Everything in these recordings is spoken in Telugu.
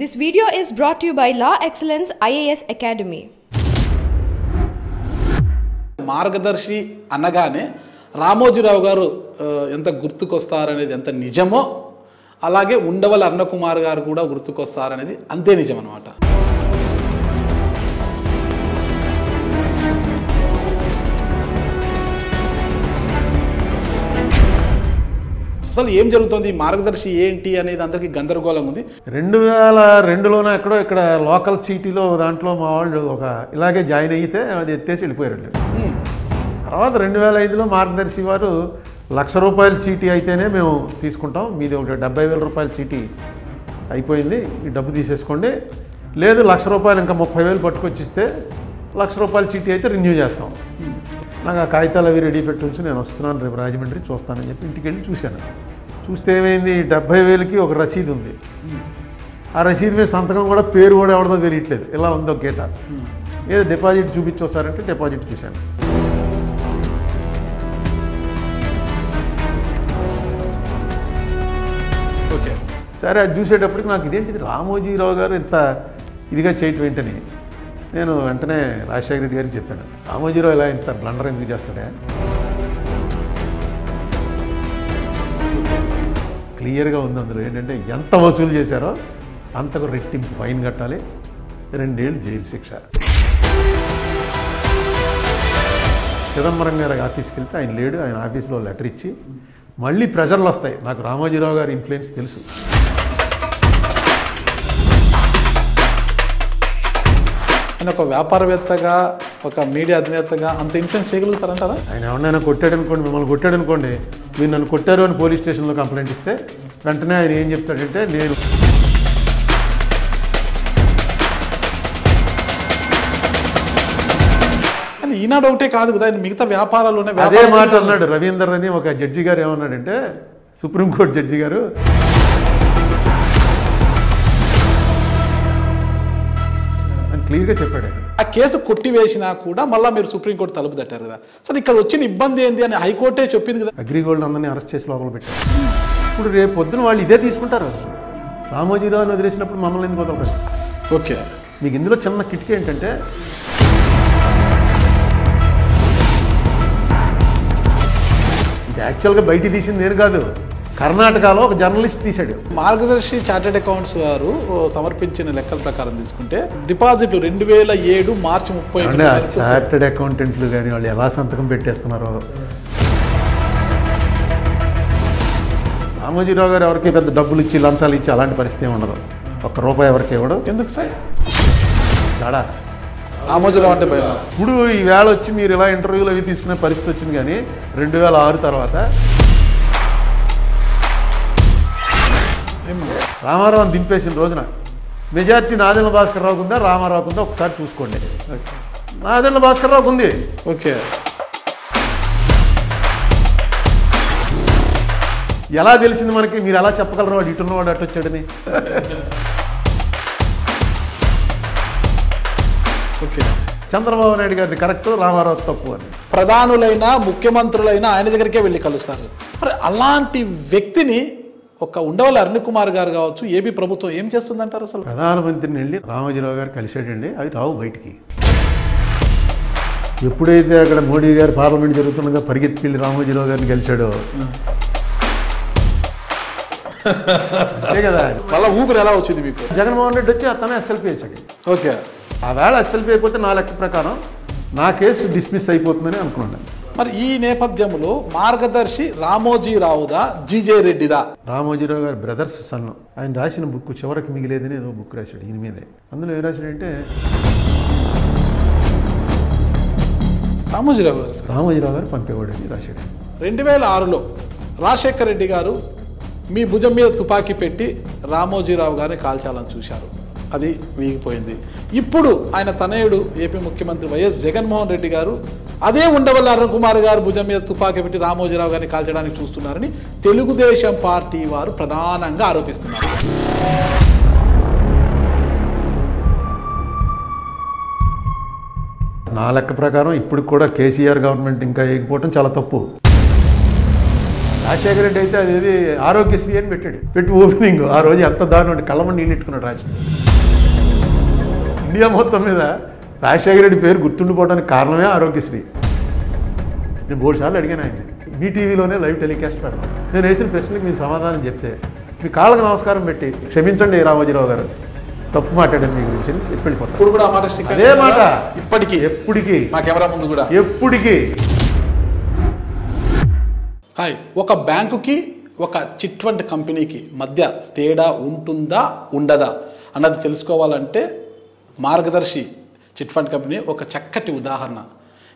This video is brought to you by Law Excellence IAS Academy. మార్గదర్శి అనగానే రామోజీరావు గారు ఎంత గుర్తుకొస్తారనేది ఎంత నిజమో అలాగే ఉండవల అన్నకుమార్ గారు కూడా గుర్తుకొస్తారనేది అంతే నిజం అనమాట అసలు ఏం జరుగుతుంది? మార్గదర్శి ఏంటి అనేది అందరికీ గందరగోళంగా ఉంది. రెండు వేల రెండులోనే ఎక్కడో ఇక్కడ లోకల్ సిటీలో దాంట్లో మా వాళ్ళు ఒక ఇలాగే జాయిన్ అయితే అది ఎత్తేసి వెళ్ళిపోయారు. తర్వాత రెండు వేల ఐదులో మార్గదర్శి వారు లక్ష రూపాయల చీటీ అయితేనే మేము తీసుకుంటాం. మీది ఒక డెబ్బై వేల రూపాయల చీటీ అయిపోయింది. ఈ డబ్బు తీసేసుకోండి. లేదు లక్ష రూపాయలు ఇంకా ముప్పై వేలు పట్టుకొచ్చిస్తే లక్ష రూపాయల చీటీ అయితే రెన్యూ చేస్తాం. నాకు ఆ కాగితాలు అవి రెడీ పెట్టి ఉంచి నేను వస్తున్నాను రేపు రాజమండ్రి చూస్తానని చెప్పి ఇంటికి వెళ్ళి చూశాను. చూస్తే ఏమైంది? డెబ్బై వేలకి ఒక రసీదు ఉంది. ఆ రసీదు మీద సంతకం కూడా పేరు కూడా ఎవరిదో తెలియట్లేదు. ఇలా ఉందో గీత. ఏదో డిపాజిట్ చూపించొస్తారంటే డిపాజిట్ చూశాను. ఓకే. సరే అది చూసేటప్పటికి నాకు ఇదేంటిది? రామోజీరావు గారు ఇంత ఇదిగా చేయటం ఏంటని. నేను వెంటనే రాజశేఖర రెడ్డి గారికి చెప్పాను. రామోజీరావు ఇలా ఇంత బ్లండర్ ఎందుకు చేస్తాడే? క్లియర్గా ఉంది అందులో. ఏంటంటే ఎంత వసూలు చేశారో అంతకు రెట్టింపు ఫైన్ కట్టాలి. రెండేళ్ళు జైలు శిక్ష. చిదంబరం గారి ఆఫీస్కి వెళ్తే ఆయన లేడు ఆయన ఆఫీస్లో లెటర్ ఇచ్చి మళ్ళీ ప్రెజర్లు వస్తాయి. నాకు రామోజీరావు గారి ఇన్ఫ్లుయెన్స్ తెలుసు. ఆయన ఒక వ్యాపారవేత్తగా ఒక మీడియా అధినేతగా అంత ఇన్ఫ్లుయెన్స్ చేయగలుగుతారంటారా? ఆయన ఎవరినైనా కొట్టాడు అనుకోండి మిమ్మల్ని కొట్టాడు అనుకోండి మీరు నన్ను కొట్టారు అని పోలీస్ స్టేషన్లో కంప్లైంట్ ఇస్తే వెంటనే ఆయన ఏం చెప్తాడంటే నేను ఈనాడు ఒకటే కాదు కదా ఆయన మిగతా వ్యాపారాల్లోనే అదే మాట అన్నాడు రవీందర్ అని ఒక జడ్జి గారు ఏమన్నాడంటే సుప్రీంకోర్టు జడ్జి గారు క్లియర్గా చెప్పాడు ఆ కేసు కొట్టివేసినా కూడా మళ్ళీ మీరు సుప్రీంకోర్టు తలుపు తట్టారు కదా. అసలు ఇక్కడ వచ్చిన ఇబ్బంది ఏంది అని హైకోర్టే చెప్పింది కదా. అగ్రిగోల్డ్ అందరినీ అరెస్ట్ చేసి లోపల పెట్టారు. ఇప్పుడు రేపు పొద్దున వాళ్ళు ఇదే తీసుకుంటారు రామోజీరావుని వదిలేసినప్పుడు మమ్మల్ని ఎందుకు వదలరు ఓకే. మీకు ఇందులో చిన్న కిటికీ ఏంటంటే ఇది యాక్చువల్గా బయట తీసింది నేను కాదు. కర్ణాటకలో ఒక జర్నలిస్ట్ తీశాడు. మార్గదర్శి చార్టెడ్ అకౌంట్స్ గారు సమర్పించిన లెక్కల ప్రకారం తీసుకుంటే డిపాజిట్లు రెండు వేల ఏడు మార్చి ముప్పై చార్టెడ్ అకౌంటెంట్లు కానీ వాళ్ళు ఎలా సంతకం పెట్టేస్తున్నారో. రామోజీరావు గారు ఎవరికి పెద్ద డబ్బులు ఇచ్చి లంచాలు ఇచ్చి అలాంటి పరిస్థితి ఉండదు. ఒక్క రూపాయి ఎవరికి ఇవ్వడు. ఎందుకు సార్? చాడా రామోజీరావు అంటే భయం. ఇప్పుడు ఈ వేళ వచ్చి మీరు ఇలా ఇంటర్వ్యూలు అవి తీసుకునే పరిస్థితి వచ్చింది కానీ రెండు వేల ఆరు తర్వాత రామారావుని దింపేసిన రోజున మెజార్టీ నాదెండ్ల భాస్కర్ రావుకు ఉందా? రామారావుకు ఉందా? ఒకసారి చూసుకోండి. ఓకే. నాదెండ్ల భాస్కర్ రావుకు ఉంది. ఓకే. ఎలా తెలిసింది మనకి? మీరు ఎలా చెప్పగలరు? వాడు ఇటున్నవాడు అటు వచ్చాడని. ఓకే. చంద్రబాబు నాయుడు గారిది కరెక్ట్ రామారావు తప్పు అని. ప్రధానులైన ముఖ్యమంత్రులైన ఆయన దగ్గరికే వెళ్ళి కలుస్తారు. మరి అలాంటి వ్యక్తిని ఒక ఉండవల్లి అరుణ్ కుమార్ గారు కావచ్చు ఏపీ ప్రభుత్వం ఏం చేస్తుందంటారు అసలు? ప్రధానమంత్రిని వెళ్ళి రామోజీరావు గారు కలిశాడండి అవి రావు బయటికి. ఎప్పుడైతే అక్కడ మోడీ గారు పార్లమెంట్ జరుగుతుండగా పరిగెత్తి వెళ్ళి రామోజీరావు గారిని కలిశాడో అంతే కదా. మళ్ళీ ఊపిరి ఎలా వచ్చింది మీకు? జగన్మోహన్ రెడ్డి వచ్చి అతనే ఎస్ఎల్పి వేశాడు. ఓకే. ఆ వేళ ఎస్ఎల్పి అయిపోతే నా లెక్క ప్రకారం నా కేసు డిస్మిస్ అయిపోతుందని అనుకున్నాను. మరి ఈ నేపథ్యంలో మార్గదర్శి రామోజీరావుదా జీజే రెడ్డిదా? రామోజీరావు గారి బ్రదర్స్ సన్. ఆయన రాసిన బుక్ చివరికి మిగిలేదని ఏదో బుక్ రాశాడు ఈయన మీదే. అందులో ఏం రాశాడంటే రామోజీరావు గారు రామోజీరావు గారు పంపేవాడని రాశాడు. రెండు వేల ఆరులో రాజశేఖర రెడ్డి గారు మీ భుజం మీద తుపాకీ పెట్టి రామోజీరావు గారిని కాల్చాలని చూశారు. అది వీగిపోయింది. ఇప్పుడు ఆయన తనయుడు ఏపీ ముఖ్యమంత్రి వైఎస్ జగన్మోహన్ రెడ్డి గారు అదే ఉండవల్ల అరుణ్ కుమార్ గారు భుజం మీద తుపాకీ పెట్టి రామోజీరావు గారిని కాల్చడానికి చూస్తున్నారని తెలుగుదేశం పార్టీ వారు ప్రధానంగా ఆరోపిస్తున్నారు. నా లెక్క ప్రకారం ఇప్పుడు కూడా కేసీఆర్ గవర్నమెంట్ ఇంకా వేయకపోవటం చాలా తప్పు. రాజశేఖర రెడ్డి అయితే అదేది ఆరోగ్యశ్రీ అని పెట్టాడు. పెట్టి ఓపెనింగ్. ఆ రోజు ఎంత దారుణం. కళ్ళమని నీళ్ళు ఇట్టుకున్నాడు రాజశేఖర్ ఇండియా మొత్తం మీద రాజశేఖర రెడ్డి పేరు గుర్తుండిపోవడానికి కారణమే ఆరోగ్యశ్రీ. నేను మూడు సార్లు అడిగాను ఆయన మీ టీవీలోనే లైవ్ టెలికాస్ట్ పెడతాం. నేను వేసిన ప్రశ్నకి మీరు సమాధానం చెప్తే మీ కాళ్ళకు నమస్కారం పెట్టి క్షమించండి రామోజీరావు గారు. తప్పు మాట్లాడాను మీ గురించి. వెళ్ళిపోతాను. ఇప్పుడు కూడా మాట స్టిక్ అదే మాట. ఇప్పటికీ. ఎప్పటికీ. మా కెమెరా ముందు కూడా. ఎప్పటికీ. హాయ్. ఒక బ్యాంకుకి ఒక చిట్ ఫండ్ కంపెనీకి మధ్య తేడా ఉంటుందా ఉండదా అన్నది తెలుసుకోవాలంటే మార్గదర్శి చిట్ ఫండ్ కంపెనీ ఒక చక్కటి ఉదాహరణ.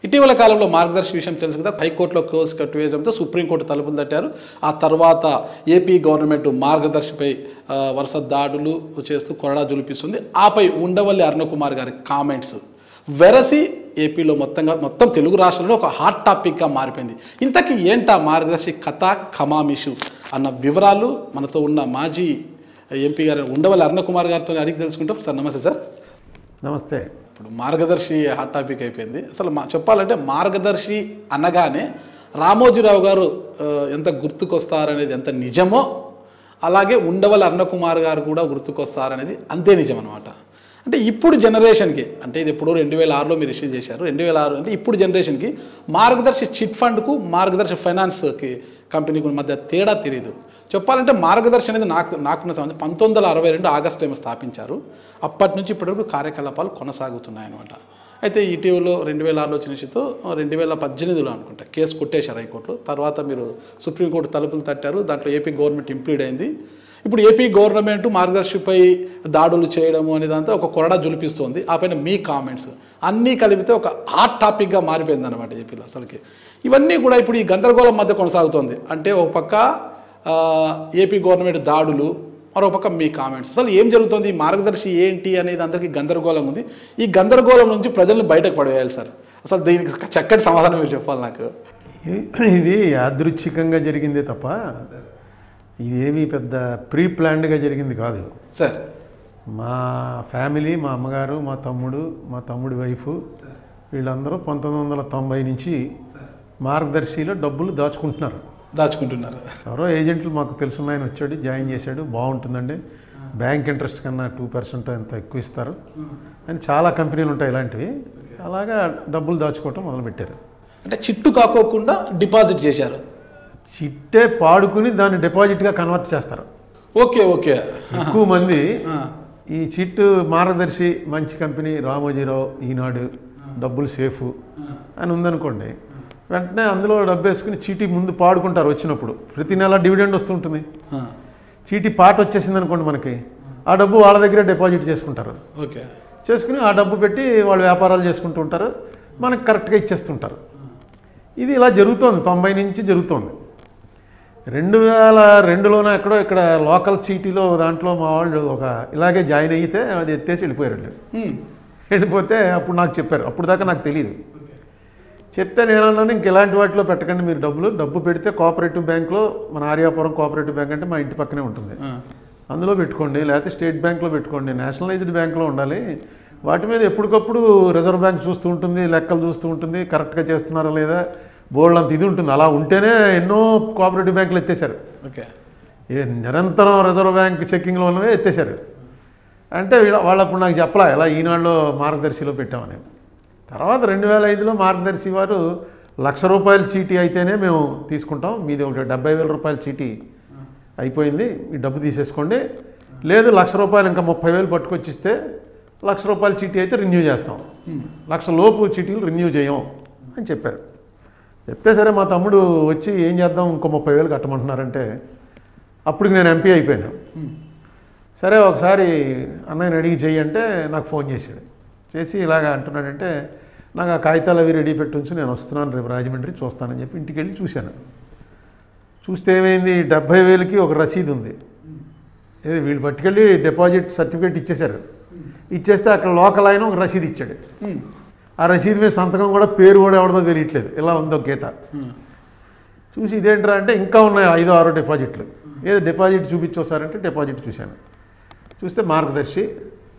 ఇటీవల కాలంలో మార్గదర్శి విషయం తెలుసు కదా హైకోర్టులో కేసు కట్టివేయడంతో సుప్రీంకోర్టు తలుపులు తట్టారు. ఆ తర్వాత ఏపీ గవర్నమెంట్ మార్గదర్శిపై వరుస దాడులు చేస్తూ కొరడా జులిపిస్తుంది ఆపై ఉండవల్లి అరుణకుమార్ గారి కామెంట్స్. వెరసి ఏపీలో మొత్తంగా మొత్తం తెలుగు రాష్ట్రంలో ఒక హాట్ టాపిక్గా మారిపోయింది. ఇంతకీ ఏంటా మార్గదర్శి కథ కమామిషు అన్న వివరాలు మనతో ఉన్న మాజీ ఎంపీ గారు ఉండవల్లి అరుణకుమార్ గారితో అడిగి తెలుసుకుంటాం. సార్ నమస్తే సార్. నమస్తే. ఇప్పుడు మార్గదర్శి హాట్ టాపిక్ అయిపోయింది. అసలు మా చెప్పాలంటే మార్గదర్శి అనగానే రామోజీరావు గారు ఎంత గుర్తుకొస్తారనేది ఎంత నిజమో అలాగే ఉండవల్లి అన్నకుమార్ గారు కూడా గుర్తుకొస్తారనేది అంతే నిజం అనమాట అంటే ఇప్పుడు జనరేషన్కి అంటే ఇది ఎప్పుడు రెండు వేల ఆరులో మీరు ఇష్యూ చేశారు రెండు వేల ఆరు అంటే ఇప్పుడు జనరేషన్కి మార్గదర్శి చిట్ ఫండ్కు మార్గదర్శి ఫైనాన్స్కి కంపెనీకి మధ్య తేడా తెలియదు చెప్పాలంటే మార్గదర్శి అనేది నాకు నాకున్న సంబంధం పంతొమ్మిది వందల అరవై రెండు ఆగస్టులో ఏమో స్థాపించారు. అప్పటి నుంచి ఇప్పటివరకు కార్యకలాపాలు కొనసాగుతున్నాయి అనమాట అయితే ఇటీవల రెండు వేల ఆరులో వచ్చిన ఇష్యూతో రెండు వేల పద్దెనిమిదిలో అనుకుంటా కేసు కొట్టేశారు హైకోర్టులో. తర్వాత మీరు సుప్రీంకోర్టు తలుపులు తట్టారు దాంట్లో ఏపీ గవర్నమెంట్ ఇంప్లీడ్ అయింది. ఇప్పుడు ఏపీ గవర్నమెంట్ మార్గదర్శిపై దాడులు చేయడము అనే దాంతో ఒక కొరడా జులిపిస్తోంది. ఆ పైన మీ కామెంట్స్. అన్నీ కలిపితే ఒక హాట్ టాపిక్గా మారిపోయింది అనమాట ఏపీలో అసలుకి. ఇవన్నీ కూడా ఇప్పుడు ఈ గందరగోళం మధ్య కొనసాగుతోంది. అంటే ఒక పక్క ఏపీ గవర్నమెంట్ దాడులు మరో పక్క మీ కామెంట్స్ అసలు ఏం జరుగుతుంది? మార్గదర్శి ఏంటి అనేది అందరికీ గందరగోళం ఉంది. ఈ గందరగోళం నుంచి ప్రజలను బయటకు పడవేయాలి సార్. అసలు దీనికి చక్కటి సమాధానం మీరు చెప్పాలి నాకు. ఇది యాదృచ్ఛికంగా జరిగిందే తప్ప ఇదేమీ పెద్ద ప్రీ ప్లాన్డ్గా జరిగింది కాదు. సార్. మా ఫ్యామిలీ మా అమ్మగారు మా తమ్ముడు మా తమ్ముడి వైఫ్ వీళ్ళందరూ పంతొమ్మిది వందల తొంభై నుంచి మార్గదర్శిలో డబ్బులు దాచుకుంటున్నారు. దాచుకుంటున్నారు. ఎవరో ఏజెంట్లు మాకు తెలుసున్న ఆయన వచ్చాడు జాయిన్ చేశాడు బాగుంటుందండి. బ్యాంక్ ఇంట్రెస్ట్ కన్నా టూ పర్సెంట్ ఎంత ఎక్కువ ఇస్తారు. అని చాలా కంపెనీలు ఉంటాయి ఇలాంటివి. అలాగా డబ్బులు దాచుకోవటం మొదలుపెట్టారు. అంటే చిట్టు కాకోకుండా డిపాజిట్ చేశారు. చిట్టే పాడుకుని దాన్ని డిపాజిట్గా కన్వర్ట్ చేస్తారు. Okay okay. ఎక్కువ మంది ఈ చిట్టు మార్గదర్శి మంచి కంపెనీ రామోజీరావు ఈనాడు డబ్బులు సేఫ్ అని ఉందనుకోండి వెంటనే అందులో డబ్బు వేసుకుని చీటీ ముందు పాడుకుంటారు వచ్చినప్పుడు. ప్రతి నెల డివిడెండ్ వస్తుంటుంది చీటీ పాట వచ్చేసింది అనుకోండి మనకి ఆ డబ్బు వాళ్ళ దగ్గరే డిపాజిట్ చేసుకుంటారు. ఓకే. చేసుకుని ఆ డబ్బు పెట్టి వాళ్ళు వ్యాపారాలు చేసుకుంటూ ఉంటారు మనకి కరెక్ట్గా ఇచ్చేస్తుంటారు. ఇది ఇలా జరుగుతోంది తొంభై నుంచి జరుగుతోంది. రెండు వేల రెండులోనే ఎక్కడో ఇక్కడ లోకల్ చీటీలో దాంట్లో మా వాళ్ళు ఒక ఇలాగే జాయిన్ అయితే అది ఎత్తేసి వెళ్ళిపోయారు వెళ్ళిపోతే అప్పుడు నాకు చెప్పారు అప్పుడు దాకా నాకు తెలియదు చెప్తే నేను ఇంక ఇలాంటి వాటిలో పెట్టకండి మీరు డబ్బులు. డబ్బు పెడితే కోఆపరేటివ్ బ్యాంక్లో మన ఆర్యాపురం కోఆపరేటివ్ బ్యాంక్ అంటే మా ఇంటి పక్కనే ఉంటుంది. అందులో పెట్టుకోండి లేకపోతే స్టేట్ బ్యాంక్లో పెట్టుకోండి. నేషనలైజ్డ్ బ్యాంక్లో ఉండాలి. వాటి మీద ఎప్పటికప్పుడు రిజర్వ్ బ్యాంక్ చూస్తూ ఉంటుంది లెక్కలు చూస్తూ ఉంటుంది కరెక్ట్గా చేస్తున్నారా లేదా బోర్డు అంత ఇది ఉంటుంది. అలా ఉంటేనే ఎన్నో కోఆపరేటివ్ బ్యాంకులు ఎత్తేసారు నిరంతరం రిజర్వ్ బ్యాంక్ చెక్కింగ్లో ఉన్నవే ఎత్తేసారు అంటే వీళ్ళ వాళ్ళు అప్పుడు నాకు చెప్పలా ఎలా ఈనాడులో మార్గదర్శిలో పెట్టామని. తర్వాత రెండు వేల ఐదులో మార్గదర్శి వారు లక్ష రూపాయల చీటీ అయితేనే మేము తీసుకుంటాం. మీది ఒకటి డెబ్బై వేల రూపాయల చీటీ అయిపోయింది. ఈ డబ్బు తీసేసుకోండి. లేదు లక్ష రూపాయలు ఇంకా ముప్పై వేలు పట్టుకొచ్చిస్తే లక్ష రూపాయల చీటీ అయితే రెన్యూ చేస్తాం. లక్ష లోపు చీటీలు రెన్యూ చేయం అని చెప్పారు. చెప్తే సరే మా తమ్ముడు వచ్చి ఏం చేద్దాం ఇంకో ముప్పై వేలు కట్టమంటున్నారంటే అప్పుడు నేను ఎంపీ అయిపోయాను. సరే ఒకసారి అన్నయ్యని అడిగి చెయ్యి అంటే నాకు ఫోన్ చేశాడు. చేసి ఇలాగ అంటున్నాడంటే నాకు ఆ కాగితాలు అవి రెడీ పెట్టి ఉంచి నేను వస్తున్నాను రేపు రాజమండ్రి చూస్తానని చెప్పి ఇంటికి వెళ్ళి చూశాను. చూస్తే ఏమైంది? డెబ్భై వేలకి ఒక రసీదు ఉంది. ఏది వీళ్ళు పట్టుకెళ్ళి డిపాజిట్ సర్టిఫికేట్ ఇచ్చేశారు. ఇచ్చేస్తే అక్కడ లోకల్ ఆయన ఒక రసీదు ఇచ్చాడు. ఆ రసీదు మీద సంతకం కూడా పేరు కూడా ఎవరిదో తెలియట్లేదు. ఇలా ఉందో గీత. చూసి ఇదేంట్రా అంటే ఇంకా ఉన్నాయి ఐదు ఆరు డిపాజిట్లు ఏదో డిపాజిట్ చూపించోసారంటే డిపాజిట్ చూశాను. చూస్తే మార్గదర్శి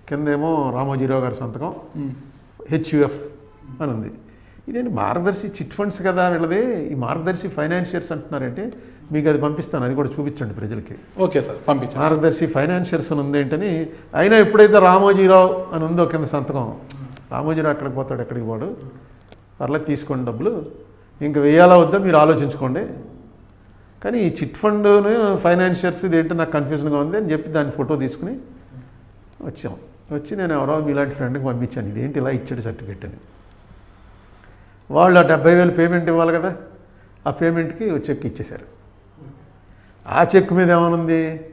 కిందేమో రామోజీరావు గారి సంతకం. హెచ్యుఎఫ్ అని ఉంది. ఇదేంటి మార్గదర్శి చిట్ ఫండ్స్ కదా వీళ్ళది? ఈ మార్గదర్శి ఫైనాన్షియర్స్ అంటున్నారంటే? మీకు అది పంపిస్తాను అది కూడా చూపించండి ప్రజలకి. ఓకే సార్ పంపించండి. మార్గదర్శి ఫైనాన్షియర్స్ అని ఉంది ఏంటని అయినా ఎప్పుడైతే రామోజీరావు అని ఉందో కింద సంతకం రామోజీరావు ఎక్కడికి పోతాడు ఎక్కడికి పోడు? పర్లేదు తీసుకోండి డబ్బులు. ఇంకా వేయాలా వద్దా మీరు ఆలోచించుకోండి. కానీ ఈ చిట్ ఫండ్ ఫైనాన్షియర్స్ ఇది ఏంటో నాకు కన్ఫ్యూజన్గా ఉంది అని చెప్పి దాని ఫోటో తీసుకుని వచ్చాం. వచ్చి నేను ఎవరో మీలాంటి ఫ్రెండ్కి పంపించాను. ఇదేంటి ఇలా ఇచ్చాడు సర్టిఫికెట్ అని. వాళ్ళు ఆ డెబ్బై వేలు పేమెంట్ ఇవ్వాలి కదా ఆ పేమెంట్కి చెక్ ఇచ్చేశారు. ఆ చెక్ మీద ఏమనుంది?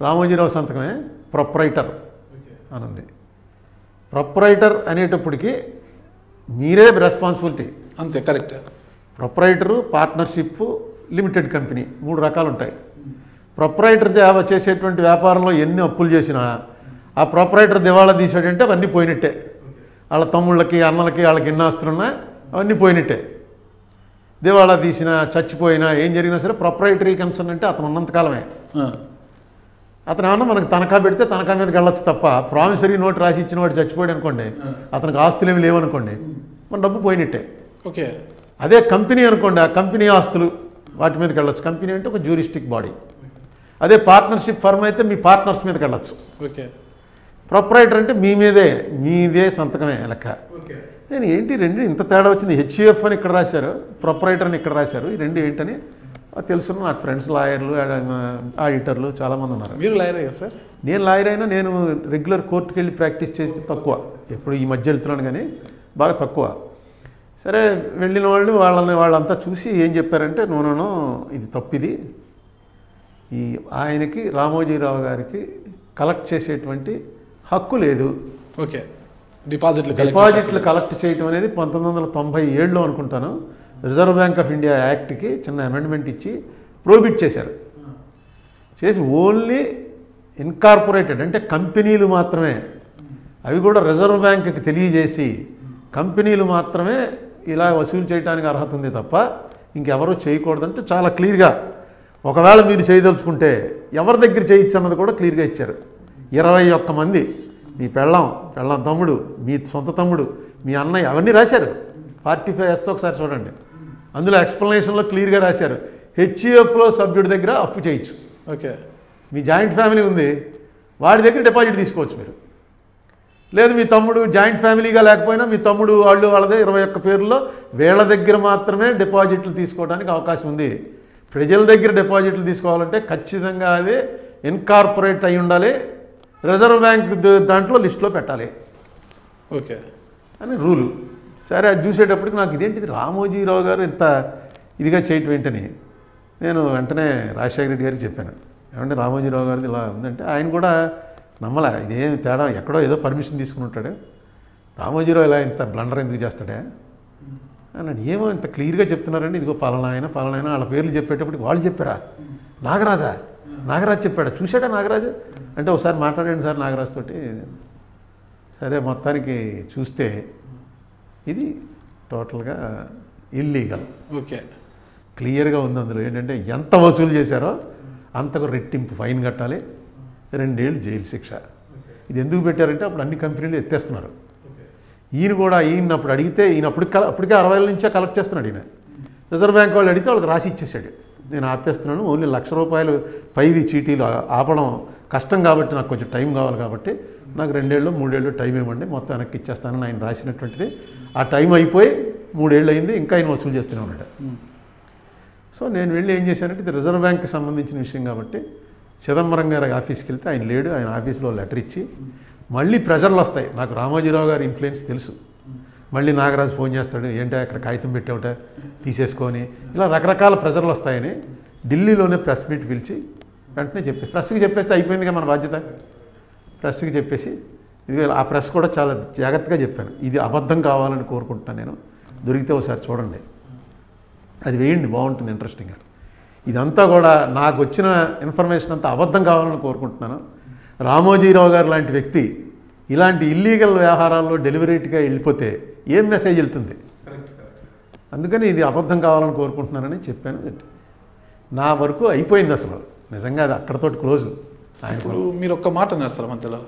రామోజీరావు సంతకమే ప్రొప్రైటర్ అనుంది. ప్రొప్రైటర్ అనేటప్పటికి మీరే రెస్పాన్సిబిలిటీ అంతే correct proprietor partnership limited company మూడు రకాలు ఉంటాయి ప్రొప్రైటర్ చేసేటువంటి వ్యాపారంలో ఎన్ని అప్పులు చేసినా ఆ ప్రొప్రైటర్ దివాళా తీసాడంటే అవన్నీ పోయినట్టే. వాళ్ళ తమ్ముళ్ళకి అన్నలకి వాళ్ళకి ఎన్ని ఆస్తులున్నా అవన్నీ పోయినట్టే. దివాళా తీసినా చచ్చిపోయినా ఏం జరిగినా సరే ప్రొప్రైటరీ కన్సర్న్ అంటే అతను ఉన్నంతకాలమే అతను ఏమన్నా మనకు తనఖా పెడితే తనఖా మీదకి వెళ్ళొచ్చు తప్ప ప్రామిసరీ నోట్ రాసి ఇచ్చిన వాడు చచ్చిపోయాడు అనుకోండి అతనికి ఆస్తులు ఏమి లేవనుకోండి మన డబ్బు పోయినట్టే. ఓకే. అదే కంపెనీ అనుకోండి ఆ కంపెనీ ఆస్తులు వాటి మీదకి వెళ్ళొచ్చు. కంపెనీ అంటే ఒక జ్యూరిస్టిక్ బాడీ అదే పార్ట్నర్షిప్ ఫర్మ్ అయితే మీ పార్ట్నర్స్ మీదకి వెళ్ళొచ్చు. ఓకే. ప్రొపరైటర్ అంటే మీ మీదే మీదే సంతకమే లెక్క. నేను ఏంటి రెండు ఇంత తేడా వచ్చింది? హెచ్యుఎఫ్ అని ఇక్కడ రాశారు ప్రొపరైటర్ అని ఇక్కడ రాశారు ఈ రెండు ఏంటని అది తెలుసు నాకు ఫ్రెండ్స్ లాయర్లు ఆడిటర్లు చాలామంది ఉన్నారు. మీరు లాయర్ అయ్యారు సార్? నేను లాయర్ అయినా నేను రెగ్యులర్ కోర్టుకి వెళ్ళి ప్రాక్టీస్ చేసి తక్కువ. ఎప్పుడు ఈ మధ్య వెళ్తున్నాను కానీ బాగా తక్కువ. సరే వెళ్ళిన వాళ్ళు వాళ్ళని వాళ్ళంతా చూసి ఏం చెప్పారంటే నూనెను ఇది తప్పిది. ఈ ఆయనకి రామోజీరావు గారికి కలెక్ట్ చేసేటువంటి హక్కు లేదు. ఓకే. డిపాజిట్లు డిపాజిట్లు కలెక్ట్ చేయటం అనేది పంతొమ్మిది వందల తొంభై ఏడులో అనుకుంటాను. రిజర్వ్ బ్యాంక్ ఆఫ్ ఇండియా యాక్ట్కి చిన్న అమెండ్మెంట్ ఇచ్చి ప్రోహిబిట్ చేశారు. చేసి ఓన్లీ ఇన్కార్పొరేటెడ్ అంటే కంపెనీలు మాత్రమే. అవి కూడా రిజర్వ్ బ్యాంక్కి తెలియజేసి కంపెనీలు మాత్రమే ఇలా వసూలు చేయడానికి అర్హత ఉంది తప్ప ఇంకెవరూ చేయకూడదంటే చాలా క్లియర్గా ఒకవేళ మీరు చేయదలుచుకుంటే ఎవరి దగ్గర చేయొచ్చు అన్నది కూడా క్లియర్గా ఇచ్చారు. ఇరవై ఒక్క మంది. మీ పెళ్ళం పెళ్ళం తమ్ముడు మీ సొంత తమ్ముడు మీ అన్నయ్య అవన్నీ రాశారు. ఫార్టీ ఫైవ్ ఎస్ ఒకసారి చూడండి. అందులో ఎక్స్ప్లెనేషన్లో క్లియర్గా రాశారు. హెచ్ఈఎఫ్లో సభ్యుడి దగ్గర అప్పు చేయొచ్చు. ఓకే. మీ జాయింట్ ఫ్యామిలీ ఉంది. వాడి దగ్గర డిపాజిట్ తీసుకోవచ్చు మీరు. లేదు మీ తమ్ముడు జాయింట్ ఫ్యామిలీగా లేకపోయినా మీ తమ్ముడు వాళ్ళు వాళ్ళదే ఇరవై ఒక్క పేర్లో వీళ్ళ దగ్గర మాత్రమే డిపాజిట్లు తీసుకోవడానికి అవకాశం ఉంది. ప్రజల దగ్గర డిపాజిట్లు తీసుకోవాలంటే ఖచ్చితంగా అది ఇన్కార్పొరేట్ అయి ఉండాలి. రిజర్వ్ బ్యాంక్ దాంట్లో లిస్ట్లో పెట్టాలి. ఓకే. అని రూలు. సరే అది చూసేటప్పటికి నాకు ఇదేంటిది? రామోజీరావు గారు ఇంత ఇదిగా చేయటం ఏంటని నేను వెంటనే రాజశేఖర రెడ్డి గారికి చెప్పాను. ఏమంటే రామోజీరావు గారిది ఇలా ఉందంటే ఆయన కూడా నమ్మలే. ఇదేం తేడా? ఎక్కడో ఏదో పర్మిషన్ తీసుకుని ఉంటాడు రామోజీరావు ఇలా ఇంత బ్లండర్ ఎందుకు చేస్తాడే? అన్నాడు ఏమో ఇంత క్లియర్గా చెప్తున్నారండి. ఇదిగో పలానా ఆయన పలానా వాళ్ళ పేర్లు చెప్పేటప్పటికి వాళ్ళు చెప్పారా? నాగరాజా నాగరాజు చెప్పాడా. చూశాడా నాగరాజు? అంటే ఒకసారి మాట్లాడండి సార్ నాగరాజు తోటి. సరే మొత్తానికి చూస్తే ఇది టోటల్గా ఇల్లీగల్. ఓకే. క్లియర్గా ఉంది అందులో. ఏంటంటే ఎంత వసూలు చేశారో అంతకు రెట్టింపు ఫైన్ కట్టాలి. రెండేళ్ళు జైలు శిక్ష. ఇది ఎందుకు పెట్టారంటే అప్పుడు అన్ని కంపెనీలు ఎత్తేస్తున్నారు. ఈయన కూడా ఈయన అప్పుడు అడిగితే ఈయన అప్పుడు కల అప్పటికే అరవై నుంచే కలెక్ట్ చేస్తున్నాడు ఈయన. రిజర్వ్ బ్యాంక్ వాళ్ళు అడిగితే వాళ్ళకి రాసి ఇచ్చేసాడు నేను ఆపేస్తున్నాను ఓన్లీ లక్ష రూపాయలు పైవి చీటీలు ఆపడం కష్టం కాబట్టి నాకు కొంచెం టైం కావాలి కాబట్టి నాకు రెండేళ్ళు మూడేళ్ళు టైం ఇవ్వండి మొత్తం వెనక్కి ఇచ్చేస్తానని ఆయన రాసినటువంటిది. ఆ టైం అయిపోయి మూడేళ్ళు అయింది ఇంకా ఆయన వసూలు చేస్తూనే ఉన్నాడు. సో నేను వెళ్ళి ఏం చేశానంటే ఇది రిజర్వ్ బ్యాంక్కి సంబంధించిన విషయం కాబట్టి చిదంబరం గారి ఆఫీస్కి వెళ్తే ఆయన లేడు ఆయన ఆఫీస్లో లెటర్ ఇచ్చి మళ్ళీ ప్రెజర్లు వస్తాయి. నాకు రామోజీరావు గారి ఇన్ఫ్లుయెన్స్ తెలుసు. మళ్ళీ నాగరాజు ఫోన్ చేస్తాడు ఏంటో అక్కడ కాగితం పెట్టావుట? తీసేసుకొని. ఇలా రకరకాల ప్రెజర్లు వస్తాయని ఢిల్లీలోనే ప్రెస్ మీట్ పిలిచి వెంటనే చెప్పి ప్రెస్కి చెప్పేస్తే అయిపోయిందిగా మన బాధ్యత. ప్రెస్కి చెప్పేసి ఇది ఆ ప్రెస్ కూడా చాలా జాగ్రత్తగా చెప్పాను. ఇది అబద్ధం కావాలని కోరుకుంటున్నాను నేను. దొరికితే ఒకసారి చూడండి. అది వేయండి బాగుంటుంది ఇంట్రెస్టింగ్గా. ఇదంతా కూడా నాకు వచ్చిన ఇన్ఫర్మేషన్ అంతా అబద్ధం కావాలని కోరుకుంటున్నాను. రామోజీరావు గారు లాంటి వ్యక్తి ఇలాంటి ఇల్లీగల్ వ్యవహారాల్లో డెలివరీట్గా వెళ్ళిపోతే ఏం మెసేజ్ వెళ్తుంది? అందుకని ఇది అబద్ధం కావాలని కోరుకుంటున్నానని చెప్పాను. నా వరకు అయిపోయింది అసలు. నిజంగా అది అక్కడతోటి క్లోజ్ ఆయన ఇప్పుడు మీరు ఒక్క మాట అన్నారు సార్ మధ్యలో.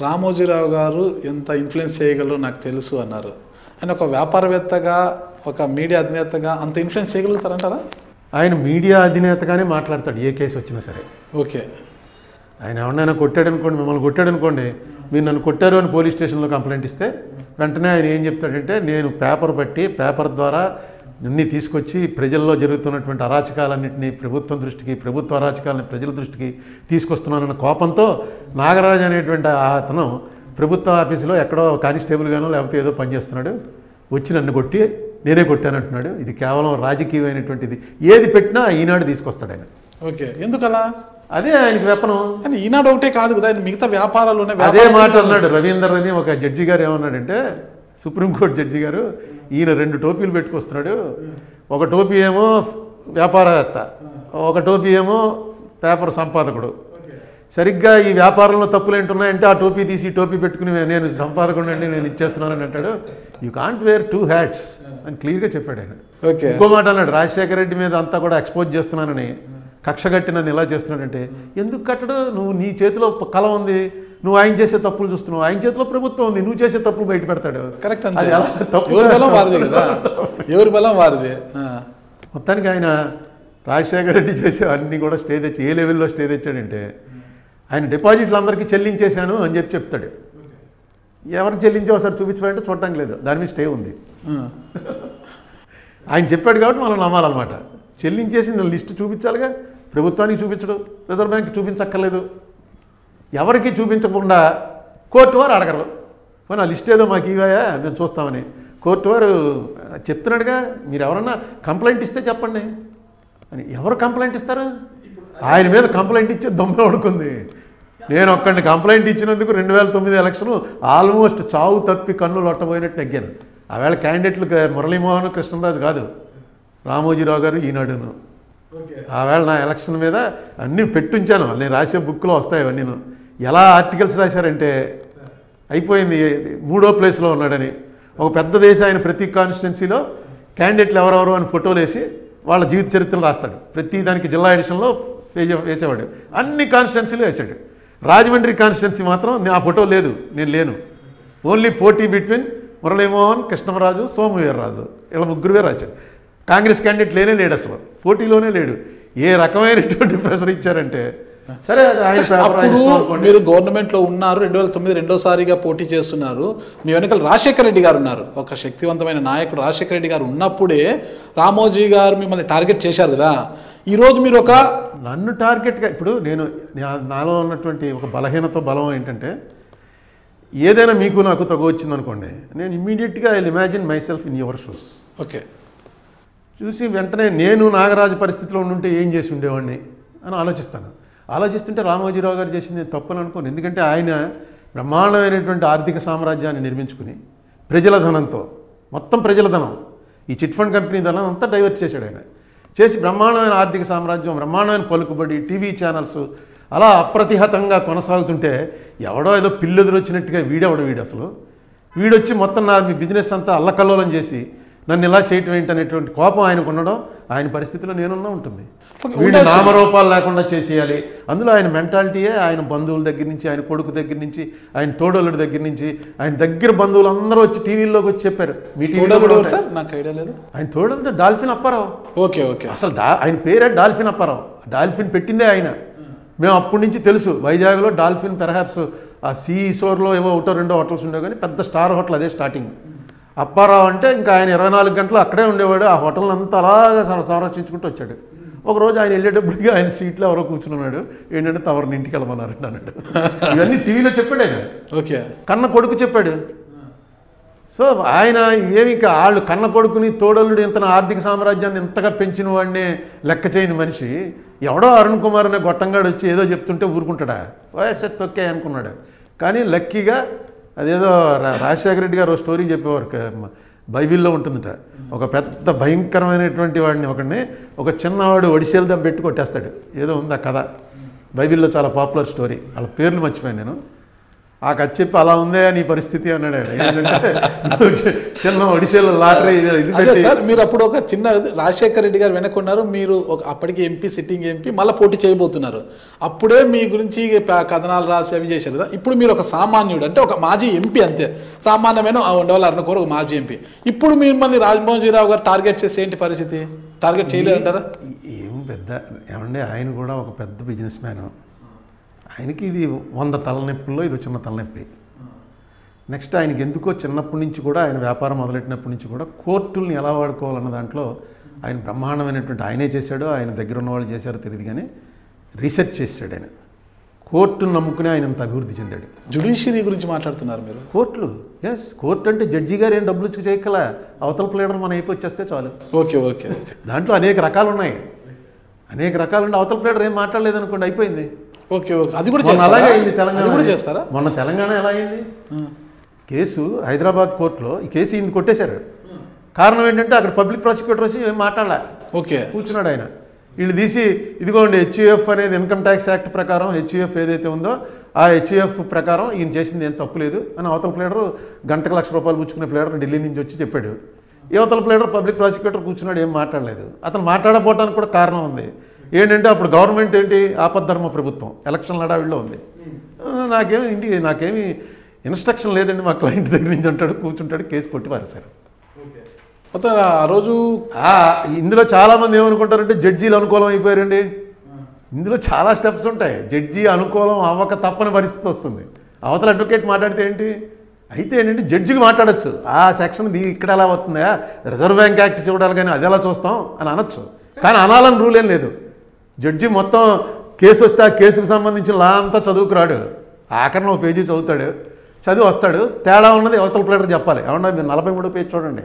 రామోజీరావు గారు ఎంత ఇన్ఫ్లుయెన్స్ చేయగలరో నాకు తెలుసు అన్నారు. ఆయన ఒక వ్యాపారవేత్తగా ఒక మీడియా అధినేతగా అంత ఇన్ఫ్లుయెన్స్ చేయగలుగుతారంటారా? ఆయన మీడియా అధినేతగానే మాట్లాడతాడు ఏ కేసు వచ్చినా సరే. ఓకే. ఆయన ఎవరినైనా కొట్టాడు అనుకోండి మిమ్మల్ని కొట్టాడు అనుకోండి మీరు నన్ను కొట్టారు అని పోలీస్ స్టేషన్లో కంప్లైంట్ ఇస్తే వెంటనే ఆయన ఏం చెప్తాడంటే నేను పేపర్ పట్టి పేపర్ ద్వారా అన్నీ తీసుకొచ్చి ప్రజల్లో జరుగుతున్నటువంటి అరాచకాలన్నింటినీ ప్రభుత్వం దృష్టికి ప్రభుత్వ అరాచకాలని ప్రజల దృష్టికి తీసుకొస్తున్నానన్న కోపంతో నాగరాజు అనేటువంటి అతను ప్రభుత్వ ఆఫీసులో ఎక్కడో కానిస్టేబుల్గానో లేకపోతే ఏదో పనిచేస్తున్నాడు వచ్చి నన్ను కొట్టి నేనే కొట్టానంటున్నాడు. ఇది కేవలం రాజకీయమైనటువంటిది. ఏది పెట్టినా ఈనాడు తీసుకొస్తాడు ఆయన. ఓకే. ఎందుకలా? అదే ఆయనకి వెపనం అని ఈనాడు ఒకటే కాదు కదా ఆయన మిగతా వ్యాపారాలు ఉన్నాయి అదే మాట అన్నాడు రవీందర్ అని ఒక జడ్జి గారు ఏమన్నాడంటే సుప్రీంకోర్టు జడ్జి గారు ఈయన రెండు టోపీలు పెట్టుకొస్తున్నాడు. ఒక టోపీ ఏమో వ్యాపారవేత్త ఒక టోపీ ఏమో పేపర్ సంపాదకుడు. సరిగ్గా ఈ వ్యాపారంలో తప్పులు ఏంటున్నాయంటే ఆ టోపీ తీసి టోపీ పెట్టుకుని నేను సంపాదకుడు అండి నేను ఇచ్చేస్తున్నానని అంటాడు. You can't wear two hats అని క్లియర్గా చెప్పాడు ఆయన. ఇంకో మాట అన్నాడు రాజశేఖర రెడ్డి మీద అంతా కూడా ఎక్స్పోజ్ చేస్తున్నానని కక్ష కట్టి నన్ను ఎలా చేస్తున్నాడంటే ఎందుకు కట్టడు? నువ్వు నీ చేతిలో కళ ఉంది. నువ్వు ఆయన చేసే తప్పులు చూస్తున్నావు. ఆయన చేతిలో ప్రభుత్వం ఉంది. నువ్వు చేసే తప్పులు బయట పెడతాడు. కరెక్ట్ అది ఎవరి బలం వారిదే కదా. ఎవరి బలం వారిదే. మొత్తానికి ఆయన రాజశేఖర రెడ్డి చేసే అన్ని కూడా స్టే తెచ్చి ఏ లెవెల్లో స్టే తెచ్చాడంటే ఆయన డిపాజిట్లు అందరికీ చెల్లించేశాను అని చెప్పి చెప్తాడు. ఎవరికి చెల్లించావు సార్ చూపించమంటే చూడటం లేదు. దాని మీద స్టే ఉంది. ఆయన చెప్పాడు కాబట్టి మనం నమ్మాలన్నమాట. చెల్లించేసి నేను లిస్టు చూపించాలిగా. ప్రభుత్వానికి చూపించడు రిజర్వ్ బ్యాంక్ చూపించక్కర్లేదు. ఎవరికి చూపించకుండా కోర్టు వారు అడగరు. పోనీ ఆ లిస్ట్ ఏదో మాకు ఇవ్వాయా? మేము చూస్తామని. కోర్టు వారు చెప్తున్నాడుగా మీరు ఎవరన్నా కంప్లైంట్ ఇస్తే చెప్పండి. అని ఎవరు కంప్లైంట్ ఇస్తారు? ఆయన మీద కంప్లైంట్ ఇచ్చే దొమ్మ పడుకుంది నేను ఒక్కడిని కంప్లైంట్ ఇచ్చినందుకు రెండు వేల తొమ్మిది ఎలక్షన్ ఆల్మోస్ట్ చావు తప్పి కన్ను లొట్టబోయినట్టు నెగ్గాను ఆవేళ క్యాండిడేట్లు మురళీమోహన్ కృష్ణరాజు కాదు. రామోజీరావు గారు ఈనాడును. ఆవేళ నా ఎలక్షన్ మీద అన్నీ పెట్టుంచాను. నేను రాసే బుక్లో వస్తాయి అవన్నీ ఎలా ఆర్టికల్స్ రాశారంటే అయిపోయింది మూడో ప్లేస్లో ఉన్నాడని. ఒక పెద్ద దేశం ఆయన ప్రతి కాన్స్టిట్యున్సీలో క్యాండిడేట్లు ఎవరెవరు అని ఫోటోలు వేసి వాళ్ళ జీవిత చరిత్రలు రాస్తాడు. ప్రతి దానికి జిల్లా ఎడిషన్లో వేసే వేసేవాడు. అన్ని కాన్స్టిట్యున్సీలు వేసాడు. రాజమండ్రి కాన్స్టిట్యున్సీ మాత్రం ఆ ఫోటో లేదు. నేను లేను. ఓన్లీ పోటీ బిట్వీన్ మురళీమోహన్ కృష్ణమరాజు సోమవీర్రాజు ఇలా ముగ్గురువే రాశాడు కాంగ్రెస్ క్యాండిడేట్ లేనే లేడు అసలు. పోటీలోనే లేడు. ఏ రకమైనటువంటి ప్రెషర్ ఇచ్చారంటే? సరే. మీరు గవర్నమెంట్లో ఉన్నారు రెండు వేల తొమ్మిది రెండోసారిగా పోటీ చేస్తున్నారు. మీ వెనకాల రాజశేఖర రెడ్డి గారు ఉన్నారు. ఒక శక్తివంతమైన నాయకుడు రాజశేఖర రెడ్డి గారు ఉన్నప్పుడే రామోజీ గారు మిమ్మల్ని టార్గెట్ చేశారు కదా. ఈ రోజు మీరు ఒక నన్ను టార్గెట్గా ఇప్పుడు నేను నాలో ఉన్నటువంటి ఒక బలహీనత బలం ఏంటంటే ఏదైనా మీకు నాకు తగు వచ్చింది అనుకోండి నేను ఇమ్మీడియట్గా I imagine myself in your shoes okay చూసి వెంటనే నేను నాగరాజు పరిస్థితిలో ఉండుంటే ఏం చేసి ఉండేవాడిని అని ఆలోచిస్తాను. ఆలోచిస్తుంటే రామోజీరావు గారు చేసింది తప్పని అనుకోను. ఎందుకంటే ఆయన బ్రహ్మాండమైనటువంటి ఆర్థిక సామ్రాజ్యాన్ని నిర్మించుకుని ప్రజల ధనంతో మొత్తం ప్రజల ధనం ఈ చిట్ ఫండ్ కంపెనీ ధనం అంతా డైవర్ట్ చేశాడు ఆయన. చేసి బ్రహ్మాండమైన ఆర్థిక సామ్రాజ్యం బ్రహ్మాండమైన పలుకుబడి టీవీ ఛానల్స్ అలా అప్రతిహతంగా కొనసాగుతుంటే ఎవడో ఏదో పిల్లెదురు వచ్చినట్టుగా వీడెవడు వీడు అసలు? వీడొచ్చి మొత్తం నా మీ బిజినెస్ అంతా అల్లకల్లోలం చేసి నన్ను ఇలా చేయటం ఏంటి అనేటువంటి కోపం ఆయనకు ఉండడం ఆయన పరిస్థితిలో నేనున్నా ఉంటుంది. వీడు. నామరూపాలు లేకుండా చేసేయాలి. అందులో ఆయన మెంటాలిటీయే ఆయన బంధువుల దగ్గర నుంచి ఆయన కొడుకు దగ్గర నుంచి ఆయన తోడోళ్ళ దగ్గర నుంచి ఆయన దగ్గర బంధువులు అందరూ వచ్చి టీవీలోకి వచ్చి చెప్పారు. మీ టీవీలో ఆయన తోడంటే డాల్ఫిన్ అప్పారావు. Okay okay. అసలు ఆయన పేరే డాల్ఫిన్ అప్పారావు. డాల్ఫిన్ పెట్టిందే ఆయన. మేము అప్పటి నుంచి తెలుసు. వైజాగ్లో డాల్ఫిన్ పెరహాప్స్ ఆ సీ షోర్లో ఏవో ఒకటో రెండో హోటల్స్ ఉండేవి కానీ పెద్ద స్టార్ హోటల్ అదే స్టార్టింగ్. అప్పారావు అంటే ఇంకా ఆయన ఇరవై నాలుగు గంటలు అక్కడే ఉండేవాడు. ఆ హోటల్ అంతా అలాగా సంర- సంరక్షించుకుంటూ వచ్చాడు. ఒకరోజు ఆయన వెళ్ళేటప్పటికి ఆయన సీట్లో ఎవరో కూర్చున్నాడు. ఏంటంటే తవరిని ఇంటికి వెళ్ళమన్నారు అన్నాడు. ఇవన్నీ టీవీలో చెప్పాడు ఆయన. ఓకే. కన్న కొడుకు చెప్పాడు. సో ఆయన ఏమి ఇంకా వాళ్ళు కన్న కొడుకుని తోడల్లుడు ఇంత ఆర్థిక సామ్రాజ్యాన్ని ఇంతగా పెంచిన వాడిని లెక్క చేయని మనిషి ఎవడో అరుణ్ కుమార్ అనే గొట్టంగాడు వచ్చి ఏదో చెప్తుంటే ఊరుకుంటాడా? వైఎస్ఆర్ తొక్కే అనుకున్నాడు. కానీ లక్కీగా అదేదో రా- రాజశేఖర రెడ్డి గారు ఓ స్టోరీ చెప్పేవారు. బైబిల్లో ఉంటుందట. ఒక పెద్ద భయంకరమైనటువంటి వాడిని ఒకడిని ఒక చిన్నవాడు ఒడిసేలు దెబ్బ పెట్టి కొట్టేస్తాడు. ఏదో ఉంది ఆ కథ. బైబిల్లో చాలా పాపులర్ స్టోరీ. వాళ్ళ పేర్లు మర్చిపోయాను నేను. ఆ కథ చెప్పి అలా ఉందే నీ పరిస్థితి అన్నాడు ఆయన. చిన్న ఒడిశాలో లాటరీ సార్ మీరు అప్పుడు ఒక చిన్న రాజశేఖర రెడ్డి గారు వెనక్కున్నారు మీరు ఒక అప్పటికి ఎంపీ సిట్టింగ్ ఎంపీ మళ్ళీ పోటీ చేయబోతున్నారు. అప్పుడే మీ గురించి కథనాలు రాసి అవి చేశారు కదా ఇప్పుడు మీరు ఒక సామాన్యుడు అంటే ఒక మాజీ ఎంపీ అంతే. సామాన్యమైన ఆ ఉండేవాళ్ళు అరుణకూర ఒక మాజీ ఎంపీ. ఇప్పుడు మిమ్మల్ని రాజమోహన్జీరావు గారు టార్గెట్ చేసే ఏంటి పరిస్థితి? టార్గెట్ చేయలేదంటారా? ఏం పెద్ద ఏమంటే ఆయన కూడా ఒక పెద్ద బిజినెస్ మ్యాన్. ఆయనకి ఇది వంద తలనొప్పుల్లో ఇది చిన్న తలనొప్పి. నెక్స్ట్ ఆయనకి ఎందుకో చిన్నప్పటి నుంచి కూడా ఆయన వ్యాపారం మొదలెట్టినప్పటి నుంచి కూడా కోర్టుల్ని ఎలా వాడుకోవాలన్న దాంట్లో ఆయన బ్రహ్మాండమైనటువంటి ఆయనే చేశాడు ఆయన దగ్గర ఉన్న వాళ్ళు చేశారో తెలియదు కానీ రీసెర్చ్ చేశాడు ఆయన. కోర్టును నమ్ముకుని ఆయన అంత అభివృద్ధి చెందాడు. జుడిషియరీ గురించి మాట్లాడుతున్నారు మీరు? కోర్టులు ఎస్ కోర్టు అంటే జడ్జి గారు ఏం డబ్బులు ఇచ్చి చేయగల అవతల ప్లేడర్ మన అయిపోయి వచ్చేస్తే చాలు. Okay okay okay. దాంట్లో అనేక రకాలు ఉన్నాయి. అనేక రకాలు ఉండి అవతల ప్లేడర్ ఏం మాట్లాడలేదు అనుకోండి అయిపోయింది. Okay okay. అది కూడా అలాగే అయింది తెలంగాణ కూడా చేస్తారా? మొన్న తెలంగాణ ఎలా అయింది? ఆ. కేసు హైదరాబాద్ కోర్టులో ఈ కేసు ఈయన కొట్టేశారు. కారణం ఏంటంటే అక్కడ పబ్లిక్ ప్రాసిక్యూటర్ వచ్చి ఏం మాట్లాడలే. ఓకే. కూర్చున్నాడు ఆయన. వీళ్ళు తీసి ఇదిగోండి హెచ్యుఎఫ్ అనేది ఇన్కమ్ ట్యాక్స్ యాక్ట్ ప్రకారం హెచ్యుఎఫ్ ఏదైతే ఉందో ఆ హెచ్యుఎఫ్ ప్రకారం ఈయన చేసింది ఏం తప్పు లేదు అని అవతల ప్లేడర్ గంటకు లక్ష రూపాయలు పుచ్చుకునే ప్లేడర్ ఢిల్లీ నుంచి వచ్చి చెప్పాడు. యువతల ప్లేడర్ పబ్లిక్ ప్రాసిక్యూటర్ కూర్చున్నాడు ఏం మాట్లాడలేదు. అతను మాట్లాడకపోవడానికి కూడా కారణం ఉంది. ఏంటంటే అప్పుడు గవర్నమెంట్ ఏంటి? ఆపద్ధర్మ ప్రభుత్వం. ఎలక్షన్ హడావిడిలో ఉంది. ఆ, నాకేమి ఇంటికి నాకేమి ఇన్స్ట్రక్షన్ లేదండి. మా క్లయింట్ దగ్గర నుంచి అంటాడు కూర్చుంటాడు కేసు కొట్టి పారేశారు. మొత్తం ఆ రోజు ఇందులో చాలా మంది ఏమనుకుంటారంటే జడ్జీలు అనుకూలం అయిపోయారండి. ఇందులో చాలా స్టెప్స్ ఉంటాయి. జడ్జి అనుకూలం అవ్వక తప్పని పరిస్థితి వస్తుంది. అవతల అడ్వకేట్ మాట్లాడితే ఏంటి? అయితే ఏంటంటే జడ్జికి మాట్లాడొచ్చు. ఆ సెక్షన్ దీ ఇక్కడ ఎలా వస్తుందా? రిజర్వ్ బ్యాంక్ యాక్ట్ చూడాలి కానీ అది ఎలా చూస్తాం అని అనొచ్చు. కానీ అనాలని రూల్ ఏం లేదు. జడ్జి మొత్తం కేసు వస్తే ఆ కేసుకు సంబంధించిన లా అంతా చదువుకురాడు ఆఖరణ ఒక పేజీ చదువుతాడు. చదివి వస్తాడు. తేడా ఉన్నది అవతల ప్లేటర్ చెప్పాలి. ఏమన్నా మీరు నలభై మూడో పేజ్ చూడండి.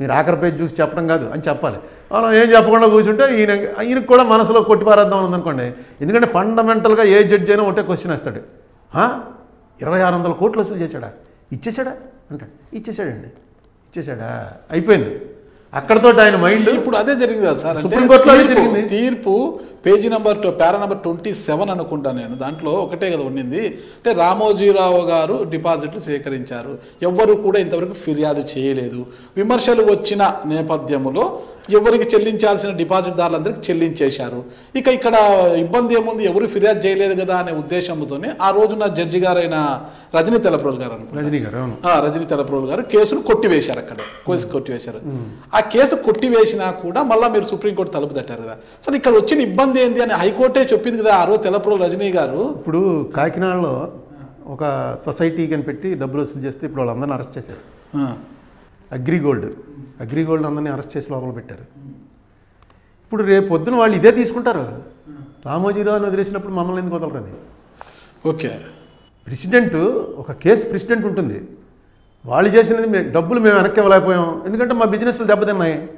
మీరు ఆఖరి పేజ్ చూసి చెప్పడం కాదు అని చెప్పాలి. మనం ఏం చెప్పకుండా కూర్చుంటే ఈయన ఈయనకు కూడా మనసులో కొట్టిపారేద్దాం ఉందనుకోండి. ఎందుకంటే ఫండమెంటల్గా ఏ జడ్జి అయినా ఒకటే క్వశ్చన్ వేస్తాడు. ఇరవై ఆరు వందల కోట్లు వసూలు చేశాడా? ఇచ్చేసాడా అంటాడు. ఇచ్చేసాడండి ఇచ్చేసాడా అయిపోయింది. అక్కడతో ఆయన మైండ్ ఇప్పుడు అదే జరిగింది కదా సార్. అంటే తీర్పు- జరిగింది. తీర్పు page number para number twenty seven అనుకుంటాను నేను. దాంట్లో ఒకటే కదా ఉండింది అంటే రామోజీరావు గారు డిపాజిట్లు సేకరించారు. ఎవ్వరు కూడా ఇంతవరకు ఫిర్యాదు చేయలేదు. విమర్శలు వచ్చిన నేపథ్యంలో ఎవరికి చెల్లించాల్సిన డిపాజిట్దారులందరికీ చెల్లించేశారు. ఇక ఇక్కడ ఇబ్బంది ఏముంది? ఎవరు ఫిర్యాదు చేయలేదు కదా అనే ఉద్దేశంతోనే ఆ రోజున జడ్జి గారైన రజనీ తెలప్రోల్ గారు రజనీ గారు రజనీ తెలప్రోలు గారు కేసును కొట్టివేశారు అక్కడ. కేసు కొట్టివేశారు. ఆ కేసు కొట్టివేసినా కూడా మళ్ళీ మీరు సుప్రీంకోర్టు తలుపు తట్టారు కదా. అసలు ఇక్కడ వచ్చిన ఇబ్బంది ఏంది అని హైకోర్టే చెప్పింది కదా ఆ రోజు తెలప్రోలు రజనీ గారు. ఇప్పుడు కాకినాడలో ఒక సొసైటీ అని పెట్టి డబ్బులు వసూలు చేస్తే ఇప్పుడు వాళ్ళందరినీ అరెస్ట్ చేశారు. అగ్రిగోల్డ్. అగ్రిగోల్డ్ అందరినీ అరెస్ట్ చేసి లోపల పెట్టారు. ఇప్పుడు రేపు పొద్దున వాళ్ళు ఇదే తీసుకుంటారు. రామోజీరావుని వదిలేసినప్పుడు మమ్మల్ని ఎందుకు వదలరని? ఓకే. ప్రెసిడెంట్ ఒక కేసు ప్రెసిడెంట్ ఉంటుంది. వాళ్ళు చేసినది డబ్బులు మేము వెనక్కి ఇవ్వలేకపోయాం. ఎందుకంటే మా బిజినెస్లు దెబ్బతిన్నాయి.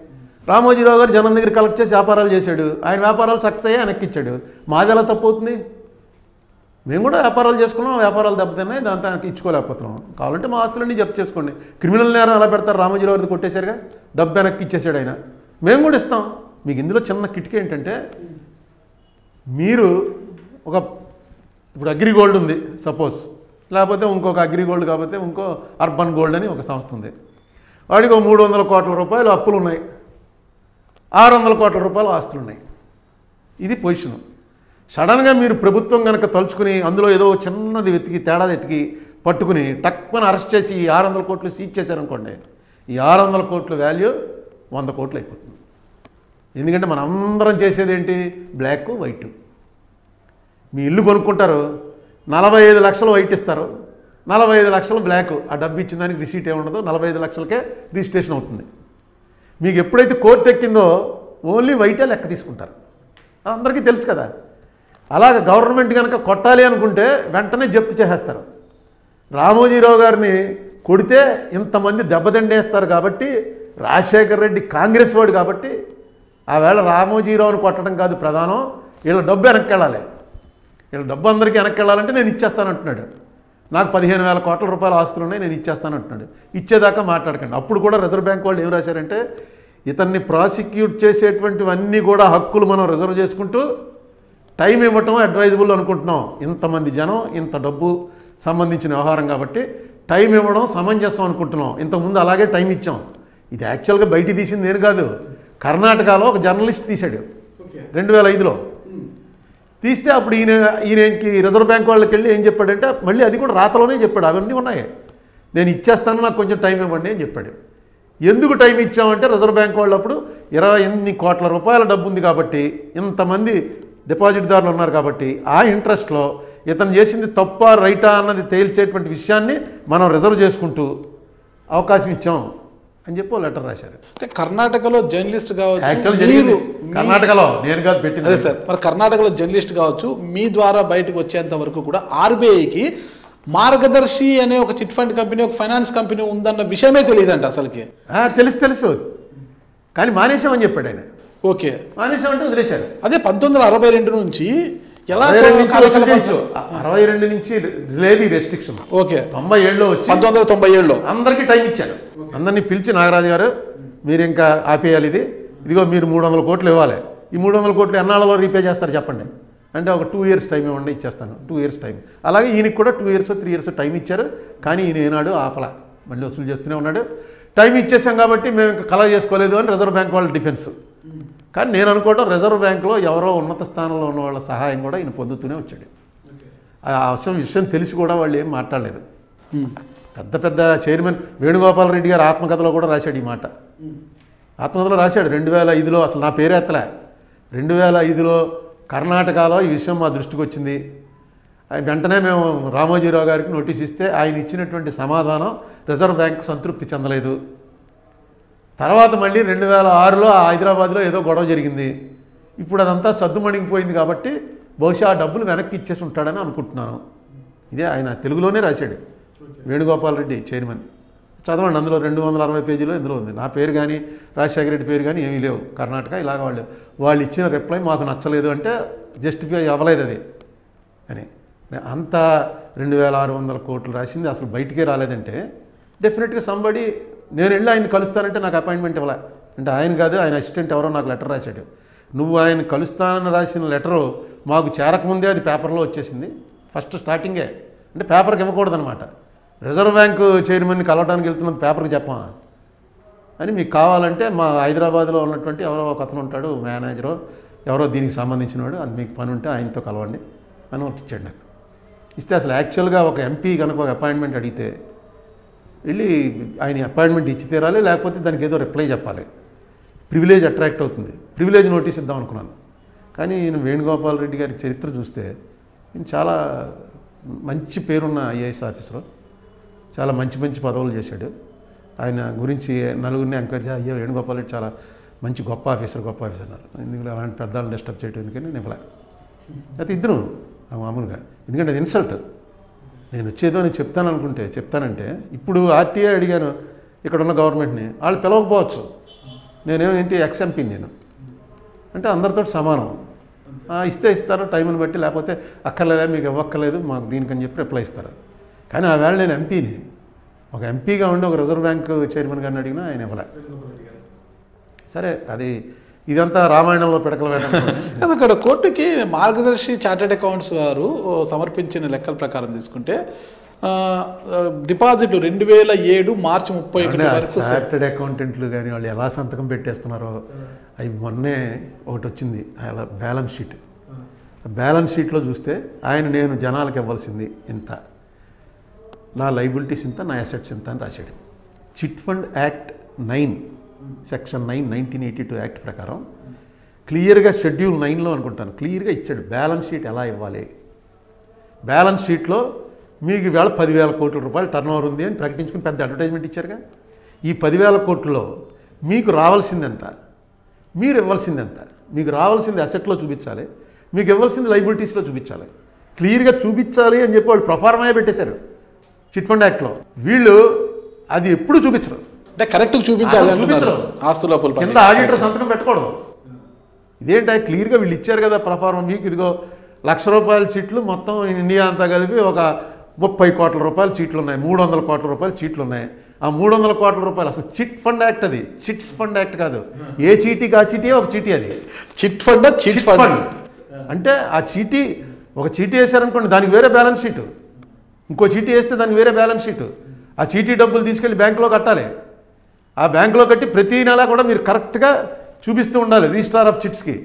రామోజీరావు గారు జనం దగ్గర కలెక్ట్ చేసి వ్యాపారాలు చేశాడు. ఆయన వ్యాపారాలు సక్సెస్ అయ్యి వెనక్కి ఇచ్చాడు. మాది ఎలా తప్పు అవుతుంది? మేము కూడా వ్యాపారాలు చేసుకున్నాం వ్యాపారాలు దెబ్బతిన్నాయి దాంతో ఇచ్చుకోలేకపోతున్నాం. కావాలంటే మా ఆస్తులన్నీ జప్తు చేసుకోండి. క్రిమినల్ నేరం ఎలా పెడతారు? రామోజీరావు గారిది కొట్టేశారుగా? డబ్బు వెనక్కి ఇచ్చేసాడు ఆయన. మేము కూడా ఇస్తాం. మీకు ఇందులో చిన్న కిటికీ ఏంటంటే మీరు ఒక ఇప్పుడు అగ్రి గోల్డ్ ఉంది సపోజ్. లేకపోతే ఇంకొక అగ్రి గోల్డ్ కాకపోతే ఇంకో అర్బన్ గోల్డ్ అని ఒక సంస్థ ఉంది. వాడికి ఒక మూడు వందల కోట్ల రూపాయలు అప్పులు ఉన్నాయి ఆరు వందల కోట్ల రూపాయలు ఆస్తులు ఉన్నాయి ఇది పొజిషను. సడన్గా మీరు ప్రభుత్వం కనుక తలుచుకుని అందులో ఏదో చిన్నది వెతికి తేడాది వెతికి పట్టుకుని టక్కున అరెస్ట్ చేసి ఈ ఆరు వందల కోట్లు సీజ్ చేశారనుకోండి ఈ ఆరు వందల కోట్ల వాల్యూ వంద కోట్లు అయిపోతుంది. ఎందుకంటే మనం అందరం చేసేది ఏంటి? Black white. మీ ఇల్లు కొనుక్కుంటారు నలభై ఐదు లక్షలు వైట్ ఇస్తారు నలభై ఐదు లక్షలు బ్లాక్. ఆ డబ్బు ఇచ్చిన దానికి రిసీట్ ఏముండదు నలభై ఐదు లక్షలకే రిజిస్ట్రేషన్ అవుతుంది. మీకు ఎప్పుడైతే కోర్టు ఎక్కిందో ఓన్లీ వైటే లెక్క తీసుకుంటారు. అది అందరికీ తెలుసు కదా. అలాగ గవర్నమెంట్ కనుక కొట్టాలి అనుకుంటే వెంటనే జప్తు చేసేస్తారు. రామోజీరావు గారిని కొడితే ఇంతమంది దెబ్బతిండేస్తారు కాబట్టి రాజశేఖర్ రెడ్డి కాంగ్రెస్ వాడు కాబట్టి ఆ వేళ కొట్టడం కాదు ప్రధానం వీళ్ళ డబ్బు వెనక్కి వెళ్ళాలి. వీళ్ళ డబ్బు అందరికీ వెనక్కి వెళ్ళాలంటే నేను ఇచ్చేస్తానంటున్నాడు నాకు పదిహేను వేల కోట్ల రూపాయల ఆస్తులు ఉన్నాయి నేను ఇచ్చేస్తానంటున్నాడు ఇచ్చేదాకా మాట్లాడకండి. అప్పుడు కూడా రిజర్వ్ బ్యాంక్ వాళ్ళు ఏం రాశారంటే ఇతన్ని ప్రాసిక్యూట్ చేసేటువంటివన్నీ కూడా హక్కులు మనం రిజర్వ్ చేసుకుంటూ టైం ఇవ్వటం అడ్వైజబుల్ అనుకుంటున్నాం. ఇంతమంది జనం ఇంత డబ్బు సంబంధించిన వ్యవహారం కాబట్టి టైం ఇవ్వడం సమంజసం అనుకుంటున్నాం. ఇంతకుముందు అలాగే టైం ఇచ్చాం. ఇది యాక్చువల్గా బయట తీసింది నేను కాదు. కర్ణాటకలో ఒక జర్నలిస్ట్ తీశాడు. రెండు వేల ఐదులో. తీస్తే అప్పుడు ఈయన ఈయనకి రిజర్వ్ బ్యాంక్ వాళ్ళకి వెళ్ళి ఏం చెప్పాడంటే మళ్ళీ అది కూడా రాతలోనే చెప్పాడు. అవన్నీ ఉన్నాయి. నేను ఇచ్చేస్తాను నాకు కొంచెం టైం ఇవ్వండి అని చెప్పాడు. ఎందుకు టైం ఇచ్చామంటే రిజర్వ్ బ్యాంక్ వాళ్ళు అప్పుడు ఇరవై ఎనిమిది కోట్ల రూపాయల డబ్బు ఉంది కాబట్టి ఇంతమంది డిపాజిట్దారులు ఉన్నారు కాబట్టి ఆ ఇంట్రెస్ట్లో ఇతను చేసింది తప్ప రైటా అన్నది తేల్చేటువంటి విషయాన్ని మనం రిజర్వ్ చేసుకుంటూ అవకాశం ఇచ్చాం అని చెప్పి లెటర్ రాశారు. అంటే కర్ణాటకలో జర్నలిస్ట్ కావచ్చు కర్ణాటకలో నేను కాదు పెట్టింది. సార్ మరి కర్ణాటకలో జర్నలిస్ట్ కావచ్చు మీ ద్వారా బయటకు వచ్చేంత వరకు కూడా ఆర్బీఐకి మార్గదర్శి అనే ఒక చిట్ ఫండ్ కంపెనీ ఒక ఫైనాన్స్ కంపెనీ ఉందన్న విషయమే తెలియదంట అసలుకి. ఆ, తెలుసు తెలుసు. కానీ మానేశామని చెప్పాడు ఆయన. ఓకే. మానేశామంటే వదిలేశారు. అదే పంతొమ్మిది వందల అరవై రెండు నుంచి ఎలా అరవై రెండు నుంచి లేదు ఈ రెస్ట్రిక్షన్ ఓకే. తొంభై ఏళ్ళలో వచ్చి పంతొమ్మిది వందల తొంభై ఏడులో. అందరికీ టైం ఇచ్చారు. అందరినీ పిలిచి నాగరాజు గారు మీరు ఇంకా ఆపేయాలి ఇది. ఇదిగో మీరు మూడు వందల కోట్లు ఇవ్వాలి. ఈ మూడు వందల కోట్లు ఎన్నాళ్ళలో రీపే చేస్తారు చెప్పండి. అంటే ఒక టూ ఇయర్స్ టైం ఇవ్వండి ఇచ్చేస్తాను. టూ ఇయర్స్ టైం అలాగే ఈయనకి కూడా two years three years time ఇచ్చారు. కానీ ఈయన ఏనాడు ఆపల. మళ్ళీ వసూలు చేస్తూనే ఉన్నాడు. టైం ఇచ్చేసాం కాబట్టి మేము ఇంకా కలవ చేసుకోలేదు అని రిజర్వ్ బ్యాంక్ వాళ్ళ డిఫెన్స్ కానీ నేను అనుకోవడం రిజర్వ్ బ్యాంకులో ఎవరో ఉన్నత స్థానంలో ఉన్న వాళ్ళ సహాయం కూడా ఈయన పొందుతూనే వచ్చాడు. ఆ విషయం విషయం తెలిసి కూడా వాళ్ళు ఏం మాట్లాడలేదు. పెద్ద పెద్ద చైర్మన్ వేణుగోపాల్ రెడ్డి గారు ఆత్మకథలో కూడా రాశాడు ఈ మాట. ఆత్మకథలో రాశాడు రెండు వేల ఐదులో అసలు నా పేరు ఎత్తలే. రెండు వేల ఐదులో కర్ణాటకలో ఈ విషయం మా దృష్టికి వచ్చింది. ఆ వెంటనే మేము రామోజీరావు గారికి నోటీస్ ఇస్తే ఆయన ఇచ్చినటువంటి సమాధానం రిజర్వ్ బ్యాంక్ సంతృప్తి చెందలేదు. తర్వాత మళ్ళీ రెండు వేల ఆరులో హైదరాబాద్లో ఏదో గొడవ జరిగింది. ఇప్పుడు అదంతా సద్దుమణిగిపోయింది కాబట్టి బహుశా ఆ డబ్బులు వెనక్కి ఇచ్చేసి ఉంటాడని అనుకుంటున్నాను. ఇదే ఆయన తెలుగులోనే రాశాడు. వేణుగోపాల్ రెడ్డి చైర్మన్. చదవండి అందులో రెండు వందల అరవై పేజీలో ఇందులో ఉంది. నా పేరు కానీ రాజశేఖర రెడ్డి పేరు కానీ ఏమీ లేవు. కర్ణాటక ఇలాగ వాళ్ళు. వాళ్ళు ఇచ్చిన రిప్లై మాకు నచ్చలేదు అంటే జస్టిఫై అవ్వలేదు అది. అని. అంత రెండు వేల ఆరు వందల కోట్లు రాసింది అసలు బయటికే రాలేదంటే డెఫినెట్గా సంబడి నేను వెళ్ళి ఆయన కలుస్తానంటే నాకు అపాయింట్మెంట్ ఇవ్వలే. అంటే ఆయన కాదు ఆయన అసిస్టెంట్ ఎవరో నాకు లెటర్ రాశాడు. నువ్వు ఆయన కలుస్తానని రాసిన లెటరు మాకు చేరకముందే అది పేపర్లో వచ్చేసింది. ఫస్ట్ స్టార్టింగే. అంటే పేపర్కి ఇవ్వకూడదనమాట రిజర్వ్ బ్యాంకు చైర్మన్ని కలవడానికి వెళ్తున్నది పేపర్కి చెప్పమా? అని మీకు కావాలంటే మా హైదరాబాద్లో ఉన్నటువంటి ఎవరో ఒక అతను ఉంటాడు మేనేజరు. ఎవరో దీనికి సంబంధించిన వాడు. అది మీకు పని ఉంటే ఆయనతో కలవండి. అని ఒకటి ఇచ్చాడు నాకు. ఇస్తే అసలు యాక్చువల్గా ఒక ఎంపీ కనుక ఒక అపాయింట్మెంట్ అడిగితే వెళ్ళి ఆయన అపాయింట్మెంట్ ఇచ్చి తీరాలి లేకపోతే దానికి ఏదో రిప్లై చెప్పాలి. ప్రివిలేజ్ అట్రాక్ట్ అవుతుంది. ప్రివిలేజ్ నోటీస్ ఇద్దాం అనుకున్నాను. కానీ ఈయన వేణుగోపాల్ రెడ్డి గారి చరిత్ర చూస్తే ఈయన చాలా మంచి పేరున్న ఐఏఎస్ ఆఫీసర్. చాలా మంచి మంచి పదవులు చేశాడు. ఆయన గురించి నలుగురిని ఎంకరేజ్ అయ్యో వేణుగోపాల్ రెడ్డి చాలా మంచి గొప్ప ఆఫీసర్ గొప్ప ఆఫీసర్ అన్నారు. ఎందుకంటే అలాంటి పెద్దవాళ్ళని డిస్టర్బ్ చేయడం ఎందుకని నేను ఇవ్వలే. అయితే ఇద్దరు ఆ మామూలుగా. ఎందుకంటే అది ఇన్సల్ట్ నేను వచ్చేదో నేను చెప్తాను అనుకుంటే చెప్తానంటే ఇప్పుడు ఆర్టీఐ అడిగాను ఇక్కడ ఉన్న గవర్నమెంట్ని వాళ్ళు పిలవకపోవచ్చు. నేనేమేంటి ఎక్స్ఎంపీ నేను. అంటే అందరితో సమానం. ఇస్తే ఇస్తారు టైంని బట్టి లేకపోతే అక్కర్లేదా మీకు ఇవ్వక్కర్లేదు మాకు దీనికని చెప్పి రిప్లై ఇస్తారు. కానీ ఆ వేళ నేను ఎంపీని. ఒక ఎంపీగా ఉండి ఒక రిజర్వ్ బ్యాంక్ చైర్మన్ గారిని అడిగినా ఆయన ఇవ్వలే. సరే అది ఇదంతా రామాయణంలో పిడకలు వేయడం అది ఇక్కడ కోర్టుకి మార్గదర్శి చార్టెడ్ అకౌంట్స్ వారు సమర్పించిన లెక్కల ప్రకారం తీసుకుంటే డిపాజిట్లు రెండు వేల ఏడు మార్చి ముప్పై ఒకటి వరకు. చార్టెడ్ అకౌంటెంట్లు కానీ వాళ్ళు ఎలా సంతకం పెట్టేస్తున్నారో అవి మొన్నే ఒకటి వచ్చింది అలా బ్యాలెన్స్ షీట్. బ్యాలెన్స్ షీట్లో చూస్తే ఆయన నేను జనాలకు ఇవ్వాల్సింది ఇంత. నా లైబిలిటీస్ ఇంత నా అసెట్స్ ఇంత అని రాశాడు. Chit fund act nine section nine nineteen eighty two act ప్రకారం క్లియర్గా షెడ్యూల్ నైన్లో అనుకుంటాను. క్లియర్గా ఇచ్చాడు. బ్యాలెన్స్ షీట్ ఎలా ఇవ్వాలి? బ్యాలెన్స్ షీట్లో మీకు వేళ పదివేల కోట్ల రూపాయలు టర్న్ ఓవర్ ఉంది అని ప్రకటించుకుని పెద్ద అడ్వర్టైజ్మెంట్ ఇచ్చారుగా? ఈ పదివేల కోట్లలో మీకు రావాల్సింది ఎంత మీరు ఇవ్వాల్సింది ఎంత మీకు రావాల్సింది అసెట్లో చూపించాలి. మీకు ఇవ్వాల్సింది లైబిలిటీస్లో చూపించాలి. క్లియర్గా చూపించాలి అని చెప్పి వాళ్ళు ప్రఫారమే పెట్టేశారు. చిట్ ఫండ్ యాక్ట్లో. వీళ్ళు అది ఎప్పుడు చూపించరు. అంటే కరెక్ట్ చూపించాలి అంటున్నారు. ఆస్తుల అప్పుల. కింద ఆడిటర్ సంతకం పెట్టకూడదు ఇదేంటి? క్లియర్గా వీళ్ళు ఇచ్చారు కదా ప్రఫార్మ మీకు ఇదిగో లక్ష రూపాయల చీట్లు మొత్తం ఇండియా అంతా కలిపి ఒక ముప్పై కోట్ల రూపాయల చీట్లు ఉన్నాయి. మూడు వందల కోట్ల రూపాయల చీట్లు ఉన్నాయి. ఆ మూడు వందల కోట్ల రూపాయలు అసలు చిట్ ఫండ్ యాక్ట్ అది. చిట్స్ ఫండ్ యాక్ట్ కాదు. ఏ చీటీకి ఆ చీటీ ఒక చీటీ అది. Chit fund chit fund. అంటే ఆ చీటీ ఒక చీటీ వేశారనుకోండి దానికి వేరే బ్యాలెన్స్ షీట్. ఇంకో చీటీ వేస్తే దానికి వేరే బ్యాలెన్స్ షీట్. ఆ చీటీ డబ్బులు తీసుకెళ్ళి బ్యాంకులో కట్టాలి. ఆ బ్యాంకులో కట్టి ప్రతి నెల కూడా మీరు కరెక్ట్గా చూపిస్తూ ఉండాలి. రిజిస్టార్ ఆఫ్ చిట్స్కి.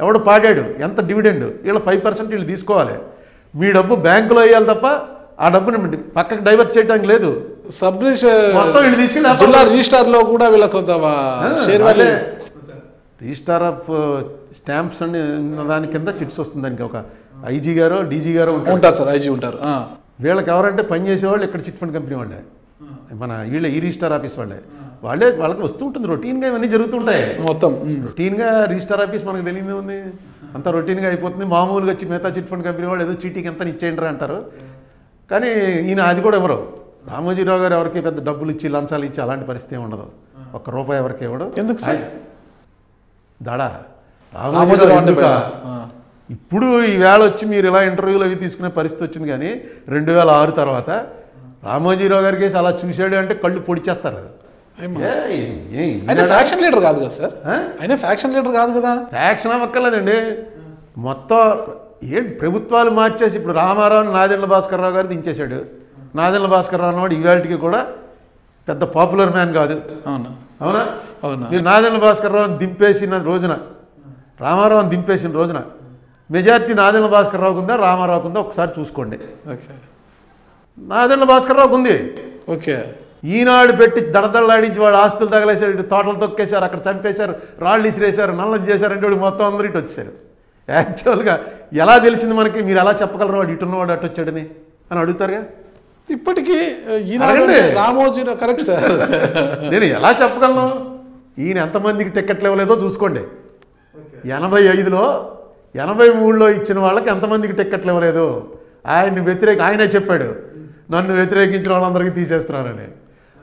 ఎవడు పాడాడు? ఎంత డివిడెండ్? వీళ్ళు ఫైవ్ పర్సెంట్ వీళ్ళు తీసుకోవాలి. మీ డబ్బు బ్యాంకులో వేయాలి తప్ప ఆ డబ్బుని పక్కకు డైవర్ట్ చేయడానికి లేదు. సబ్ జిల్లా కూడా వీళ్ళ కొంత రిజిస్టార్ ఆఫ్ స్టాంప్స్ అని దాని కింద చిట్స్ వస్తుంది దానికి ఒక ఐజీ గారో డీజీ గారో ఉంటారు. సార్ ఐజీ ఉంటారు. వీళ్ళకి ఎవరంటే పని చేసేవాళ్ళు ఇక్కడ చిట్ ఫండ్ కంపెనీ వాళ్ళే. మన వీళ్ళ ఈ రిజిస్టార్ ఆఫీస్ వాళ్ళే. వాళ్ళే వాళ్ళకి వస్తూ ఉంటుంది రొటీన్గా ఇవన్నీ జరుగుతుంటాయి. మొత్తం. రొటీన్గా రిజిస్టార్ ఆఫీస్ మనకు తెలియదు ఉంది. అంత రొటీన్గా అయిపోతుంది. మామూలుగా వచ్చి మిగతా చిట్ ఫండ్ కంపెనీ వాళ్ళు ఏదో చీటీకి ఎంత ఇచ్చేయండి అంటారు. కానీ ఈయన అది కూడా ఎవరు? రామోజీరావు గారు ఎవరికి పెద్ద డబ్బులు ఇచ్చి లంచాలు ఇచ్చి అలాంటి పరిస్థితి ఉండదు. ఒక్క రూపాయి ఎవరికి ఇవ్వడు. ఎందుకు దాడా రామోజీరావు. ఇప్పుడు ఈ వేళ వచ్చి మీరు ఇలా ఇంటర్వ్యూలు అవి తీసుకునే పరిస్థితి వచ్చింది కానీ రెండు వేల ఆరు తర్వాత రామోజీరావు గారికి అలా చూశాడు అంటే కళ్ళు పొడిచేస్తారు. ఆయన ఫ్యాక్షన్ లీడర్ కాదు కదా సార్? ఆయన ఫ్యాక్షన్ లీడర్ కాదు కదా? యాక్షన్ అవ్వక్కర్లేదండి. మొత్తం ఏంటి ప్రభుత్వాలు మార్చేసి ఇప్పుడు రామారావు నాదెండ్ల భాస్కర్ రావు గారు దించేశాడు. నాదెండ్ల భాస్కర్ రావు అన్నవాడు ఇవాళకి కూడా పెద్ద పాపులర్ మ్యాన్ కాదు. అవునా? అవునా? అవునా? మీరు నాదెండ్ల భాస్కర్ రావుని దింపేసిన రోజున రామారావుని దింపేసిన రోజున మెజార్టీ నాదెండ్ల భాస్కర్ రావుకు ఉందా? రామారావుకు ఉందా? ఒకసారి చూసుకోండి. ఓకే. నాదెండ్ల భాస్కర్ రావుకు ఉంది. ఓకే. ఈనాడు పెట్టి దడదళ్ళాడించి వాడు ఆస్తులు తగలేశారు ఇటు తోటలు తొక్కేశారు అక్కడ చంపేశారు రాళ్ళు ఇసిరేశారు నల్లది చేశారంటే వాడు మొత్తం అందరూ ఇటు వచ్చారు యాక్చువల్గా ఎలా తెలిసింది మనకి? మీరు ఎలా చెప్పగలరు వాడు? ఇటున్నవాడు అటు వచ్చాడని అని అడుగుతారుగా? ఇప్పటికీ ఈనాడు. Ramoji Rao correct sir. నేను ఎలా చెప్పగలను? ఈయన ఎంతమందికి టికెట్లు ఇవ్వలేదో చూసుకోండి. ఎనభై ఐదులో ఎనభై మూడులో ఇచ్చిన వాళ్ళకి ఎంతమందికి టికెట్లు ఇవ్వలేదు? ఆయన్ని వ్యతిరేక ఆయనే చెప్పాడు. నన్ను వ్యతిరేకించిన వాళ్ళందరికీ తీసేస్తున్నానని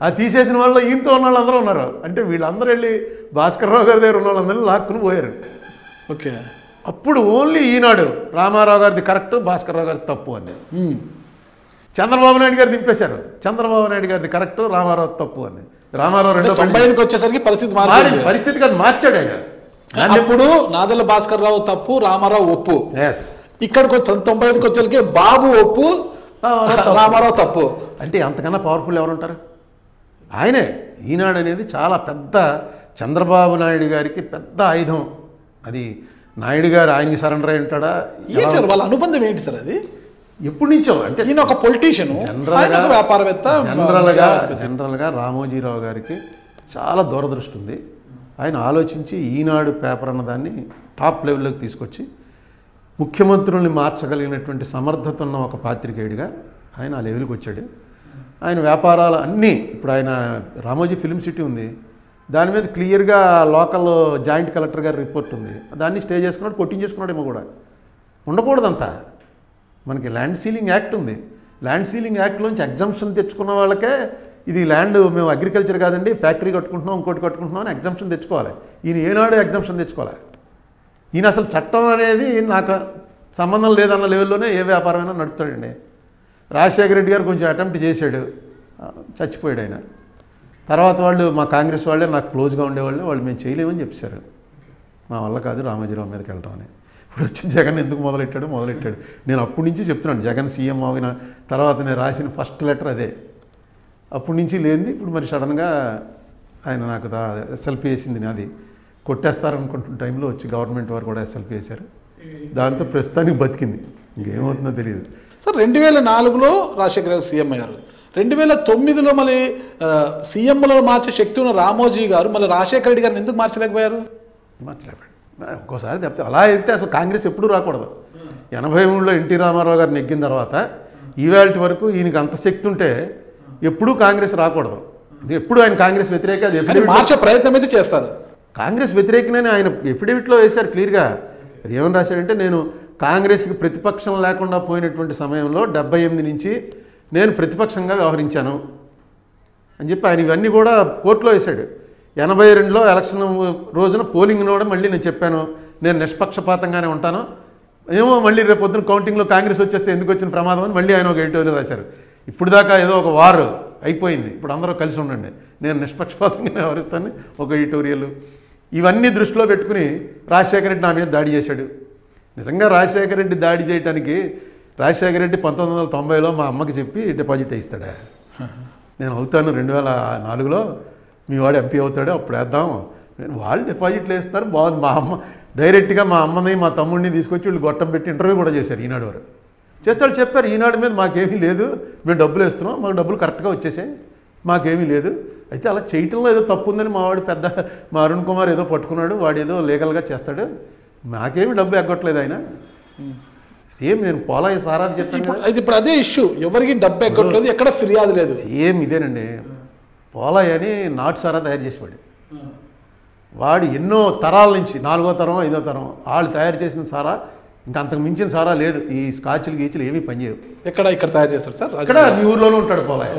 ఆ తీసేసిన వాళ్ళు ఈయనతో ఉన్న వాళ్ళందరూ ఉన్నారు. అంటే వీళ్ళందరూ వెళ్ళి భాస్కర్ రావు గారి దగ్గర ఉన్న వాళ్ళందరినీ లాక్కుని పోయారు. ఓకే. అప్పుడు ఓన్లీ ఈనాడు రామారావు గారిది కరెక్ట్ భాస్కర్ రావు గారిది తప్పు అంది ఉమ్. చంద్రబాబు నాయుడు గారు దింపేశారు. చంద్రబాబు నాయుడు గారిది కరెక్ట్ రామారావు తప్పు అంది రామారావు రెండో తొంభై ఐదుకి వచ్చేసరికి పరిస్థితి మారింది పరిస్థితి కాదు మార్చాడు ఆయన. దాన్ని అప్పుడు నాదెల్ల భాస్కర్ రావు తప్పు రామారావు ఒప్పు. ఎస్ ఇక్కడికి వచ్చి- తొంభై ఐదుకి వచ్చేసరికి బాబు ఒప్పు రామారావు తప్పు. అంటే అంతకన్నా పవర్ఫుల్ ఎవరుంటారు ఆయనే ఈనాడు అనేది చాలా పెద్ద చంద్రబాబు నాయుడు గారికి పెద్ద ఆయుధం. అది నాయుడు గారు ఆయనకి సరెండర్ అయి ఉంటాడా? వాళ్ళ అనుబంధం ఏంటి సార్ అది? ఎప్పటి నుంచో? అంటే ఈయన ఒక పొలిటీషియన్ వ్యాపారవేత్త జనరల్గా జనరల్గా రామోజీరావు గారికి చాలా దూరదృష్టి ఉంది. ఆయన ఆలోచించి ఈనాడు పేపర్ అన్నదాన్ని టాప్ లెవెల్లోకి తీసుకొచ్చి ముఖ్యమంత్రుల్ని మార్చగలిగినటువంటి సమర్థత ఉన్న ఒక పాత్రికేయుడిగా ఆయన ఆ లెవెల్కి వచ్చాడు. ఆయన వ్యాపారాలు అన్నీ ఇప్పుడు ఆయన రామోజీ ఫిలిం సిటీ ఉంది. దాని మీద క్లియర్గా లోకల్ జాయింట్ కలెక్టర్ గారి రిపోర్ట్ ఉంది. దాన్ని స్టే చేసుకున్నాడు కొట్టించేసుకున్నాడేమో కూడా. ఉండకూడదంతా. మనకి ల్యాండ్ సీలింగ్ యాక్ట్ ఉంది. ల్యాండ్ సీలింగ్ యాక్ట్లోంచి ఎగ్జామ్షన్ తెచ్చుకున్న వాళ్ళకే ఇది ల్యాండ్ మేము అగ్రికల్చర్ కాదండి ఫ్యాక్టరీ కట్టుకుంటున్నాం ఇంకోటి కట్టుకుంటున్నాం అని ఎగ్జామ్షన్ తెచ్చుకోవాలి. ఈయన ఏనాడు ఎగ్జామ్షన్ తెచ్చుకోవాలి ఈయన అసలు చట్టం అనేది నాకు సంబంధం లేదన్న లెవెల్లోనే ఏ వ్యాపారమైనా నడుపుతాడండి. రాజశేఖర రెడ్డి గారు కొంచెం అటెంప్ట్ చేశాడు. చచ్చిపోయాడు ఆయన. తర్వాత వాళ్ళు మా కాంగ్రెస్ వాళ్ళే నాకు క్లోజ్గా ఉండేవాళ్ళు వాళ్ళు మేము చేయలేమని చెప్పారు. మా వల్ల కాదు రామోజీరావు మీదకి వెళ్ళడం అని ఇప్పుడు వచ్చి జగన్ ఎందుకు మొదలెట్టాడు? మొదలెట్టాడు. నేను అప్పటి నుంచి చెప్తున్నాను జగన్ సీఎం అయిన తర్వాత నేను రాసిన ఫస్ట్ లెటర్ అదే. అప్పటి నుంచి లేనిది ఇప్పుడు మరి సడన్గా ఆయన నాకు ఎస్ఎల్పి వేసింది నాది. కొట్టేస్తారనుకుంటున్న టైంలో వచ్చి గవర్నమెంట్ వారు కూడా ఎస్ఎల్పి వేశారు దాంతో ప్రస్తుతానికి బతికింది. ఇంకేమవుతుందో తెలియదు. సార్ రెండు వేల నాలుగులో రాజశేఖర గారు సీఎం అయ్యారు. రెండు వేల తొమ్మిదిలో మళ్ళీ సీఎంలో మార్చే శక్తి ఉన్న రామోజీ గారు మళ్ళీ రాజశేఖర రెడ్డి గారిని ఎందుకు మార్చలేకపోయారు? మాట్లాడాడు ఒక్కోసారి చెప్తే అలా అయితే అసలు కాంగ్రెస్ ఎప్పుడూ రాకూడదు. ఎనభై మూడులో ఎన్టీ రామారావు గారు నెగ్గిన తర్వాత ఈవేళ వరకు ఈయనకి అంత శక్తి ఉంటే ఎప్పుడూ కాంగ్రెస్ రాకూడదు. ఎప్పుడు ఆయన కాంగ్రెస్ వ్యతిరేక మార్చే ప్రయత్నం అయితే చేస్తారు. కాంగ్రెస్ వ్యతిరేకనే ఆయన ఎఫిడవిట్లో వేశారు క్లియర్గా. అది ఏమని రాశాడంటే నేను కాంగ్రెస్కి ప్రతిపక్షం లేకుండా పోయినటువంటి సమయంలో డెబ్బై ఎనిమిది నుంచి నేను ప్రతిపక్షంగా వ్యవహరించాను అని చెప్పి ఆయన ఇవన్నీ కూడా కోర్టులో వేశాడు. ఎనభై రెండులో ఎలక్షన్ రోజున పోలింగ్ కూడా మళ్ళీ నేను చెప్పాను. నేను నిష్పక్షపాతంగానే ఉంటాను. ఏమో మళ్ళీ రేపు పొద్దున కౌంటింగ్లో కాంగ్రెస్ వచ్చేస్తే ఎందుకు వచ్చిన ప్రమాదం అని మళ్ళీ ఆయన ఒక ఎడిటోరియల్ రాశారు. ఇప్పుడు దాకా ఏదో ఒక వార్ అయిపోయింది. ఇప్పుడు అందరూ కలిసి ఉండండి. నేను నిష్పక్షపాతంగా వ్యవహరిస్తాను. ఒక ఎడిటోరియల్. ఇవన్నీ దృష్టిలో పెట్టుకుని రాజశేఖర రెడ్డి నా మీద దాడి చేశాడు. నిజంగా రాజశేఖర రెడ్డి దాడి చేయడానికి రాజశేఖర రెడ్డి పంతొమ్మిది వందల తొంభైలో మా అమ్మకి చెప్పి డిపాజిట్ వేయిస్తాడా? నేను అవుతాను రెండు వేల నాలుగులో. మీ వాడు ఎంపీ అవుతాడు అప్పుడు వేద్దాం. నేను వాళ్ళు డిపాజిట్లు వేస్తారు బాగుంది. మా అమ్మ డైరెక్ట్గా మా అమ్మని మా తమ్ముడిని తీసుకొచ్చి వీళ్ళు గొట్టం పెట్టి ఇంటర్వ్యూ కూడా చేశారు ఈనాడు వారు చేస్తాడు చెప్పారు. ఈనాడు మీద మాకేమీ లేదు. మేము డబ్బులు వేస్తున్నాం. మాకు డబ్బులు కరెక్ట్గా వచ్చేసాయి. మాకేమీ లేదు. అయితే అలా చేయటంలో ఏదో తప్పు ఉందని మా వాడు పెద్ద మా అరుణ్ కుమార్ ఏదో పట్టుకున్నాడు. వాడు ఏదో లీగల్గా చేస్తాడు. మాకేమీ డబ్బు ఎగ్గొట్టలేదు ఆయన. సేమ్ నేను పోలాయి సారా అని చెప్పాను ఇప్పుడు ఇది ఇప్పుడు అదే ఇష్యూ ఎవరికి డబ్బు ఎక్కట్లేదు ఎక్కడ ఫిర్యాదు లేదు. సేమ్ ఇదేనండి. పోలాయ్ అని నాటు సారా తయారు చేసేవాడు. వాడు ఎన్నో తరాల నుంచి నాలుగో తరం ఐదో తరం వాళ్ళు తయారు చేసిన సారా ఇంకా అంతకు మించిన సారా లేదు. ఈ స్కాచ్లు గీచులు ఏమీ పనిచేయవు. ఎక్కడ ఇక్కడ తయారు చేస్తారు సార్? ఇక్కడ మీ ఊర్లోనే ఉంటాడు పోలాయ్.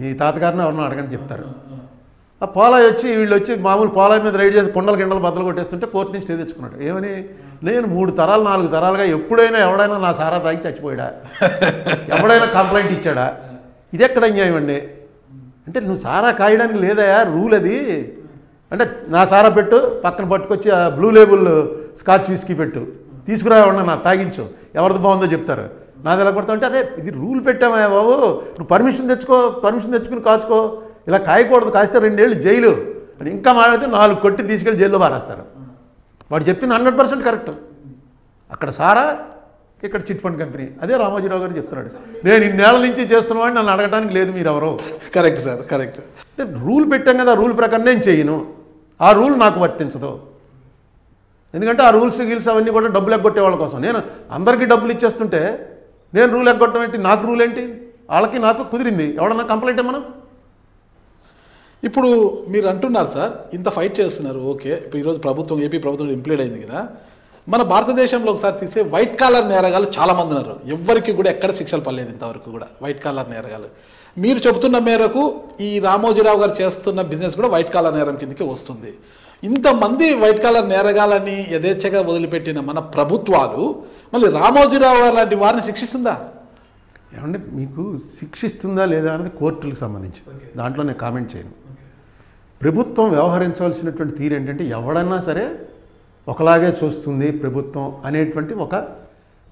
మీ తాతగారిని ఎవరినో అడగని చెప్తారు. ఆ పోలాయ్ వచ్చి వీళ్ళు వచ్చి మామూలు పోలాయ్ మీద రైడ్ చేసి కొండల కిండలు బద్దలు కొట్టేస్తుంటే కోర్టు నుంచి స్టే తెచ్చుకున్నాడు. ఏమని? నేను మూడు తరాలు నాలుగు తరాలుగా ఎప్పుడైనా ఎవడైనా నా సారా తాగి చచ్చిపోయాడా? ఎవడైనా కంప్లైంట్ ఇచ్చాడా? ఇది ఎక్కడ అన్యాయం అండి? అంటే నువ్వు సారా కాయడానికి లేదయా? రూల్ అది. అంటే నా సారా పెట్టు పక్కన పట్టుకొచ్చి ఆ బ్లూ లేబుల్ స్కాచ్ విస్కీ పెట్టు. తీసుకురా ఎవరన్నా నా తాగించు. ఎవరిది బాగుందో చెప్తారు. నాది ఎలా కొడతా అంటే అదే ఇది రూల్ పెట్టామయ్యా బాబు. నువ్వు పర్మిషన్ తెచ్చుకో పర్మిషన్ తెచ్చుకుని కాచుకో. ఇలా కాయకూడదు కాస్తే రెండేళ్ళు జైలు. అని ఇంకా మాట్లాడితే నాలుగు కొట్టి తీసుకెళ్ళి జైల్లో పారేస్తారు. వాడు చెప్పింది హండ్రెడ్ పర్సెంట్ కరెక్ట్. అక్కడ సారా ఇక్కడ చిట్ ఫండ్ కంపెనీ. అదే రామోజీరావు గారు చెప్తున్నాడు. నేను ఇన్నేళ్ళ నుంచి చేస్తున్నవాడిని నన్ను అడగడానికి లేదు మీరు ఎవరో కరెక్ట్ సార్ కరెక్ట్. రూల్ పెట్టాం కదా రూల్ ప్రకారం నేను చేయను. ఆ రూల్ నాకు వర్తించదు. ఎందుకంటే ఆ రూల్స్ గీల్స్ అవన్నీ కూడా డబ్బులు ఎగ్గొట్టే వాళ్ళ కోసం. నేను అందరికీ డబ్బులు ఇచ్చేస్తుంటే నేను రూల్ ఎగ్గొట్టడం ఏంటి? నాకు రూల్ ఏంటి? వాళ్ళకి నాకు కుదిరింది. ఎవడన్నా కంప్లైంట్ ఏమన్నా? ఇప్పుడు మీరు అంటున్నారు సార్ ఇంత ఫైట్ చేస్తున్నారు ఓకే. ఇప్పుడు ఈరోజు ప్రభుత్వం ఏపీ ప్రభుత్వం ఇంప్లీడ్ అయింది కదా. మన భారతదేశంలో ఒకసారి తీసే వైట్ కాలర్ నేరగాలు చాలా మంది ఉన్నారు. ఎవ్వరికి కూడా ఎక్కడ శిక్షలు పడలేదు ఇంతవరకు కూడా వైట్ కాలర్ నేరగాలు మీరు చెబుతున్న మేరకు ఈ రామోజీరావు గారు చేస్తున్న బిజినెస్ కూడా వైట్ కాలర్ నేరం కిందకి వస్తుంది. ఇంతమంది వైట్ కాలర్ నేరగాలని యథేచ్ఛగా వదిలిపెట్టిన మన ప్రభుత్వాలు మళ్ళీ రామోజీరావు గారు లాంటి వారిని శిక్షిస్తుందా? ఏమంటే మీకు శిక్షిస్తుందా లేదా అనేది కోర్టులకు సంబంధించి దాంట్లో నేను కామెంట్ చేయను. ప్రభుత్వం వ్యవహరించవలసినటువంటి తీరు ఏంటంటే ఎవడన్నా సరే ఒకలాగే చూస్తుంది ప్రభుత్వం అనేటువంటి ఒక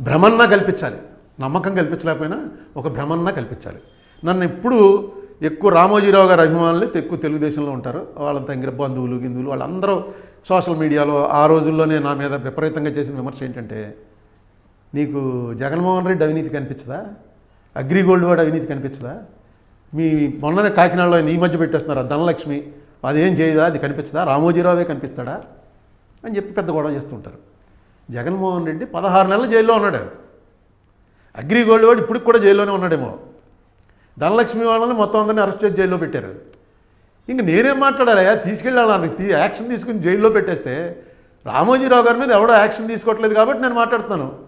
భ్రమన్నా కల్పించాలి. నమ్మకం కల్పించలేకపోయినా ఒక భ్రమన్నా కల్పించాలి. నన్ను ఎప్పుడు ఎక్కువ రామోజీరావు గారి అభిమానులు ఎక్కువ తెలుగుదేశంలో ఉంటారు. వాళ్ళంతా దగ్గర బంధువులు గిందువులు వాళ్ళందరూ సోషల్ మీడియాలో ఆ రోజుల్లోనే నా మీద విపరీతంగా చేసిన విమర్శ ఏంటంటే నీకు జగన్మోహన్ రెడ్డి అవినీతి కనిపించదా? అగ్రిగోల్డ్ వాడు అవినీతి కనిపించదా? మీ మొన్ననే కాకినాడలో ఈ మధ్య పెట్టేస్తున్నారు ధనలక్ష్మి. అదేం చేయదా? అది కనిపించదా? రామోజీరావే కనిపిస్తాడా? అని చెప్పి పెద్ద గొడవ చేస్తుంటారు. జగన్మోహన్ రెడ్డి పదహారు నెలలు జైల్లో ఉన్నాడు అగ్రిగోల్డ్ వాడు ఇప్పటికి కూడా జైల్లోనే ఉన్నాడేమో. ధనలక్ష్మి వాళ్ళని మొత్తం అందరినీ అరెస్ట్ చేసి జైల్లో పెట్టారు. ఇంక నేనేం మాట్లాడాలయ్యా తీసుకెళ్ళాలని యాక్షన్ తీసుకుని జైల్లో పెట్టేస్తే రామోజీరావు గారి మీద ఎవడో యాక్షన్ తీసుకోవట్లేదు కాబట్టి నేను మాట్లాడుతున్నాను.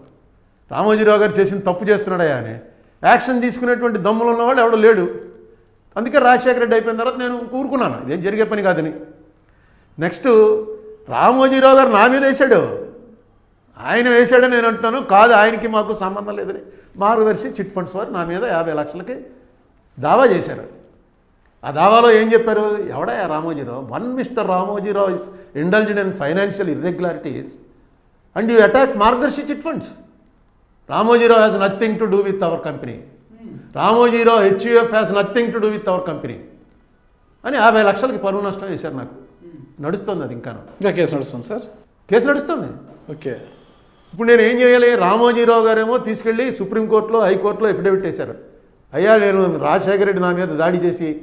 రామోజీరావు గారు చేసిన తప్పు చేస్తున్నాడయా అని. యాక్షన్ తీసుకునేటువంటి దమ్ములు ఉన్నవాడు ఎవడో లేడు. అందుకే రాజశేఖర రెడ్డి అయిపోయిన తర్వాత నేను కూరుకున్నాను. ఇదేం జరిగే పని కాదని. నెక్స్ట్ రామోజీరావు గారు నా మీద వేశాడు. ఆయన వేశాడని నేను అంటున్నాను. కాదు ఆయనకి మాకు సంబంధం లేదని మార్గదర్శి చిట్ ఫండ్స్ వారు నా మీద యాభై లక్షలకి దావా చేశారు. ఆ దావాలో ఏం చెప్పారు? ఎవడా Ramoji Rao? One mister Ramoji Rao is indulged and financial irregularities and you attack Margadarsi chit funds. Ramoji Rao has nothing to do with our company. Ramoji Rao HUF has nothing to do with our company అని యాభై లక్షలకి పరువు నష్టం చేశారు నాకు. నడుస్తుంది అది ఇంకా. ఇంకా కేసు నడుస్తుంది సార్? కేసు నడుస్తుంది. ఓకే. ఇప్పుడు నేను ఏం చేయాలి? రామోజీరావు గారేమో తీసుకెళ్ళి సుప్రీంకోర్టులో హైకోర్టులో అఫిడవిట్ వేశారు అయ్యా నేను రాజశేఖర రెడ్డి నా మీద దాడి చేసి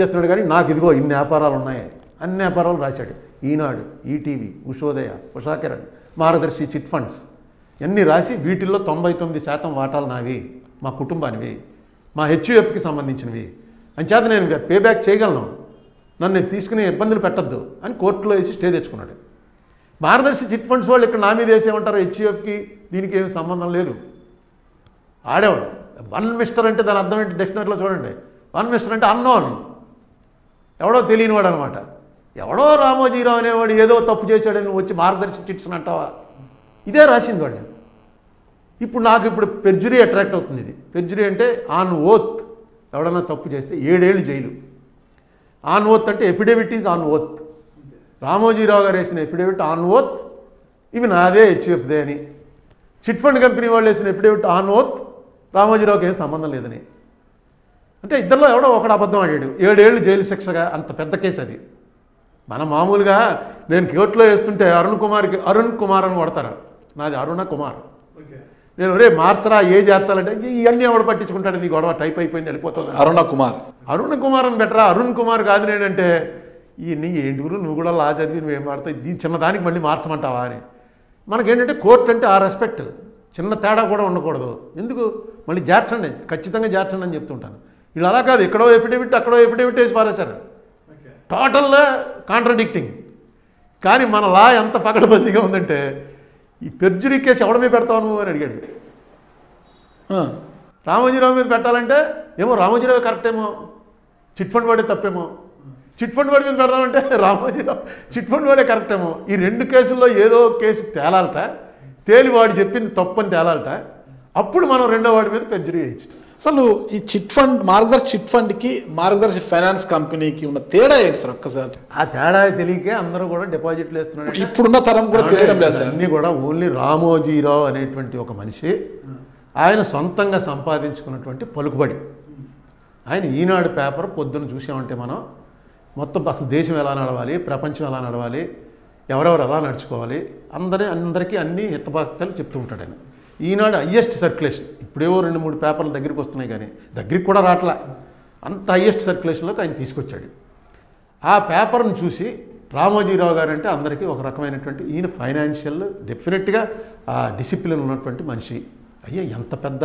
చేస్తున్నాడు కానీ నాకు ఇదిగో ఇన్ని వ్యాపారాలు ఉన్నాయి. అన్ని వ్యాపారాలు రాశాడు. ఈనాడు ఈటీవీ ఉషోదయ ఉషాకిరణ్ మార్గదర్శి చిట్ ఫండ్స్. అన్నీ రాసి వీటిల్లో తొంభై తొమ్మిది శాతం వాటాలు నావి. మా కుటుంబానివి. మా హెచ్యుఎఫ్కి సంబంధించినవి. అంచేత నేను పే బ్యాక్ చేయగలను. నన్ను తీసుకునే ఇబ్బందులు పెట్టద్దు అని కోర్టులో వేసి స్టే తెచ్చుకున్నాడు. మార్గదర్శి చిట్ ఫండ్స్ వాళ్ళు ఇక్కడ నా మీద వేసేమంటారు హెచ్యుఎఫ్కి దీనికి ఏమి సంబంధం లేదు. ఆడేవాడు. వన్ మిస్టర్ అంటే దాని అర్థం ఏంటి? డిక్షనరీలో చూడండి. వన్ మిస్టర్ అంటే అన్నోన్ ఎవడో తెలియనివాడు అనమాట ఎవడో రామోజీరావు అనేవాడు ఏదో తప్పు చేశాడని నువ్వు వచ్చి మార్గదర్శి చిట్స్ అంటావా? ఇదే రాసింది వాడు. ఇప్పుడు నాకు ఇప్పుడు పెర్జురీ అట్రాక్ట్ అవుతుంది ఇది. పెర్జురీ అంటే ఆన్ ఓత్ ఎవడన్నా తప్పు చేస్తే ఏడేళ్ళు జైలు. ఆన్ ఓత్ అంటే affidavit is on oath Ramoji Rao garu వేసిన ఎఫిడేవిట్ ఆన్ ఓత్ ఇవి నాదే హెచ్ఎఫ్దే అని. చిట్ ఫండ్ కంపెనీ వాళ్ళు వేసిన ఎఫిడేవిట్ ఆన్ ఓత్ రామోజీరావుకి ఏం సంబంధం లేదని. అంటే ఇద్దరిలో ఎవడో ఒకడు అబద్ధం ఆడాడు. ఏడేళ్ళు జైలు శిక్షగా అంత పెద్ద కేసు అది. మన మామూలుగా నేను కోర్టులో వేస్తుంటే అరుణ్ కుమార్కి అరుణ్ కుమార్ అని కొడతారు. నాది అరుణ కుమార్. నేను రే మార్చరా ఏ చేర్చాలంటే ఇవన్నీ ఎవడు పట్టించుకుంటాడు? నీ గొడవ టైప్ అయిపోయింది వెళ్ళిపోతుంది. అరుణ కుమార్. అరుణ్ కుమార్ అని బెటరా? అరుణ్ కుమార్ కాదు నేనంటే ఈ నీ ఏంటి గురు? నువ్వు కూడా లా చదివి నువ్వేం వాడతావు? దీని చిన్నదానికి మళ్ళీ మార్చమంటావా? అని. మనకేంటంటే కోర్టు అంటే ఆ రెస్పెక్ట్ చిన్న తేడా కూడా ఉండకూడదు. ఎందుకు? మళ్ళీ చేర్చండి ఖచ్చితంగా చేర్చండి అని చెప్తుంటాను. వీళ్ళు అలా కాదు. ఎక్కడో ఎఫిడేవిట్ అక్కడో ఎఫిడేవిట్ వేసి పారేశారు. టోటల్ కాంట్రడిక్టింగ్ కానీ మన లా ఎంత పకడబందీగా ఉందంటే ఈ పెర్జురీ కేసు ఎవడ మీద పెడతావు నువ్వు అని అడిగాడు. రామోజీరావు మీద పెట్టాలంటే ఏమో రామోజీరావు కరెక్ట్ ఏమో చిట్ ఫండ్ వాడే తప్పేమో. చిట్ ఫండ్ వాడి మీద పెడదామంటే రామోజీరావు చిట్ ఫండ్ వాడే కరెక్ట్ ఏమో. ఈ రెండు కేసుల్లో ఏదో కేసు తేలాలట తేలి వాడు చెప్పింది తప్పని తేలాలట అప్పుడు మనం రెండో వాడి మీద పెర్జరీ వేయచ్చు అసలు ఈ చిట్ ఫండ్ మార్గదర్శి చిట్ ఫండ్కి మార్గదర్శి ఫైనాన్స్ కంపెనీకి ఉన్న తేడా ఏంటి సార్ ఒక్కసారి? ఆ తేడా తెలియకే అందరూ కూడా డిపాజిట్లు వేస్తున్నాడు ఇప్పుడున్న తరం కూడా తెలియడం లేదు సార్. అన్నీ కూడా ఓన్లీ రామోజీరావు అనేటువంటి ఒక మనిషి ఆయన సొంతంగా సంపాదించుకున్నటువంటి పలుకుబడి. ఆయన ఈనాడు పేపర్ పొద్దున చూసామంటే మనం మొత్తం అసలు దేశం ఎలా నడవాలి ప్రపంచం ఎలా నడవాలి ఎవరెవరు ఎలా నడుచుకోవాలి అందరి అందరికీ అన్ని హితభక్తలు చెప్తూ ఉంటాడు ఆయన. ఈనాడు హయ్యెస్ట్ సర్క్యులేషన్ ఇప్పుడేవో రెండు మూడు పేపర్ల దగ్గరికి వస్తున్నాయి కానీ దగ్గరికి కూడా రావట్లా అంత హయ్యెస్ట్ సర్క్యులేషన్లోకి ఆయన తీసుకొచ్చాడు. ఆ పేపర్ను చూసి రామోజీరావు గారు అంటే అందరికీ ఒక రకమైనటువంటి ఈయన ఫైనాన్షియల్ డెఫినెట్గా ఆ డిసిప్లిన్ ఉన్నటువంటి మనిషి. అయ్యా ఎంత పెద్ద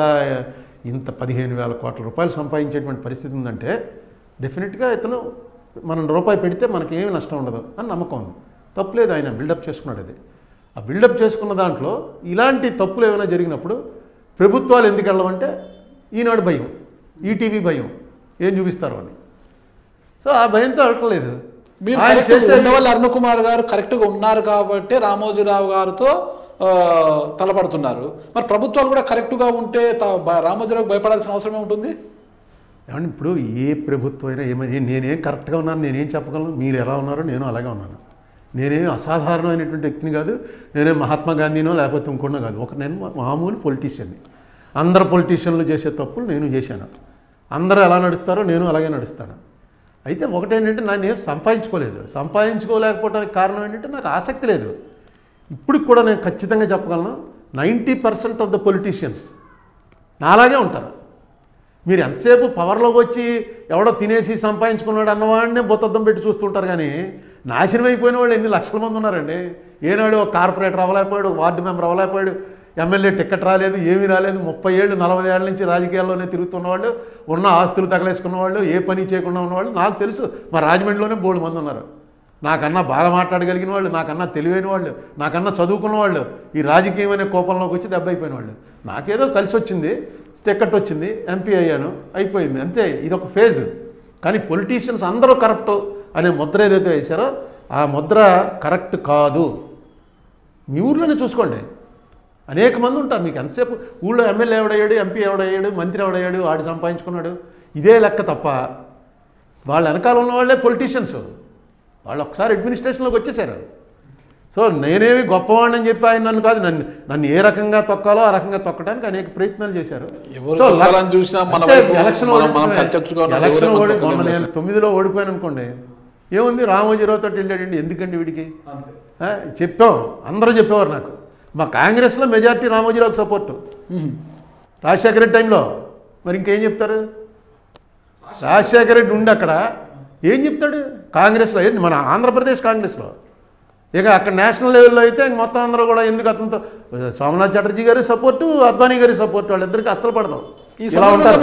ఇంత పదిహేను వేల కోట్ల రూపాయలు సంపాదించేటువంటి పరిస్థితి ఉందంటే డెఫినెట్గా ఇతను మనం రూపాయి పెడితే మనకి ఏమి నష్టం ఉండదు అని నమ్మకం ఉంది. తప్పులేదు ఆయన బిల్డప్ చేసుకున్నాడు అది. ఆ బిల్డప్ చేసుకున్న దాంట్లో ఇలాంటి తప్పులు ఏమైనా జరిగినప్పుడు ప్రభుత్వాలు ఎందుకు వెళ్ళమంటే ఈనాడు భయం ఈటీవీ భయం ఏం చూపిస్తారు అని. సో ఆ భయంతో వెళ్ళట్లేదు. మీరు అరుణ కుమార్ గారు కరెక్ట్గా ఉన్నారు కాబట్టి రామోజీరావు గారితో తలపడుతున్నారు. మరి ప్రభుత్వాలు కూడా కరెక్ట్గా ఉంటే రామోజీరావు భయపడాల్సిన అవసరం ఏముంటుంది? ఏమండి ఇప్పుడు ఏ ప్రభుత్వం అయినా ఏమని నేనేం కరెక్ట్గా ఉన్నాను నేనేం చెప్పగలను మీరు ఎలా ఉన్నారో నేను అలాగే ఉన్నాను. నేనేం అసాధారణమైనటువంటి వ్యక్తిని కాదు నేనే మహాత్మా గాంధీనో లేకపోతే ఇంకోనో కాదు. ఒక నేను మామూలు పొలిటీషియన్ని అందరు పొలిటీషియన్లు చేసే తప్పులు నేను చేశాను. అందరూ ఎలా నడుస్తారో నేను అలాగే నడుస్తాను. అయితే ఒకటేంటంటే నన్ను ఏం సంపాదించుకోలేదు. సంపాదించుకోలేకపోవడానికి కారణం ఏంటంటే నాకు ఆసక్తి లేదు. ఇప్పుడు కూడా నేను ఖచ్చితంగా చెప్పగలను ninety percent of the politicians నాలాగే ఉంటారు. మీరు ఎంతసేపు పవర్లోకి వచ్చి ఎవడో తినేసి సంపాదించుకున్నాడు అన్నవాడిని బొత్తద్దం పెట్టి చూస్తుంటారు కానీ నాశనం అయిపోయిన వాళ్ళు ఎన్ని లక్షల మంది ఉన్నారండి? ఏనాడు ఒక కార్పొరేటర్ అవ్వలేకపోయాడు ఒక వార్డు మెంబర్ అవ్వలేకపోయాడు ఎమ్మెల్యే టికెట్ రాలేదు ఏమీ రాలేదు ముప్పై ఏళ్ళు నలభై ఏళ్ళ నుంచి రాజకీయాల్లోనే తిరుగుతున్నవాళ్ళు ఉన్న ఆస్తులు తగలేసుకున్న వాళ్ళు ఏ పని చేయకుండా ఉన్నవాళ్ళు నాకు తెలుసు మా రాజమండ్రిలోనే బోల్డ్ మంది ఉన్నారు. నాకన్నా బాగా మాట్లాడగలిగిన వాళ్ళు నాకన్నా తెలివైన వాళ్ళు నాకన్నా చదువుకున్న వాళ్ళు ఈ రాజకీయం అనే కోపంలోకి వచ్చి దెబ్బ అయిపోయిన వాళ్ళు. నాకేదో కలిసి వచ్చింది టికెట్ వచ్చింది ఎంపీ అయ్యాను అయిపోయింది అంతే ఇది ఒక ఫేజ్. కానీ పొలిటీషియన్స్ అందరూ కరప్ట్ అనే ముద్ర ఏదైతే వేశారో ఆ ముద్ర కరెక్ట్ కాదు. మీ ఊర్లోనే చూసుకోండి. అనేక మంది ఉంటారు. మీకు ఎంతసేపు ఊళ్ళో ఎమ్మెల్యే ఎవడయ్యాడు ఎంపీ ఎవడయ్యాడు మంత్రి ఎవడయ్యాడు ఆడు సంపాదించుకున్నాడు. ఇదే లెక్క తప్ప వాళ్ళ వెనకాల ఉన్న వాళ్ళే పొలిటీషియన్స్ వాళ్ళు ఒకసారి అడ్మినిస్ట్రేషన్లోకి వచ్చేసారు. సో నేనేమి గొప్పవాడిని అని చెప్పి ఆయన నన్ను కాదు నన్ను నన్ను ఏ రకంగా తొక్కాలో ఆ రకంగా తొక్కడానికి అనేక ప్రయత్నాలు చేశారు. ఎలక్షన్. ఎలక్షన్ మొన్న నేను తొమ్మిదిలో ఓడిపోయాను అనుకోండి ఏముంది రామోజీరావుతో వెళ్ళాడండి ఎందుకండి వీడికి? చెప్పాం అందరూ చెప్పేవారు నాకు. మా కాంగ్రెస్లో మెజార్టీ రామోజీరావుకి సపోర్టు. రాజశేఖర రెడ్డి టైంలో. మరి ఇంకేం చెప్తారు? రాజశేఖర రెడ్డి ఉండి అక్కడ ఏం చెప్తాడు? కాంగ్రెస్లో ఏంటి? మన ఆంధ్రప్రదేశ్ కాంగ్రెస్లో. ఇక అక్కడ నేషనల్ లెవెల్లో అయితే మొత్తం అందరూ కూడా ఎందుకు అతనితో? సోమనాథ్ చటర్జీ గారి సపోర్టు అద్వానీ గారి సపోర్టు వాళ్ళిద్దరికి అస్సలు పడదాం. ఇలా ఉంటారు.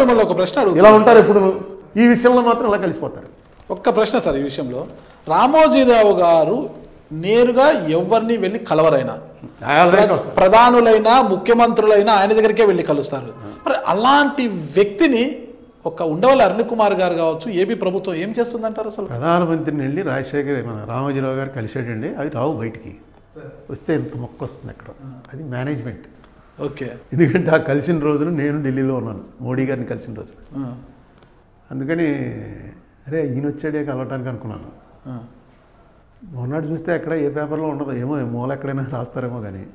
ఇలా ఉంటారు ఇప్పుడు. ఈ విషయంలో మాత్రం ఇలా కలిసిపోతారు. ఒక్క ప్రశ్న సార్ ఈ విషయంలో. రామోజీరావు గారు నేరుగా ఎవరిని వెళ్ళి కలవరైనా. ప్రధానులైన ముఖ్యమంత్రులైనా ఆయన దగ్గరికే వెళ్ళి కలుస్తారు. మరి అలాంటి వ్యక్తిని ఒక ఉండవల్లి అరుణ్ కుమార్ గారు కావచ్చు ఏపీ ప్రభుత్వం ఏం చేస్తుందంటారు అసలు? ప్రధానమంత్రిని వెళ్ళి రాజశేఖర్ మన రామోజీరావు గారు కలిసాడండి అవి రావు బయటికి. వస్తే ఇంత మొక్క వస్తుంది అక్కడ. అది మేనేజ్మెంట్ ఓకే. ఎందుకంటే ఆ కలిసిన రోజున నేను ఢిల్లీలో ఉన్నాను. మోడీ గారిని కలిసిన రోజు ఆ, అందుకని అరే ఈయన వచ్చాడే కలవటానికి అనుకున్నాను. మొన్నటి చూస్తే ఎక్కడ ఏ పేపర్లో ఉండదు. ఏమో మూల ఎక్కడైనా రాస్తారేమో కానీ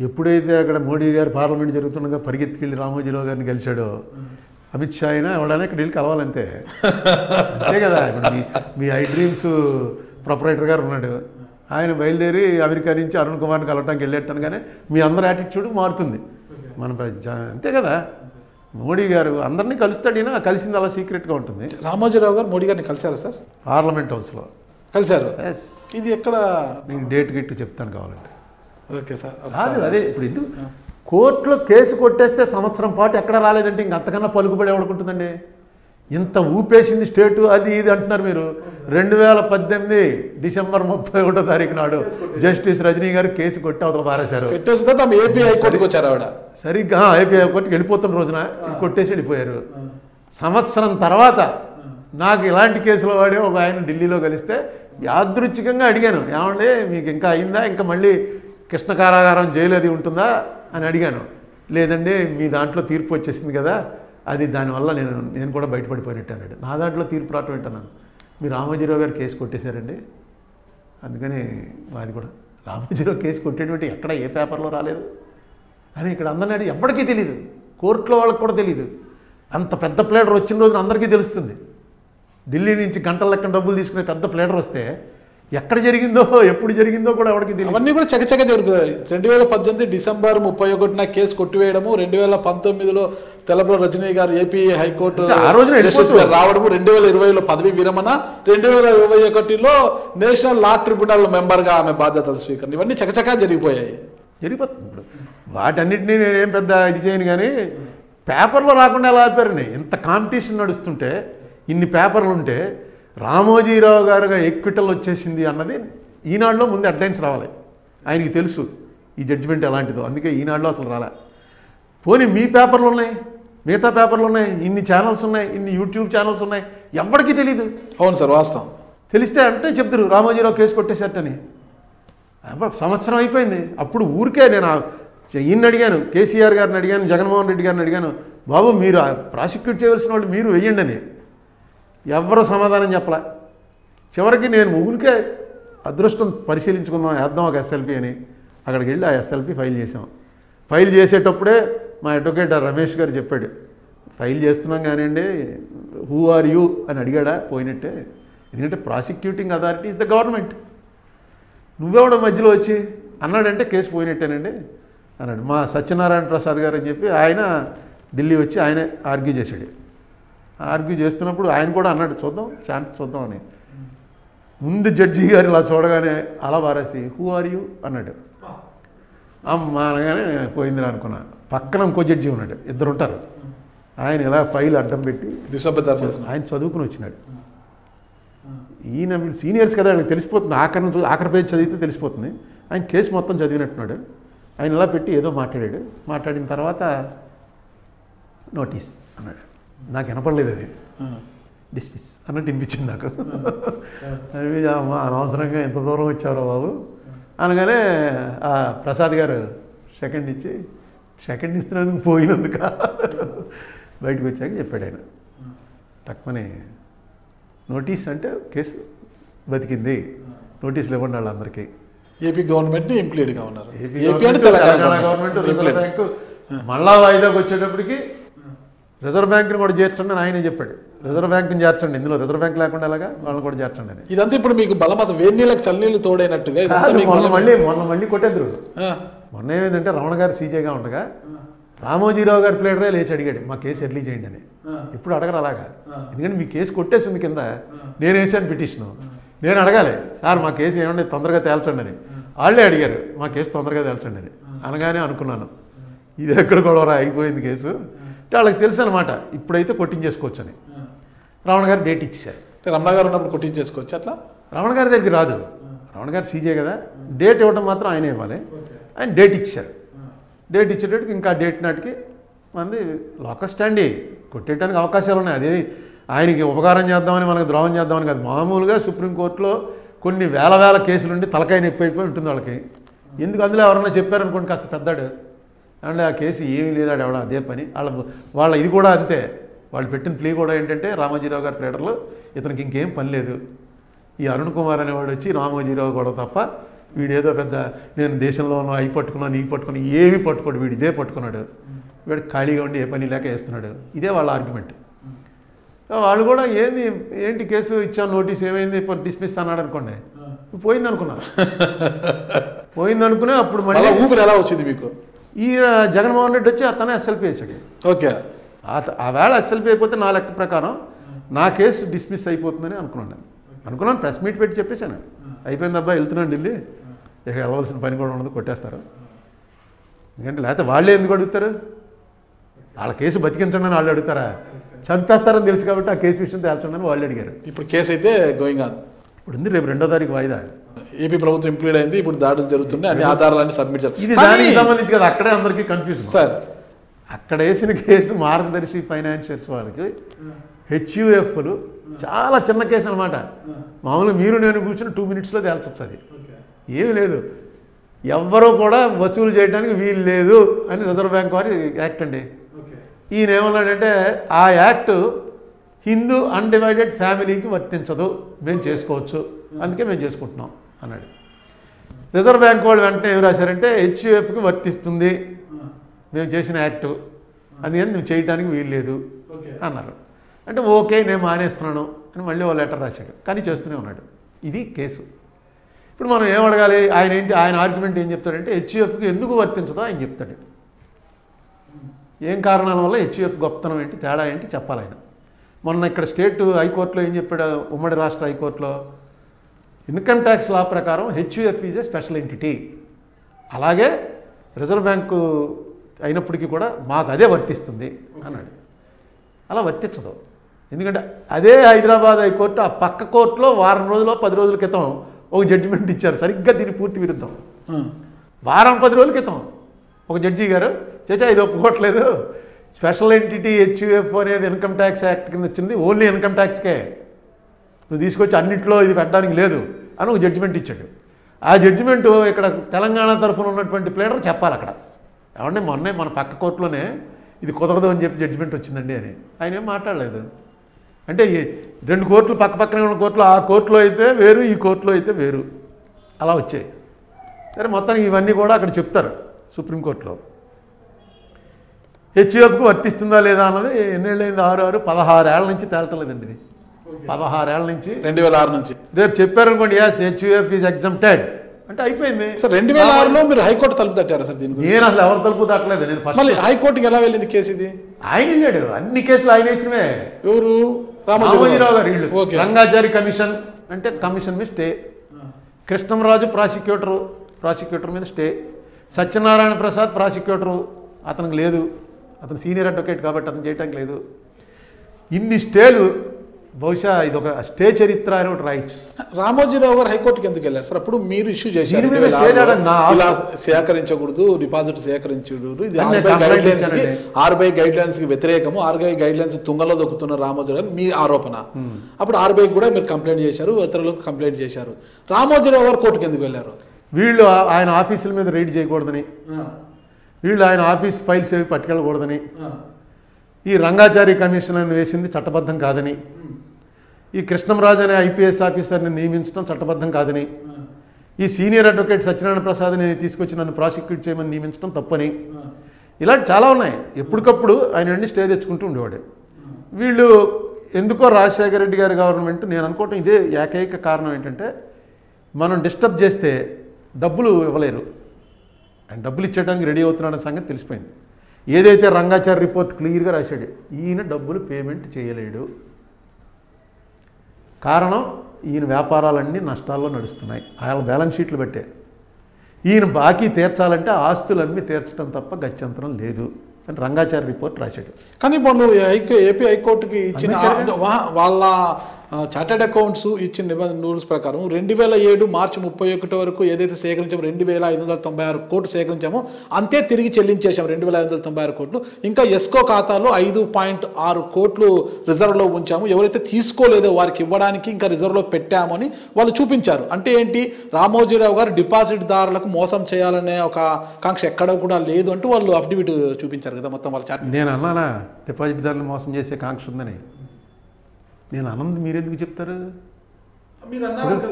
ఎప్పుడైతే అక్కడ మోడీ గారు పార్లమెంట్ జరుగుతుండగా పరిగెత్తుకెళ్ళి రామోజీరావు గారిని కలిశాడో అమిత్ షా అయినా ఎవడైనా ఇక్కడ వెళ్ళి కలవాలంతే. అంతే కదా. మీ మీ ఐ డ్రీమ్స్ ప్రొపరేటర్ గారు ఉన్నాడు. ఆయన బయలుదేరి అమెరికా నుంచి అరుణ్ కుమార్ని కలవటానికి వెళ్ళేట్టనగానే మీ అందరి యాటిట్యూడ్ మారుతుంది. మన అంతే కదా. మోడీ గారు అందరినీ కలుస్తాడు ఈయన కలిసింది అలా సీక్రెట్గా ఉంటుంది. రామోజీరావు గారు మోడీ గారిని కలిశారా సార్? పార్లమెంట్ హౌస్లో. కలిశారు. ఇది ఎక్కడ? మీకు డేట్ గిట్టు చెప్తాను కావాలంటే. Okay sir. కాదు అదే ఇప్పుడు ఎందుకు? కోర్టులో కేసు కొట్టేస్తే సంవత్సరం పాటు ఎక్కడ రాలేదంటే ఇంక అంతకన్నా పలుకుబడి ఎవడుకుంటుందండి? ఇంత ఊపేసింది స్టేటు అది ఇది అంటున్నారు మీరు. రెండు వేల పద్దెనిమిది డిసెంబర్ ముప్పై ఒకటో తారీఖు నాడు జస్టిస్ రజనీ గారు కేసు కొట్టి అవతల పారేశారు. సరిగ్గా ఏపీ హైకోర్టుకి వెళ్ళిపోతున్న రోజున కొట్టేసి వెళ్ళిపోయారు. సంవత్సరం తర్వాత నాకు ఇలాంటి కేసులో వాడే ఒక ఆయన ఢిల్లీలో కలిస్తే యాదృచ్ఛికంగా అడిగాను. ఏమండి మీకు ఇంకా అయిందా? ఇంకా మళ్ళీ కృష్ణ కారాగారం జైలు అది ఉంటుందా? అని అడిగాను. లేదండి మీ దాంట్లో తీర్పు వచ్చేసింది కదా. అది దానివల్ల నేను నేను కూడా బయటపడిపోయినట్టు అన్నాడు. నా దాంట్లో తీర్పు రావటం ఏంటన్నాను మీరు రామోజీరావు గారు కేసు కొట్టేశారండి. అందుకని మాది కూడా రామోజీరావు కేసు కొట్టేటువంటి ఎక్కడ ఏ పేపర్లో రాలేదు? అని ఇక్కడ అందరినీ ఎప్పటికీ తెలియదు కోర్టులో వాళ్ళకి కూడా తెలియదు అంత పెద్ద ప్లేడర్ వచ్చిన రోజున అందరికీ తెలుస్తుంది. ఢిల్లీ నుంచి గంటల లెక్కన డబ్బులు తీసుకునే పెద్ద ప్లేడర్ వస్తే ఎక్కడ జరిగిందో ఎప్పుడు జరిగిందో కూడా ఎవరికి తెలియదు అవన్నీ కూడా చకచక జరుగుతాయి రెండు వేల పద్దెనిమిది డిసెంబర్ ముప్పై ఒకటిన కేసు కొట్టివేయడము రెండు వేల పంతొమ్మిదిలో తెలపల రజనీ గారు ఏపీ హైకోర్టు ఆ రోజున జస్టిస్ వెళ్ళిపోతూ- గారు రావడము రెండు వేల ఇరవైలో పదవి విరమణ రెండు వేల ఇరవై ఒకటిలో నేషనల్ లా ట్రిబ్యునల్ మెంబర్గా ఆమె బాధ్యతలు స్వీకరణ. ఇవన్నీ చకచకా జరిగిపోయాయి. జరిగిపోతుంది. ఇప్పుడు వాటన్నిటినీ నేనేం పెద్ద ఇది చేయను కానీ పేపర్లో రాకుండా ఎలా ఆపారండి ఇంత కాంపిటీషన్ నడుస్తుంటే ఇన్ని పేపర్లు ఉంటే రామోజీరావు గారు ఎక్విటల్ వచ్చేసింది అన్నది ఈనాడులో ముందు అడ్లైన్స్ రావాలి. ఆయనకి తెలుసు ఈ జడ్జిమెంట్ ఎలాంటిదో. అందుకే ఈనాడులో అసలు రాలే. పోనీ మీ పేపర్లు ఉన్నాయి? మిగతా పేపర్లు ఉన్నాయి? ఇన్ని ఛానల్స్ ఉన్నాయి? ఇన్ని యూట్యూబ్ ఛానల్స్ ఉన్నాయి? ఎవరికీ తెలీదు. అవును సార్ వాస్తవం. తెలిస్తే అంటే చెప్తారు రామోజీరావు కేసు కొట్టేసేటని సంవత్సరం అయిపోయింది. అప్పుడు ఊరికే నేను ఈయన్ని అడిగాను కేసీఆర్ గారిని అడిగాను జగన్మోహన్ రెడ్డి గారిని అడిగాను బాబు మీరు ప్రాసిక్యూట్ చేయవలసిన వాళ్ళు మీరు వెయ్యండి అని. ఎవరు సమాధానం చెప్పలే. చివరికి నేను ఊరికే అదృష్టం పరిశీలించుకుందాం వేద్దాం ఒక ఎస్ఎల్పి అని. అక్కడికి వెళ్ళి ఆ ఎస్ఎల్పి ఫైల్ చేసాం ఫైల్ చేసేటప్పుడే మా అడ్వకేట్ రమేష్ గారు చెప్పాడు ఫైల్ చేస్తున్నాం కానివ్వండి హూ ఆర్ యూ అని అడిగాడా పోయినట్టే. ఎందుకంటే prosecuting authority is the government నువ్వెవడ మధ్యలో వచ్చి? అన్నాడంటే కేసు పోయినట్టేనండి. అన్నాడు మా సత్యనారాయణ ప్రసాద్ గారు అని చెప్పి ఆయన ఢిల్లీ వచ్చి ఆయనే ఆర్గ్యూ చేశాడు. ఆర్గ్యూ చేస్తున్నప్పుడు ఆయన కూడా అన్నాడు చూద్దాం ఛాన్స్ చూద్దాం అని. ముందు జడ్జి గారు ఇలా చూడగానే అలా పారేసి హూ ఆర్ యూ అన్నాడు. అమ్మ అనగానే పోయిందిరా అనుకున్నా. పక్కన ఇంకో జడ్జి ఉన్నాడు ఇద్దరు ఉంటారు ఆయన ఇలా ఫైల్ అడ్డం పెట్టి ఆయన చదువుకుని వచ్చినాడు. ఈయన సీనియర్స్ కదా ఆయనకు తెలిసిపోతుంది. ఆఖరి ఆఖరి పేజ్ చదివితే తెలిసిపోతుంది. ఆయన కేసు మొత్తం చదివినట్టున్నాడు. ఆయన ఇలా పెట్టి ఏదో మాట్లాడాడు. మాట్లాడిన తర్వాత నోటీస్ అన్నాడు. నాకు వినపడలేదు అది. డిస్మిస్ అన్నట్టు వినిపించింది నాకు. అనవసరంగా ఎంత దూరం వచ్చారో బాబు. అనగానే ఆ ప్రసాద్ గారు సెకండ్ ఇచ్చి సెకండ్ ఇస్తున్నందుకు పోయినందుక. బయటకు వచ్చాక చెప్పాడు ఆయన. తక్కువనే నోటీస్ అంటే కేసు బతికింది. నోటీసులు ఇవ్వండి వాళ్ళందరికీ ఏపీ గవర్నమెంట్ని ఇంప్లీడ్గా ఉన్నారు. ఏపీ అంటే గవర్నమెంట్, తెలంగాణ మళ్ళా వాయిదాకి వచ్చేటప్పటికి రిజర్వ్ బ్యాంక్ని కూడా చేర్చండి అని ఆయనే చెప్పాడు. రిజర్వ్ బ్యాంక్ని చేర్చండి. ఇందులో రిజర్వ్ బ్యాంక్ లేకుండా ఎలాగా? వాళ్ళని కూడా చేర్చండి అని. ఇదంతా ఇప్పుడు మీకు బలం అసలు వేడి నీళ్ళకి చల్లనీళ్ళు తోడైనట్టుగా మొన్న. మళ్ళీ మొన్న మళ్ళీ కొట్టేద్దరు. మొన్న ఏమైందంటే రమణ గారు సీజేగా ఉండగా రామోజీరావు గారి ప్లేడరే లేచి అడిగాడు మా కేసు ఎర్లీ చేయండి అని. ఇప్పుడు అడగరు అలాగా. ఎందుకంటే మీ కేసు కొట్టేసింది కింద. నేను వేసాను పిటిషను. నేను అడగాలి సార్ మా కేసు ఏమండి? తొందరగా తేల్చండి అని. వాళ్ళే అడిగారు మా కేసు తొందరగా తేల్చండి అని. అనగానే అనుకున్నాను. ఇది ఎక్కడ గొడవరా? అయిపోయింది కేసు. అంటే వాళ్ళకి తెలుసు అనమాట ఇప్పుడైతే కొట్టించేసుకోవచ్చు అని రమణ గారు డేట్ ఇచ్చేశారు. అంటే రమణ గారు ఉన్నప్పుడు కొట్టించేసుకోవచ్చు అట్లా? రమణ గారి దగ్గరికి రాదు. రమణ గారు సీజే కదా. డేట్ ఇవ్వడం మాత్రం ఆయన ఇవ్వాలి. ఆయన డేట్ ఇచ్చారు. డేట్ ఇచ్చేటట్టుకి ఇంకా డేట్ నాటికి మంది లోకల్ స్టాండీ కొట్టేయడానికి అవకాశాలు ఉన్నాయి. అది ఆయనకి ఉపకారం చేద్దామని మనకు ద్రోహం చేద్దామని కాదు. మామూలుగా సుప్రీంకోర్టులో కొన్ని వేల వేల కేసులు ఉండి తలకాయ నొప్పి అయిపోయి ఉంటుంది వాళ్ళకి. ఎందుకు అందులో ఎవరన్నా చెప్పారనుకోండి కాస్త పెద్దాడు. అంటే ఆ కేసు ఏమీ లేదా ఎవడ? అదే పని. వాళ్ళ వాళ్ళ ఇది కూడా అంతే. వాళ్ళు పెట్టిన ప్లీ కూడా ఏంటంటే రామోజీరావు గారి ప్లేటర్లో ఇతనికి ఇంకేం పని లేదు. ఈ అరుణ్ కుమార్ అనేవాడు వచ్చి రామోజీరావు గొడవ తప్ప వీడేదో పెద్ద నేను దేశంలోనూ అవి పట్టుకున్నాను ఈ పట్టుకున్నాను ఏమి పట్టుకోడు. వీడు ఇదే పట్టుకున్నాడు. వీడు ఖాళీగా ఉండి ఏ పని లేక వేస్తున్నాడు. ఇదే వాళ్ళ ఆర్గ్యుమెంట్ వాళ్ళు కూడా ఏంది ఏంటి కేసు ఇచ్చాను నోటీస్ ఏమైంది డిస్మిస్ అన్నాడు అనుకోండి. పోయింది అనుకున్నా పోయింది అనుకునే అప్పుడు మళ్ళీ మళ్ళీ ఊపిరి ఎలా వచ్చింది మీకు? ఈ జగన్మోహన్ రెడ్డి వచ్చి అతనే ఎస్ఎల్పి వేశాడు. ఓకే. ఆ- ఆ వేళ ఎస్ఎల్పి అయిపోతే నా లెక్క ప్రకారం నా కేసు డిస్మిస్ అయిపోతుందని అనుకున్నాను అనుకున్నాను ప్రెస్ మీట్ పెట్టి చెప్పేశాను. అయిపోయింది అబ్బా వెళ్తున్నాను ఢిల్లీ. ఇక వెళ్ళవలసిన పని కూడా ఉండదు కొట్టేస్తారు. ఎందుకంటే లేకపోతే వాళ్ళే ఎందుకు అడుగుతారు? వాళ్ళ కేసు బతికించండి అని వాళ్ళు అడుగుతారా? చంపేస్తారని తెలుసు కాబట్టి ఆ కేసు విషయం తేల్చండి అని వాళ్ళు అడిగారు. ఇప్పుడు కేసు అయితే గోయింగ్ ఆన్ ఇప్పుడు ఉంది రేపు రెండో తారీఖు వాయిదా ఏపీ ప్రభుత్వం ఇంప్లీడ్ అయింది ఇప్పుడు దాడులు జరుగుతున్నాయి అన్ని ఆధారాలన్నీ సబ్మిట్ ఇది చేస్తారు దానికి సంబంధించి కదా అక్కడే అందరికీ కన్ఫ్యూజన్ సార్. అక్కడ వేసిన కేసు మార్గదర్శి ఫైనాన్షియర్స్ వాళ్ళకి హెచ్యుఎఫ్లు చాలా చిన్న కేసు అనమాట మామూలుగా మీరు నేను కూర్చుని టూ మినిట్స్లో తేల్చొచ్చు అది. ఏమీ లేదు. ఎవ్వరూ కూడా వసూలు చేయడానికి వీలు లేదు అని రిజర్వ్ బ్యాంక్ వారి యాక్ట్ అండి. ఈయన ఏమన్నాడంటే ఆ యాక్ట్ హిందూ అన్డివైడెడ్ ఫ్యామిలీకి వర్తించదు. మేము చేసుకోవచ్చు. అందుకే మేము చేసుకుంటున్నాం అన్నాడు. రిజర్వ్ బ్యాంక్ వాళ్ళు వెంటనే ఏం రాశారంటే హెచ్యుఎఫ్కి వర్తిస్తుంది. మేము చేసిన యాక్టు. అందుకని నువ్వు చేయడానికి వీలు లేదు అన్నారు. అంటే ఓకే నేను మానేస్తున్నాను అని మళ్ళీ ఓ లెటర్ రాశాడు. కానీ చేస్తూనే ఉన్నాడు. ఇది కేసు. ఇప్పుడు మనం ఏం అడగాలి? ఆయన ఏంటి? ఆయన ఆర్గ్యుమెంట్ ఏం చెప్తాడంటే హెచ్యుఎఫ్కి ఎందుకు వర్తించదో ఆయన చెప్తాడు. ఏం కారణాల వల్ల హెచ్యుఎఫ్ గొప్పతనం ఏంటి? తేడా ఏంటి? చెప్పాలి ఆయన. మొన్న ఇక్కడ స్టేట్ హైకోర్టులో ఏం చెప్పాడు ఉమ్మడి రాష్ట్ర హైకోర్టులో? ఇన్కమ్ ట్యాక్స్ లా ప్రకారం HUF is a special entity. అలాగే రిజర్వ్ బ్యాంకు అయినప్పటికీ కూడా మాకు అదే వర్తిస్తుంది అన్నాడు. అలా వర్తించదు. ఎందుకంటే అదే హైదరాబాద్ హైకోర్టు ఆ పక్క కోర్టులో వారం రోజులు పది రోజుల క్రితం ఒక జడ్జిమెంట్ ఇచ్చారు. సరిగ్గా దీని పూర్తి విరుద్ధం. వారం పది రోజుల క్రితం ఒక జడ్జి గారు చేచా ఇది ఒప్పుకోవట్లేదు. స్పెషల్ ఎంటిటీ హెచ్యుఎఫ్ అనేది ఇన్కమ్ ట్యాక్స్ యాక్ట్ కింద వచ్చింది. ఓన్లీ ఇన్కమ్ ట్యాక్స్కే. నువ్వు తీసుకొచ్చి అన్నింటిలో ఇది పెట్టడానికి లేదు అని ఒక జడ్జిమెంట్ ఇచ్చాడు. ఆ జడ్జిమెంట్ ఇక్కడ తెలంగాణ తరఫున ఉన్నటువంటి ప్లేడర్ చెప్పాలి అక్కడ. ఏమంటే మొన్నే మన పక్క కోర్టులోనే ఇది కుదరదు అని చెప్పి జడ్జిమెంట్ వచ్చిందండి అని. ఆయన ఏం మాట్లాడలేదు. అంటే రెండు కోర్టులు పక్క పక్కనే ఉన్న కోర్టులు ఆ కోర్టులో అయితే వేరు ఈ కోర్టులో అయితే వేరు. అలా వచ్చాయి. సరే మొత్తానికి ఇవన్నీ కూడా అక్కడ చెప్తారు సుప్రీంకోర్టులో హెచ్యుఎఫ్కు వర్తిస్తుందా లేదా అన్నది ఎన్నేళ్ళైంది? ఆరు ఆరు పదహారేళ్ళ నుంచి తేల్చలేదండి ఇది. పదహారేళ్ళ నుంచి. రెండు వేల ఆరు నుంచి. రేపు చెప్పారనుకోండి యాస్ హెచ్యుఎఫ్ ఈజ్ ఎగ్జామ్టెడ్ అంటే అయిపోయింది. సార్ రెండు వేల ఆరులో మీరు హైకోర్టు తలుపు తట్టారా సార్ దీని గురించి? నేను అసలు ఎవరు తలుపు తట్టలేదు నేను ఫస్ట్ మళ్ళీ హైకోర్టుకి ఎలా వెళ్ళింది కేసు ఇది? ఆయన వెళ్ళాడు. అన్ని కేసులు ఆయన వేసినవే. ఎవరు? రామోజీరావు గారు. ఓకే. రంగాచారి కమిషన్ అంటే కమిషన్ మీద స్టే. కృష్ణంరాజు ప్రాసిక్యూటరు ప్రాసిక్యూటర్ మీద స్టే. సత్యనారాయణ ప్రసాద్ ప్రాసిక్యూటరు అతనికి లేదు. అతను సీనియర్ అడ్వకేట్ కాబట్టి అతను చేయటానికి లేదు. ఇన్ని స్టేలు బహుశా ఇది ఒక స్టే చరిత్ర అని ఒకటి రాయొచ్చు. రామోజీరావు గారు హైకోర్టుకి ఎందుకు వెళ్ళారు? సార్ అప్పుడు మీరు ఇష్యూ చేశారు. దీని మీద 2006 లో. చేయడానికి నా ఇలా సేకరించకూడదు డిపాజిట్ సేకరించకూడదు. ఇది ఆర్బీఐ గైడ్ లైన్స్కి. ఆర్బీఐ గైడ్ లైన్స్కి వ్యతిరేకము. ఆర్బీఐ గైడ్ లైన్స్ తుంగలో దొక్కుతున్న రామోజీరావు మీ ఆరోపణ. అప్పుడు ఆర్బీఐ కూడా మీరు కంప్లైంట్ చేశారు ఇతరులకు కంప్లైంట్ చేశారు. రామోజీరావు గారు కోర్టుకి ఎందుకు వెళ్ళారు? వీళ్ళు ఆయన ఆఫీసుల మీద రైడ్ చేయకూడదని. వీళ్ళు ఆయన ఆఫీస్ ఫైల్స్ ఏవి పట్టుకెళ్ళకూడదని. ఈ రంగాచారి కమిషన్ అని వేసింది చట్టబద్ధం కాదని. ఈ కృష్ణంరాజు అనే ఐపీఎస్ ఆఫీసర్ని నియమించడం చట్టబద్ధం కాదని. ఈ సీనియర్ అడ్వకేట్ సత్యనారాయణ ప్రసాద్ని తీసుకొచ్చి నన్ను ప్రాసిక్యూట్ చేయమని నియమించడం తప్పని. ఇలాంటి చాలా ఉన్నాయి. ఎప్పటికప్పుడు ఆయన నుండి స్టే తెచ్చుకుంటూ ఉండేవాడు. వీళ్ళు ఎందుకో రాజశేఖర రెడ్డి గారి గవర్నమెంట్ నేను అనుకోవటం ఇదే ఏకైక కారణం ఏంటంటే మనం డిస్టర్బ్ చేస్తే డబ్బులు ఇవ్వలేరు. ఆయన డబ్బులు ఇచ్చేయడానికి రెడీ అవుతున్నాడన్న సంగతి తెలిసిపోయింది. ఏదైతే రంగాచారి రిపోర్ట్ క్లియర్గా రాశాడు ఈయన డబ్బులు పేమెంట్ చేయలేడు. కారణం ఈయన వ్యాపారాలన్నీ నష్టాల్లో నడుస్తున్నాయి. ఆయన బ్యాలెన్స్ షీట్లు పెట్టే. ఈయన బాకీ తీర్చాలంటే ఆస్తులు అమ్మి తీర్చడం తప్ప గత్యంతరం లేదు అని రంగాచారి రిపోర్ట్ రాశాడు. కానీ వాళ్ళు హైకో ఏపీ హైకోర్టుకి ఇచ్చిన వాళ్ళ చార్టెడ్ అకౌంట్స్ ఇచ్చిన నిబంధన రూల్స్ ప్రకారం రెండు వేల ఏడు మార్చి ముప్పై ఒకటి వరకు ఏదైతే సేకరించామో రెండు వేల ఐదు వందల తొంభై ఆరు కోట్లు సేకరించామో అంతే తిరిగి చెల్లించేశాం రెండు వేల ఐదు వందల తొంభై ఆరు కోట్లు. ఇంకా ఎస్కో ఖాతాలో ఐదు పాయింట్ ఆరు కోట్లు రిజర్వ్లో ఉంచాము. ఎవరైతే తీసుకోలేదో వారికి ఇవ్వడానికి ఇంకా రిజర్వ్లో పెట్టామని వాళ్ళు చూపించారు. అంటే ఏంటి? రామోజీరావు గారు డిపాజిట్ దారులకు మోసం చేయాలనే ఒక కాంక్ష ఎక్కడ కూడా లేదు అంటూ వాళ్ళు అఫిడవిట్ చూపించారు కదా మొత్తం వాళ్ళ చార్ట్. నేను అన్నానా? డిపాజిట్దారులను మోసం చేసే కాంక్ష ఉందని. నేను అన్నది మీరెందుకు చెప్తారు?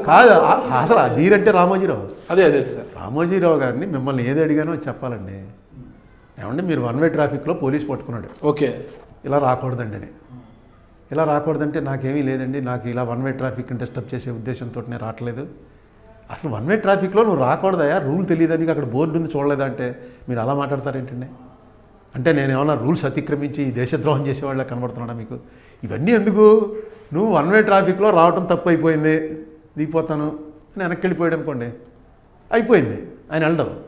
కాదు అసలు అంటే రామోజీరావు. అదే అదే అదే సార్. రామోజీరావు గారిని మిమ్మల్ని ఏది అడిగానో చెప్పాలండి. ఏమంటే మీరు వన్ వే ట్రాఫిక్లో పోలీస్ పట్టుకున్నాడు. ఓకే. ఇలా రాకూడదండి అని. ఇలా రాకూడదంటే నాకేమీ లేదండి. నాకు ఇలా వన్ వే ట్రాఫిక్ని డిస్టర్బ్ చేసే ఉద్దేశంతో నేను రావట్లేదు. అసలు వన్ వే ట్రాఫిక్లో నువ్వు రాకూడదయా? రూల్ తెలియదని అక్కడ బోర్డు ఉంది చూడలేదా అంటే మీరు అలా మాట్లాడతారేంటండి? అంటే నేను ఏమన్నా రూల్స్ అతిక్రమించి ఈ దేశద్రోహం చేసేవాళ్ళ కనబడుతున్నాడా మీకు? ఇవన్నీ ఎందుకు? నువ్వు వన్ వే ట్రాఫిక్లో రావటం తప్పు అయిపోయింది దిగిపోతాను అని వెనక్కి వెళ్ళిపోయాడు అనుకోండి. అయిపోయింది. ఆయన వెళ్ళడం.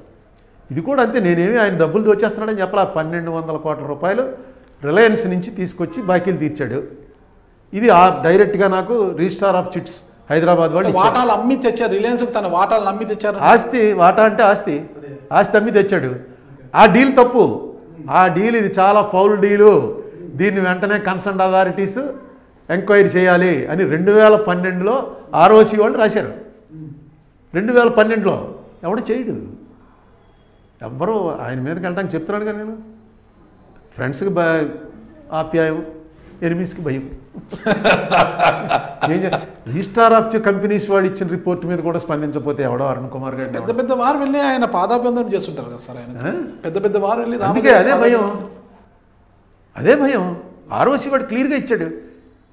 ఇది కూడా అంతే. నేనేమి ఆయన డబ్బులు దోచేస్తున్నాడని చెప్పలా. పన్నెండు వందల కోట్ల రూపాయలు రిలయన్స్ నుంచి తీసుకొచ్చి బాకీలు తీర్చాడు. ఇది ఆ డైరెక్ట్గా నాకు రిజిస్టార్ ఆఫ్ చిట్స్ హైదరాబాద్ వాళ్ళు. వాటాలు అమ్మి తెచ్చారు. రిలయన్స్ తన వాటాలను అమ్మి తెచ్చారు. ఆస్తి వాటా అంటే ఆస్తి. ఆస్తి అమ్మి తెచ్చాడు. ఆ డీల్ తప్పు. ఆ డీల్ ఇది చాలా ఫౌల్ డీలు. దీన్ని వెంటనే కన్సర్న్ అథారిటీస్ ఎంక్వైరీ చేయాలి అని రెండు వేల పన్నెండులో ఆర్ఓసి వాళ్ళు రాశారు. రెండు వేల పన్నెండులో ఎవడు చేయడు. ఎవ్వరూ ఆయన మీదకి వెళ్ళడానికి చెప్తున్నాడు కదా నేను. ఫ్రెండ్స్కి భ ఆప్యాయం ఎనిమిస్కి భయం. ఏం రిజిస్టార్ ఆఫ్ కంపెనీస్ వాడు ఇచ్చిన రిపోర్ట్ మీద కూడా స్పందించకపోతే ఎవడో అరుణ్ కుమార్ గారు పెద్ద పెద్ద వారు వెళ్ళి ఆయన పాదాభివందనం చేస్తుంటారు కదా సార్ ఆయన? పెద్ద పెద్ద వారు వెళ్ళి అందుకే అదే భయం. అదే భయం. ఆర్ఓసి వాడు క్లియర్గా ఇచ్చాడు.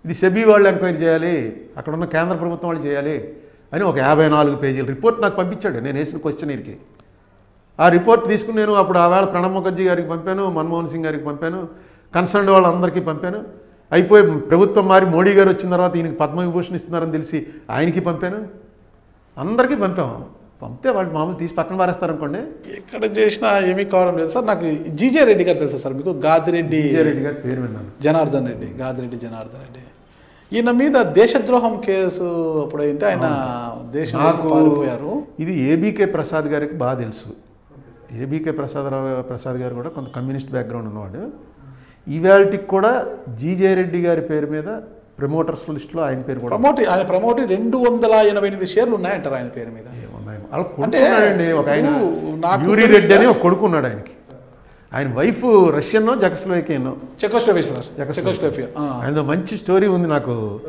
ఇది సెబీ వాళ్ళు ఎంక్వైరీ చేయాలి అక్కడ ఉన్న కేంద్ర ప్రభుత్వం వాళ్ళు చేయాలి అని ఒక యాభై నాలుగు పేజీల రిపోర్ట్ నాకు పంపించాడు. నేను వేసిన క్వశ్చనీర్కి. ఆ రిపోర్ట్ తీసుకుని నేను అప్పుడు ఆవేళ ప్రణబ్ ముఖర్జీ గారికి పంపాను మన్మోహన్ సింగ్ గారికి పంపాను కన్సర్న్ వాళ్ళందరికీ పంపాను. అయిపోయి ప్రభుత్వం మారి మోడీ గారు వచ్చిన తర్వాత ఈయనకి పద్మవిభూషణ్ ఇస్తున్నారని తెలిసి ఆయనకి పంపాను. అందరికీ పంపాము పంపితే వాళ్ళు మామూలు తీసి పక్కన పారేస్తారనుకోండి ఎక్కడ చేసినా ఏమీ కావడం లేదు. సార్ నాకు జీజే రెడ్డి గారు తెలుసా సార్ మీకు? గాదిరెడ్డి విజయారెడ్డి గారి పేరు విన్నాను. జనార్దన్ రెడ్డి గాదిరెడ్డి జనార్దన్ రెడ్డి. ఈయన మీద దేశద్రోహం కేసు అప్పుడు ఏంటి ఆయన దేశం పారిపోయారు. ఇది ఏబీకే ప్రసాద్ గారికి బాగా తెలుసు. ఏబీకే ప్రసాదరావు ప్రసాద్ గారు కూడా కొంత కమ్యూనిస్ట్ బ్యాక్గ్రౌండ్ ఉన్నవాడు. ఈవేళటికి కూడా జీజే రెడ్డి గారి పేరు మీద ప్రమోటర్స్ లిస్టులో ఆయన పేరు కూడా ప్రమోట్ ఆయన ప్రమోట్ రెండు వందల ఎనభై ఎనిమిది షేర్లు ఉన్నాయంటారు ఆయన పేరు మీద. ఆయన. రెడ్డి అని ఒక కొడుకున్నాడు ఆయనకి. ఆయన వైఫ్ రష్యన్నో జగస్లోకేనో చెకోస్లోవియా సార్. చెకోస్లోవియా ఆ. ఆయనతో మంచి స్టోరీ ఉంది నాకు.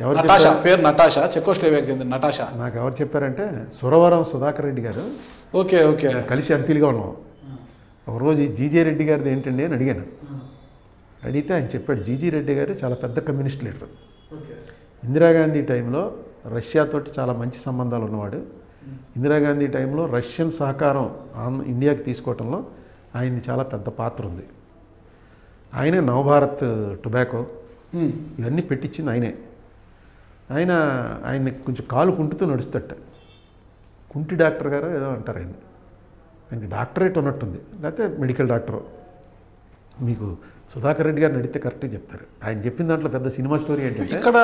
ఎవరు నటాషా పేరు నటాషా చెకోస్లోవియాకి చెందిన నటాషా. నాకు ఎవరు చెప్పారంటే సురవరం సుధాకర్ రెడ్డి గారు. Okay okay. కలిసి ఎంపీలుగా ఉన్నాం. ఒకరోజు జీజే రెడ్డి గారిది ఏంటండి అని అడిగాను. అడిగితే ఆయన చెప్పాడు జీజీ రెడ్డి గారు చాలా పెద్ద కమ్యూనిస్ట్ లీడర్. ఇందిరాగాంధీ టైంలో రష్యాతోటి చాలా మంచి సంబంధాలు ఉన్నవాడు. ఇందిరాగాంధీ టైంలో రష్యన్ సహకారం ఆంధ్ర ఇండియాకి తీసుకోవటంలో ఆయనది చాలా పెద్ద పాత్ర ఉంది. ఆయనే నవభారత్ టొబాకో. ఇవన్నీ పెట్టించింది ఆయనే. ఆయన ఆయన కొంచెం కాలు కుంటుతూ నడుస్తట. కుంటి డాక్టర్ గారు ఏదో అంటారు ఆయన ఆయనకి డాక్టరేట్ ఉన్నట్టుంది. లేకపోతే మెడికల్ డాక్టర్. మీకు సుధాకర్ రెడ్డి గారిని అడిగితే కరెక్ట్గా చెప్తారు. ఆయన చెప్పిన దాంట్లో పెద్ద సినిమా స్టోరీ ఏంటంటే ఇక్కడ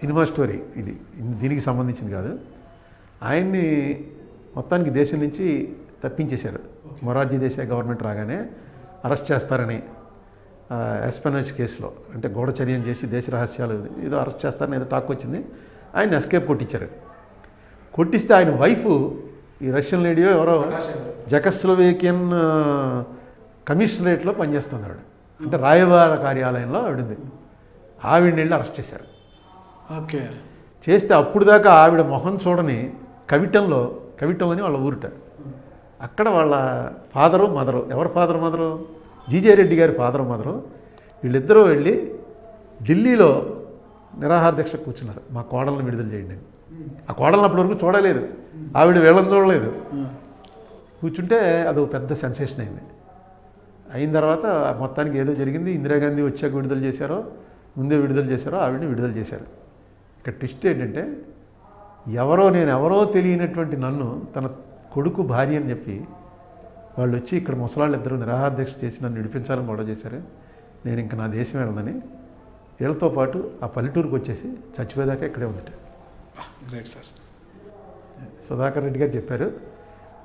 సినిమా స్టోరీ ఇది. దీనికి సంబంధించింది కాదు. ఆయన్ని మొత్తానికి దేశం నుంచి తప్పించేశారు. మొరార్జీ దేశాయ్ గవర్నమెంట్ రాగానే అరెస్ట్ చేస్తారని ఎస్పెనజ్ కేసులో అంటే గూఢచర్యం చేసి దేశ రహస్యాలు ఏదో అరెస్ట్ చేస్తారని ఏదో టాక్ వచ్చింది. ఆయన ఎస్కేప్ కొట్టించారు. కొట్టిస్తే ఆయన వైఫ్ ఈ రష్యన్ లేడీయో ఎవరో జకస్లోవేకియన్ కమిషనరేట్లో పనిచేస్తుంది ఆవిడ అంటే రాయబార కార్యాలయంలో ఆవిడంది. ఆవిడని వెళ్ళి అరెస్ట్ చేశారు. ఓకే. చేస్తే అప్పుడు దాకా ఆవిడ మొహం చూడని కవిటంలో కవిటం అని వాళ్ళ ఊరుట. అక్కడ వాళ్ళ ఫాదరు మదరు. ఎవరు father mother? G J Reddy గారి ఫాదర్ మదరు. వీళ్ళిద్దరూ వెళ్ళి ఢిల్లీలో నిరాహార దీక్ష కూర్చున్నారు. మా కోడలను విడుదల చేయండి ఆ కోడలను అప్పటి వరకు చూడలేదు. ఆవిడ వీళ్ళని చూడలేదు. కూర్చుంటే అది పెద్ద సెన్సేషన్ అయింది. అయిన తర్వాత మొత్తానికి ఏదో జరిగింది. ఇందిరాగాంధీ వచ్చాక విడుదల చేశారో ముందే విడుదల చేశారో ఆవిడని విడుదల చేశారు. ఇక్కడ ట్విస్ట్ ఏంటంటే ఎవరో నేను ఎవరో తెలియనటువంటి నన్ను తన కొడుకు భార్య అని చెప్పి వాళ్ళు వచ్చి ఇక్కడ ముసలాళ్ళు ఇద్దరు నిరాహార దీక్ష చేసి నన్ను విడిపించాలని గొడవ చేశారు. నేను ఇంకా నా దేశం వెళ్ళదని వీళ్ళతో పాటు ఆ పల్లెటూరుకు వచ్చేసి చచ్చిపోయేదాకా ఇక్కడే ఉందట. Great sir. సుధాకర్ రెడ్డి గారు చెప్పారు.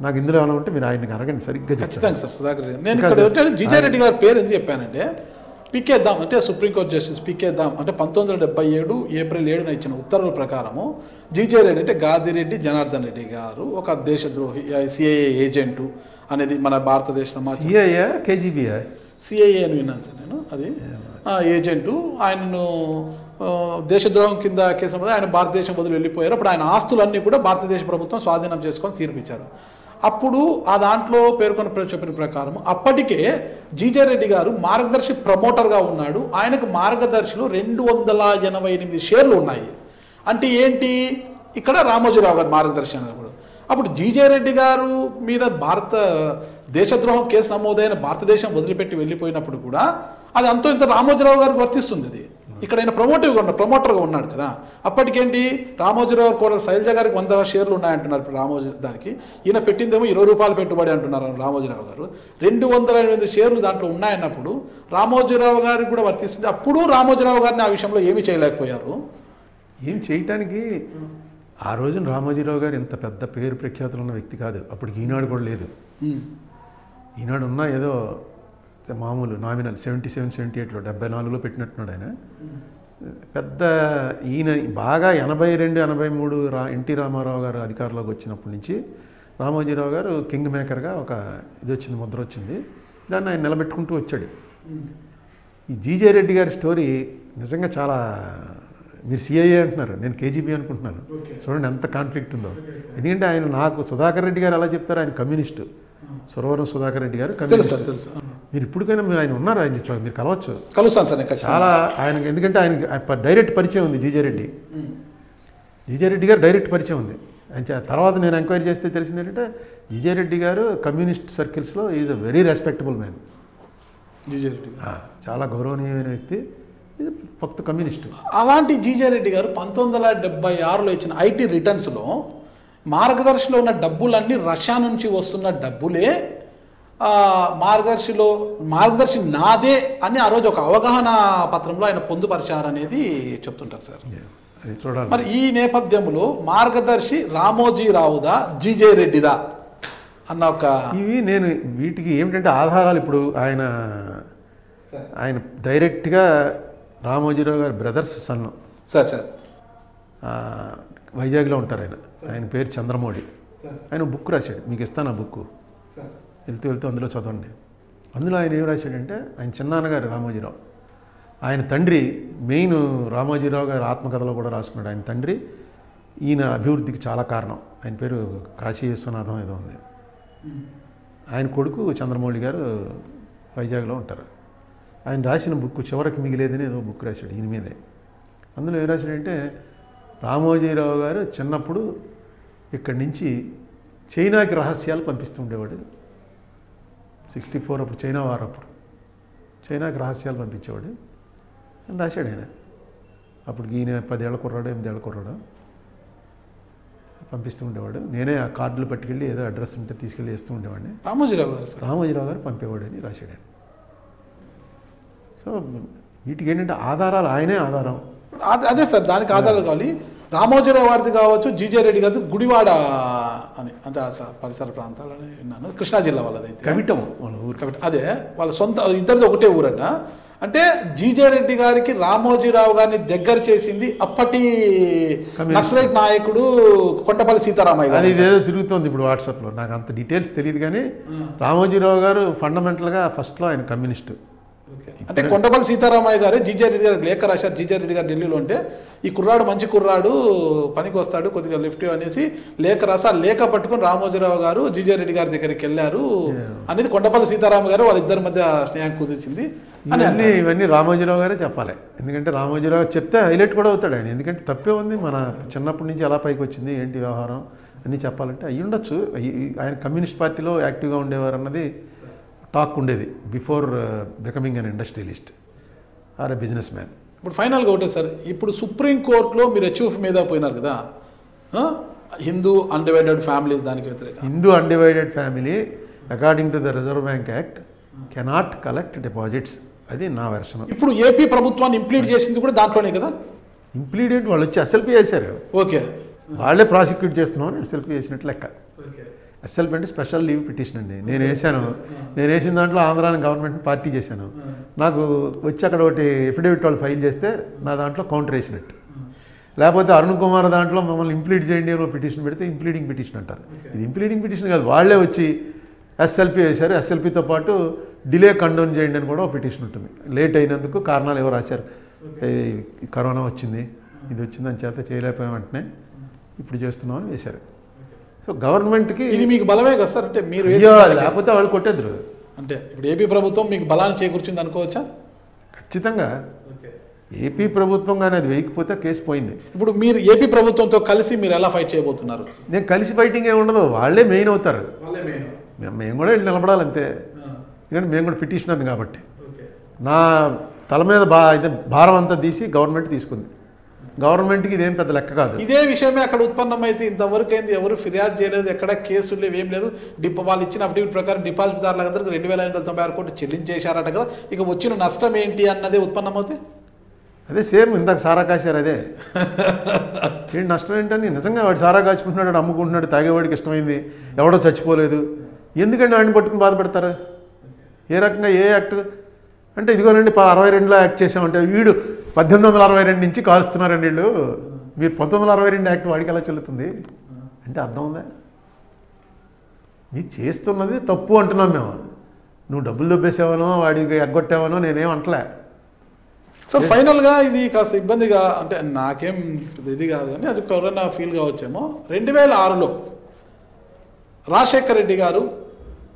నాకు ఇందులో ఏమైనా ఉంటే మీరు ఆయనకి అడగండి సరిగ్గా ఖచ్చితంగా సార్ సుధాకర్ రెడ్డి నేను ఇక్కడ ఏంటంటే జిజే రెడ్డి గారి పేరు ఎందుకు చెప్పానంటే పీకేద్దాం అంటే సుప్రీంకోర్టు జస్టిస్ పీకేద్దాం అంటే పంతొమ్మిది వందల డెబ్బై ఏడు ఏప్రిల్ ఏడున ఇచ్చిన ఉత్తర్వుల ప్రకారము జీజే రెడ్డి అంటే గాదిరెడ్డి జనార్దన్ రెడ్డి గారు ఒక దేశద్రోహి సిఐఏ ఏజెంటు అనేది మన భారతదేశ సిఐఏ కేజీబీఐ సిఐఏ అని విన్నాను సార్ నేను అది. ఏజెంటు ఆయనను దేశద్రోహం కింద కేసు ఆయన భారతదేశం వదిలి వెళ్ళిపోయారు. అప్పుడు ఆయన ఆస్తులన్నీ కూడా భారతదేశ ప్రభుత్వం స్వాధీనం చేసుకొని తీర్పిచ్చారు. అప్పుడు ఆ దాంట్లో పేర్కొన్న చెప్పిన ప్రకారం అప్పటికే జీజే రెడ్డి గారు మార్గదర్శి ప్రమోటర్గా ఉన్నాడు. ఆయనకు మార్గదర్శిలో రెండు వందల ఎనభై ఎనిమిది షేర్లు ఉన్నాయి. అంటే ఏంటి? ఇక్కడ రామోజీరావు గారు మార్గదర్శి అన్నప్పుడు. అప్పుడు జీజే రెడ్డి గారు మీద భారత దేశద్రోహం కేసు నమోదైన భారతదేశం వదిలిపెట్టి వెళ్ళిపోయినప్పుడు కూడా అది అంతో ఇంత రామోజీరావు గారికి వర్తిస్తుంది అది. ఇక్కడ ఆయన ప్రమోటివ్గా ఉన్నాడు ప్రమోటర్గా ఉన్నాడు కదా. అప్పటికేంటి? రామోజీరావు కూడా శైలజ గారికి వంద షేర్లు ఉన్నాయంటున్నారు ఇప్పుడు రామోజీ దానికి. ఈయన పెట్టిందేమో ఇరవై రూపాయలు పెట్టుబడి అంటున్నారు రామోజీరావు గారు. రెండు వందల ఎనిమిది షేర్లు దాంట్లో ఉన్నాయన్నప్పుడు రామోజీరావు గారికి కూడా వర్తిస్తుంది. అప్పుడు రామోజీరావు గారిని ఆ విషయంలో ఏమీ చేయలేకపోయారు. ఏం చేయటానికి? ఆ రోజున రామోజీరావు గారు ఇంత పెద్ద పేరు ప్రఖ్యాతులు ఉన్న వ్యక్తి కాదు. అప్పటికి ఈనాడు కూడా లేదు. ఈనాడు ఉన్న ఏదో మామూలు నామినల్ సెవెంటీ సెవెన్ సెవెంటీ ఎయిట్లో డెబ్బై నాలుగులో పెట్టినట్టున్నాడు ఆయన. పెద్ద ఈయన బాగా ఎనభై రెండు ఎనభై మూడు రా ఎన్టీ రామారావు గారు అధికారంలోకి వచ్చినప్పటి నుంచి రామోజీరావు గారు కింగ్ మేకర్గా ఒక ఇది వచ్చింది ముద్ర వచ్చింది. దాన్ని ఆయన నిలబెట్టుకుంటూ వచ్చాడు. ఈ జీజే రెడ్డి గారి స్టోరీ నిజంగా చాలా మీరు సిఐఏ అంటున్నారు నేను కేజీబీ అనుకుంటున్నాను. చూడండి ఎంత కాన్ఫ్లిక్ట్ ఉందో. ఎందుకంటే ఆయన నాకు సుధాకర్ రెడ్డి గారు ఎలా చెప్తారు ఆయన కమ్యూనిస్టు. సురవరం సుధాకర్ రెడ్డి గారు కమ్యూనిస్ట్. మీరు ఇప్పటికైనా మీరు ఆయన ఉన్నారు? ఆయన మీరు కలవచ్చు. కలుస్తాను సార్. చాలా ఆయనకి ఎందుకంటే ఆయనకి డైరెక్ట్ పరిచయం ఉంది జీజే రెడ్డి. జీజే రెడ్డి గారు డైరెక్ట్ పరిచయం ఉంది. ఆయన తర్వాత నేను ఎంక్వైరీ చేస్తే తెలిసింది ఏంటంటే జీజే రెడ్డి గారు communist సర్కిల్స్లో is a very respectable man. G J Reddy గారు. చాలా గౌరవనీయమైన వ్యక్తి. ఇది ఫక్త్ కమ్యూనిస్ట్. అలాంటి జీజే రెడ్డి గారు పంతొమ్మిది వందల డెబ్బై ఆరులో ఇచ్చిన ఐటీ రిటర్న్స్లో మార్గదర్శిలో ఉన్న డబ్బులన్నీ రష్యా నుంచి వస్తున్న డబ్బులే మార్గదర్శిలో మార్గదర్శి నాదే అని ఆ రోజు ఒక అవగాహన పత్రంలో ఆయన పొందుపరిచారనేది చెప్తుంటారు సార్. మరి ఈ నేపథ్యంలో మార్గదర్శి రామోజీరావుదా జీజే రెడ్డిదా అన్న ఒక ఇవి నేను వీటికి ఏమిటంటే ఆధారాలు ఇప్పుడు ఆయన ఆయన డైరెక్ట్గా రామోజీరావు గారి బ్రదర్స్ సన్. Sir sir. వైజాగ్లో ఉంటారు ఆయన. ఆయన పేరు చంద్రమౌళి. ఆయన బుక్ రాశాడు. మీకు ఇస్తాను ఆ బుక్ వెళ్తూ వెళ్తూ అందులో చదవండి. అందులో ఆయన ఏం రాశాడంటే ఆయన చిన్నాన్నగారు రామోజీరావు. ఆయన తండ్రి మెయిన్ రామోజీరావు గారి ఆత్మకథలో కూడా రాసుకున్నాడు. ఆయన తండ్రి ఈయన అభివృద్ధికి చాలా కారణం. ఆయన పేరు కాశీ విశ్వనాథం ఏదో ఉంది. ఆయన కొడుకు చంద్రమౌళి గారు వైజాగ్లో ఉంటారు. ఆయన రాసిన బుక్ చివరికి మిగిలేదని ఏదో బుక్ రాశాడు ఈయన మీదే. అందులో ఏం రాశాడంటే రామోజీరావు గారు చిన్నప్పుడు ఇక్కడి నుంచి చైనాకి రహస్యాలు పంపిస్తూ ఉండేవాడు. సిక్స్టీ ఫోర్ అప్పుడు చైనా వారు అప్పుడు. చైనాకి రహస్యాలు పంపించేవాడు. అని రాశాడు ఆయన. అప్పుడు ఈయన పదేళ్ళ కుర్రాడు ఎనిమిదేళ్ళ కుర్రాడు. పంపిస్తూ ఉండేవాడు. నేనే ఆ కార్డులు పట్టుకెళ్ళి ఏదో అడ్రస్ ఉంటే తీసుకెళ్ళి వేస్తూ ఉండేవాడిని. రామోజీరావు గారు రామోజీరావు గారు పంపేవాడు అని రాశాడు ఆయన. సో వీటికి ఏంటంటే ఆధారాలు ఆయనే ఆధారం. అదే సార్ దానికి ఆధారాలు కావాలి. రామోజీరావు వారిది కావచ్చు జీజే రెడ్డి గారిది గుడివాడ అని. అంటే పరిసర ప్రాంతాలని విన్నాను. కృష్ణా జిల్లా వాళ్ళది అయితే కవిటం కాబట్టి అదే వాళ్ళ సొంత ఇద్దరిది ఒకటే ఊరట. అంటే జీజే రెడ్డి గారికి రామోజీరావు గారిని దగ్గర చేసింది అప్పటి. నక్సలైట్ నాయకుడు కొండపల్లి సీతారామయ్య గారు. ఇదేదో తిరుగుతోంది ఇప్పుడు వాట్సాప్లో. నాకు అంత డీటెయిల్స్ తెలియదు కానీ రామోజీరావు గారు ఫండమెంటల్గా ఫస్ట్లో ఆయన కమ్యూనిస్టు. అంటే కొండపల్లి సీతారామయ్య గారు జీజే రెడ్డి గారికి లేఖ రాశారు. జీజే రెడ్డి గారు ఢిల్లీలో ఉంటే ఈ కుర్రాడు మంచి కుర్రాడు పనికి వస్తాడు కొద్దిగా లిఫ్ట్ అనేసి లేఖ రాసి ఆ లేఖ పట్టుకుని రామోజీరావు గారు జీజే రెడ్డి గారి దగ్గరికి వెళ్ళారు అనేది కొండపల్లి సీతారామ గారు వాళ్ళిద్దరి మధ్య స్నేహం కుదిర్చింది అని ఇవన్నీ ఇవన్నీ రామోజీరావు గారే చెప్పాలి. ఎందుకంటే రామోజీరావు గారు చెప్తే హైలైట్ కూడా అవుతాడు ఆయన. ఎందుకంటే తప్పే ఉంది మన చిన్నప్పటి నుంచి ఎలా పైకి వచ్చింది ఏంటి వ్యవహారం అన్నీ చెప్పాలంటే అయ్యి ఉండొచ్చు ఆయన కమ్యూనిస్ట్ పార్టీలో యాక్టివ్గా ఉండేవారు అన్నది టాక్ ఉండేది before becoming an industrialist or a businessman ఇప్పుడు ఫైనల్గా ఒకటే సార్ ఇప్పుడు సుప్రీం కోర్టులో మీరు హెచ్యూఫ్ మీద పోయినారు కదా? హిందూ అన్డివైడెడ్ ఫ్యామిలీస్ దానికి వ్యతిరేక Hindu undivided family according to the reserve bank act cannot collect deposits అది నా వెర్షన్ ఇప్పుడు ఏపీ ప్రభుత్వాన్ని ఇంప్లీట్ చేసింది కూడా దాంట్లోనే కదా? ఇంప్లీడెంట్ వాళ్ళు వచ్చి ఎస్ఎల్పి చేశారు. ఓకే. వాళ్ళే ప్రాసిక్యూట్ చేస్తున్నామని ఎస్ఎల్పి చేసినట్లు లెక్క. ఎస్ఎల్పి అంటే స్పెషల్ లీవ్ పిటిషన్ అండి. నేను వేసాను నేను వేసిన దాంట్లో ఆంధ్ర గవర్నమెంట్ పార్టీ చేశాను. నాకు వచ్చి అక్కడ ఒకటి ఎఫిడేవిట్ వాళ్ళు ఫైల్ చేస్తే నా దాంట్లో కౌంటర్ వేసినట్టు. లేకపోతే అరుణ్ కుమార్ దాంట్లో మమ్మల్ని ఇంప్లీడ్ చేయండి అని పిటిషన్ పెడితే ఇంప్లీడింగ్ పిటిషన్ అంటారు. ఇది ఇంప్లీడింగ్ పిటిషన్ కాదు. వాళ్ళే వచ్చి ఎస్ఎల్పి వేశారు. ఎస్ఎల్పితో పాటు డిలే కండోన్ చేయండి అని కూడా ఒక పిటిషన్ ఉంటుంది. లేట్ అయినందుకు కారణాలు ఎవరు రాశారు? కరోనా వచ్చింది. ఇది వచ్చిందని చేత చేయలేకపోయాం వెంటనే. ఇప్పుడు చేస్తున్నామని వేశారు. సో గవర్నమెంట్కి ఇది మీకు బలమే కదా సార్? అంటే మీరు లేకపోతే వాళ్ళు కొట్టేద్దరు. అంటే ఇప్పుడు ఏపీ ప్రభుత్వం మీకు బలాన్ని చేకూర్చింది అనుకోవచ్చా? ఖచ్చితంగా. ఏపీ ప్రభుత్వం కానీ అది వేయకపోతే కేసు పోయింది. ఇప్పుడు మీరు ఏపీ ప్రభుత్వంతో కలిసి మీరు ఎలా ఫైట్ చేయబోతున్నారు? నేను కలిసి ఫైటింగ్ ఏమి ఉండదు వాళ్ళే మెయిన్ అవుతారు. మేము కూడా వెళ్ళి నిలబడాలి అంతే ఎందుకంటే మేము కూడా పిటిషనర్ కాబట్టి. నా తల మీద బా ఇది భారం అంతా తీసి గవర్నమెంట్ తీసుకుంది. గవర్నమెంట్కి ఇదేం పెద్ద లెక్క కాదు. ఇదే విషయమే అక్కడ ఉత్పన్నమైతే ఇంతవరకు అయింది. ఎవరు ఫిర్యాదు చేయలేదు ఎక్కడ కేసులు లేవు ఏం లేదు. డిప్ వాళ్ళు ఇచ్చిన అఫిడవిట్ ప్రకారం డిపాజిట్దారుల దగ్గరకు రెండు వేల ఐదు వందల తొంభై ఆరు కోట్లు చెల్లించేశారట కదా. ఇక వచ్చిన నష్టం ఏంటి అన్నదే ఉత్పన్నమవుతే? అదే సేమ్ ఇందాక సారా కాశారు అదే. ఏంటి నష్టం ఏంటని? నిజంగా వాడు సారా కాచుకుంటున్నాడు వాడు అమ్ముకుంటున్నాడు తాగేవాడికి ఇష్టమైంది. ఎవడో చచ్చిపోలేదు. ఎందుకండి వాడిని పట్టుకుని బాధపెడతారు? ఏ రకంగా ఏ యాక్ట్? అంటే ఇదిగోనండి అరవై రెండులో యాక్ట్ చేసామంటే వీడు పద్దెనిమిది వందల అరవై రెండు నుంచి కాలుస్తున్నారండి వీళ్ళు. మీరు పంతొమ్మిది వందల అరవై రెండు యాక్ట్ వాడికి ఎలా చెల్లుతుంది? అంటే అర్థం ఉందా? మీరు చేస్తున్నది తప్పు అంటున్నాం మేము. నువ్వు డబ్బులు దొబ్బేసావనో వాడికి ఎగ్గొట్టావనో నేనేం అంటలే. సార్ ఫైనల్గా ఇది కాస్త ఇబ్బందిగా అంటే నాకేం ఇది కాదు కానీ అది కరోనా ఫీల్ కావచ్చేమో. రెండు వేల ఆరులో రాజశేఖర్ రెడ్డి గారు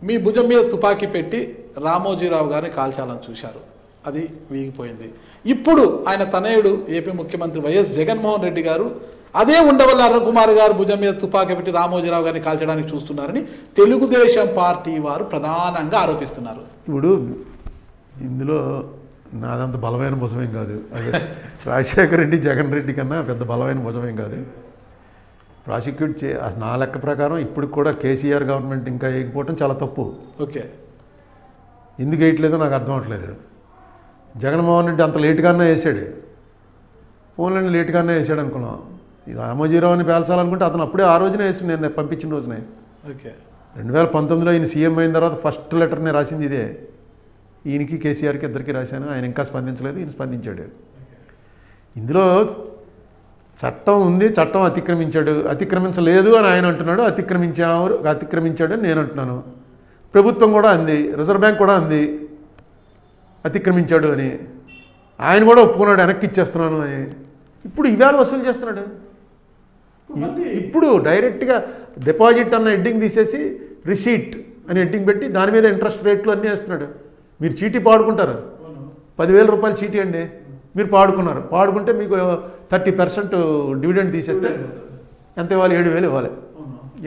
మీ భుజం మీద తుపాకీ పెట్టి రామోజీరావు గారిని కాల్చాలని చూశారు. అది వీగిపోయింది. ఇప్పుడు ఆయన తనయుడు ఏపీ ముఖ్యమంత్రి వైఎస్ జగన్మోహన్ రెడ్డి గారు అదే ఉండవల్లి అరుణ్ కుమార్ గారు భుజం మీద తుపాకీ పెట్టి రామోజీరావు గారిని కాల్చడానికి చూస్తున్నారని తెలుగుదేశం పార్టీ వారు ప్రధానంగా ఆరోపిస్తున్నారు. ఇప్పుడు ఇందులో నాదంత బలమైన భుజమేం కాదు. అదే రాజశేఖర రెడ్డి జగన్ రెడ్డి కన్నా పెద్ద బలమైన భుజమేం కాదు. ప్రాసిక్యూట్ చే నా లెక్క ప్రకారం ఇప్పుడు కూడా కేసీఆర్ గవర్నమెంట్ ఇంకా వేయకపోవటం చాలా తప్పు. ఓకే. ఎందుకు వేయట్లేదో నాకు అర్థం అవట్లేదు. జగన్మోహన్ రెడ్డి అంత లేటుగానే వేసాడు. ఫోన్లన్నీ లేటుగానే వేసాడు అనుకున్నాం. రామోజీరావుని పేల్చాలనుకుంటే అతను అప్పుడే ఆ రోజునే వేసి నేను పంపించిన రోజునే. ఓకే. రెండు వేల పంతొమ్మిదిలో ఈయన సీఎం అయిన తర్వాత ఫస్ట్ లెటర్ని రాసింది ఇదే. ఈయనకి కేసీఆర్కి ఇద్దరికి రాశాను. ఆయన ఇంకా స్పందించలేదు ఈయన స్పందించాడు. ఇందులో చట్టం ఉంది చట్టం అతిక్రమించాడు. అతిక్రమించలేదు అని ఆయన అంటున్నాడు అతిక్రమించారు అతిక్రమించాడు అని నేను అంటున్నాను. ప్రభుత్వం కూడా అంది రిజర్వ్ బ్యాంక్ కూడా అంది అతిక్రమించాడు అని. ఆయన కూడా ఒప్పుకున్నాడు వెనక్కి ఇచ్చేస్తున్నాను అని. ఇప్పుడు ఇవాళ వసూలు చేస్తున్నాడు. ఇప్పుడు డైరెక్ట్గా డిపాజిట్ అన్న హెడ్డింగ్ తీసేసి రిసీట్ అని హెడ్డింగ్ పెట్టి దాని మీద ఇంట్రెస్ట్ రేట్లు అన్నీ వేస్తున్నాడు. మీరు చీటీ పాడుకుంటారు? పదివేల రూపాయలు చీటీ అండి. మీరు పాడుకున్నారు. పాడుకుంటే మీకు థర్టీ పర్సెంట్ డివిడెండ్ తీసేస్తే ఎంత ఇవ్వాలి? ఏడు వేలు ఇవ్వాలి.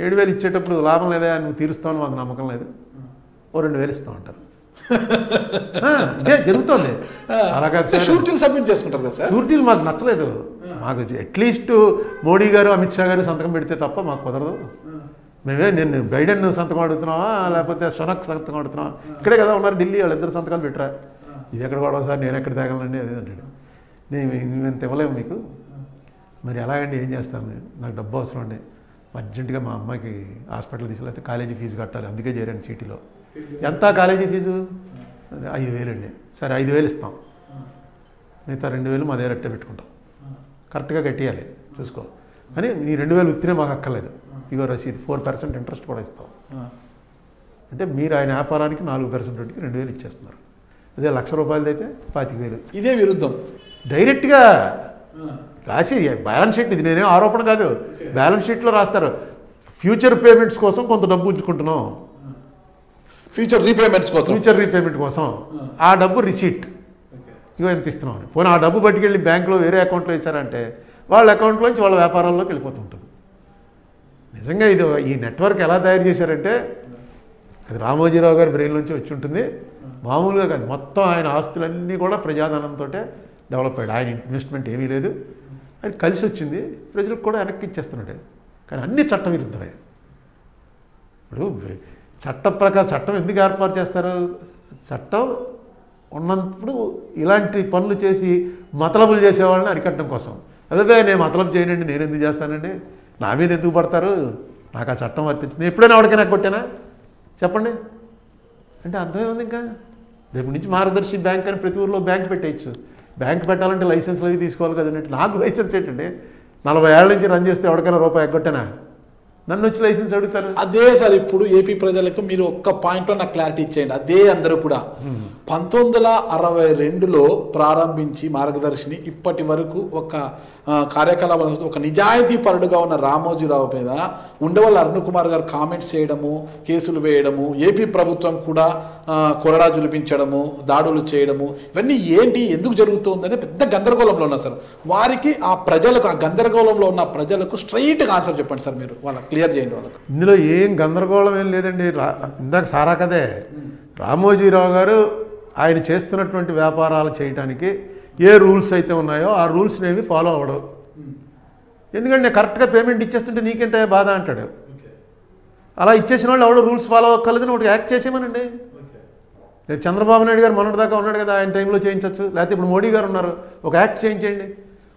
ఏడు వేలు ఇచ్చేటప్పుడు లాభం లేదా? నువ్వు తీరుస్తావు మాకు నమ్మకం లేదు. ఓ రెండు వేలు ఇస్తాం ఇదే జరుగుతుంది. అలా కాదు సార్. షూరిటీలు సబ్మిట్ చేసుకుంటారు కదా సార్? షూరిటీలు మాకు నచ్చలేదు. మాకు అట్లీస్ట్ మోడీ గారు అమిత్ షా గారు సంతకం పెడితే తప్ప మాకు కుదరదు. మేమే నేను బైడెన్ సంతకం అడుగుతున్నావా? లేకపోతే షనక్ సంతకం అడుగుతున్నావా? ఇక్కడే కదా ఉన్నారు ఢిల్లీ వాళ్ళిద్దరు సంతకాలు పెట్టరా? ఇది ఎక్కడ కూడా సార్? నేను ఎక్కడ తేగలండి అదే అంటాడు. నేను నేను ఇవ్వలేము మీకు. మరి ఎలాగండి? ఏం చేస్తాను నేను నాకు డబ్బు అవసరం అండి. అర్జెంటుగా మా అమ్మాయికి హాస్పిటల్ తీసుకెళ్ళి కాలేజీ ఫీజు కట్టాలి. అందుకే చేరాను చీటీలో. ఎంత కాలేజీ ఫీజు? ఐదు వేలండి సరే ఐదు వేలు ఇస్తాం. మిగతా రెండు వేలు మా దగ్గర అట్టే పెట్టుకుంటాం. కరెక్ట్గా కట్టేయాలి. చూసుకో. అని నీ రెండు వేలు ఉత్తినే మాకు అక్కర్లేదు. ఇగో రసీదు. ఫోర్ పర్సెంట్ ఇంట్రెస్ట్ కూడా ఇస్తాం. అంటే మీరు ఆయన వ్యాపారానికి నాలుగు పర్సెంట్ వడ్డీకి రెండు వేలు ఇచ్చేస్తున్నారు. అదే లక్ష రూపాయలది అయితే పాతిక వేలు. ఇదే విరుద్ధం. డైరెక్ట్గా రాసి బ్యాలెన్స్ షీట్ ఇది నేనేం ఆరోపణ కాదు. బ్యాలెన్స్ షీట్లో రాస్తారు. ఫ్యూచర్ పేమెంట్స్ కోసం కొంత డబ్బు ఉంచుకుంటున్నాం. ఫ్యూచర్ రీపేమెంట్స్ కోసం. ఫ్యూచర్ రీపేమెంట్ కోసం. ఆ డబ్బు రిసీట్ ఇగో ఎంత ఇస్తున్నాం అని పోనీ ఆ డబ్బు పట్టుకెళ్ళి బ్యాంకులో వేరే అకౌంట్లో వేశారంటే వాళ్ళ అకౌంట్లోంచి వాళ్ళ వ్యాపారాల్లోకి వెళ్ళిపోతుంటుంది నిజంగా ఇది ఈ నెట్వర్క్ ఎలా తయారు చేశారంటే అది రామోజీరావు గారి బ్రెయిన్ నుంచి వచ్చి ఉంటుంది. మామూలుగా కాదు మొత్తం ఆయన ఆస్తులన్నీ కూడా ప్రజాధనంతో డెవలప్ అయ్యాడు. ఆయన ఇన్వెస్ట్మెంట్ ఏమీ లేదు. అది కలిసి వచ్చింది. ప్రజలకు కూడా వెనక్కి ఇచ్చేస్తున్నాడు. కానీ అన్ని చట్ట విరుద్ధమే ఇప్పుడు చట్ట ప్రకారం చట్టం ఎందుకు ఏర్పాటు చేస్తారు? చట్టం ఉన్నప్పుడు ఇలాంటి పనులు చేసి మతలబులు చేసేవాళ్ళని అరికట్టడం కోసం. అదే నేను మతలబు చేయనండి నేను ఎందుకు చేస్తానండి? నా మీద ఎందుకు పడతారు? నాకు ఆ చట్టం వర్తించింది. నేను ఎప్పుడైనా ఎవరికైనా కొట్టానా? చెప్పండి. అంటే అర్థం ఇంకా. రేపు నుంచి మార్గదర్శి బ్యాంక్ అని ప్రతి ఊర్లో బ్యాంక్ పెట్టేయచ్చు. బ్యాంక్ పెట్టాలంటే లైసెన్స్లు అవి తీసుకోవాలి కదండి. నాకు లైసెన్స్ ఏంటండి? నలభై ఏళ్ళ నుంచి రన్ చేస్తే ఎవరికైనా రూపాయి ఎగ్గొట్టానా? నన్ను వచ్చి లైసెన్స్ అడుగుతారు. అదే సార్ ఇప్పుడు ఏపీ ప్రజలకు మీరు ఒక్క పాయింట్లో నాకు క్లారిటీ ఇచ్చేయండి. అదే అందరూ కూడా. పంతొమ్మిది వందల అరవై రెండులో ప్రారంభించి మార్గదర్శిని ఇప్పటి వరకు ఒక కార్యకలాపాల ఒక నిజాయితీ పరుడుగా ఉన్న రామోజీరావు మీద ఉండవల్లి అరుణ్ కుమార్ గారు కామెంట్స్ చేయడము కేసులు వేయడము ఏపీ ప్రభుత్వం కూడా కొరడా జులిపించడము దాడులు చేయడము ఇవన్నీ ఏంటి ఎందుకు జరుగుతుందని పెద్ద గందరగోళంలో ఉన్నారు సార్. వారికి ఆ ప్రజలకు ఆ గందరగోళంలో ఉన్న ప్రజలకు స్ట్రైట్గా ఆన్సర్ చెప్పండి సార్ మీరు వాళ్ళకి. క్లియర్ చేయండి వాళ్ళకు. ఇందులో ఏం గందరగోళం ఏం లేదండి. రా ఇందాక సారా కదే. రామోజీరావు గారు ఆయన చేస్తున్నటువంటి వ్యాపారాలు చేయడానికి ఏ రూల్స్ అయితే ఉన్నాయో ఆ రూల్స్ని ఏమి ఫాలో అవ్వడం. ఎందుకంటే కరెక్ట్గా పేమెంట్ ఇచ్చేస్తుంటే నీకేంటే బాధ అంటాడు. అలా ఇచ్చేసిన వాళ్ళు ఎవడో రూల్స్ ఫాలో అవ్వక్కర్లేదని ఒకటి యాక్ట్ చేసేమనండి రేపు చంద్రబాబు నాయుడు గారు మొన్నటి దాకా ఉన్నాడు కదా ఆయన టైంలో చేయించవచ్చు లేకపోతే ఇప్పుడు మోడీ గారు ఉన్నారు. ఒక యాక్ట్ చేయించండి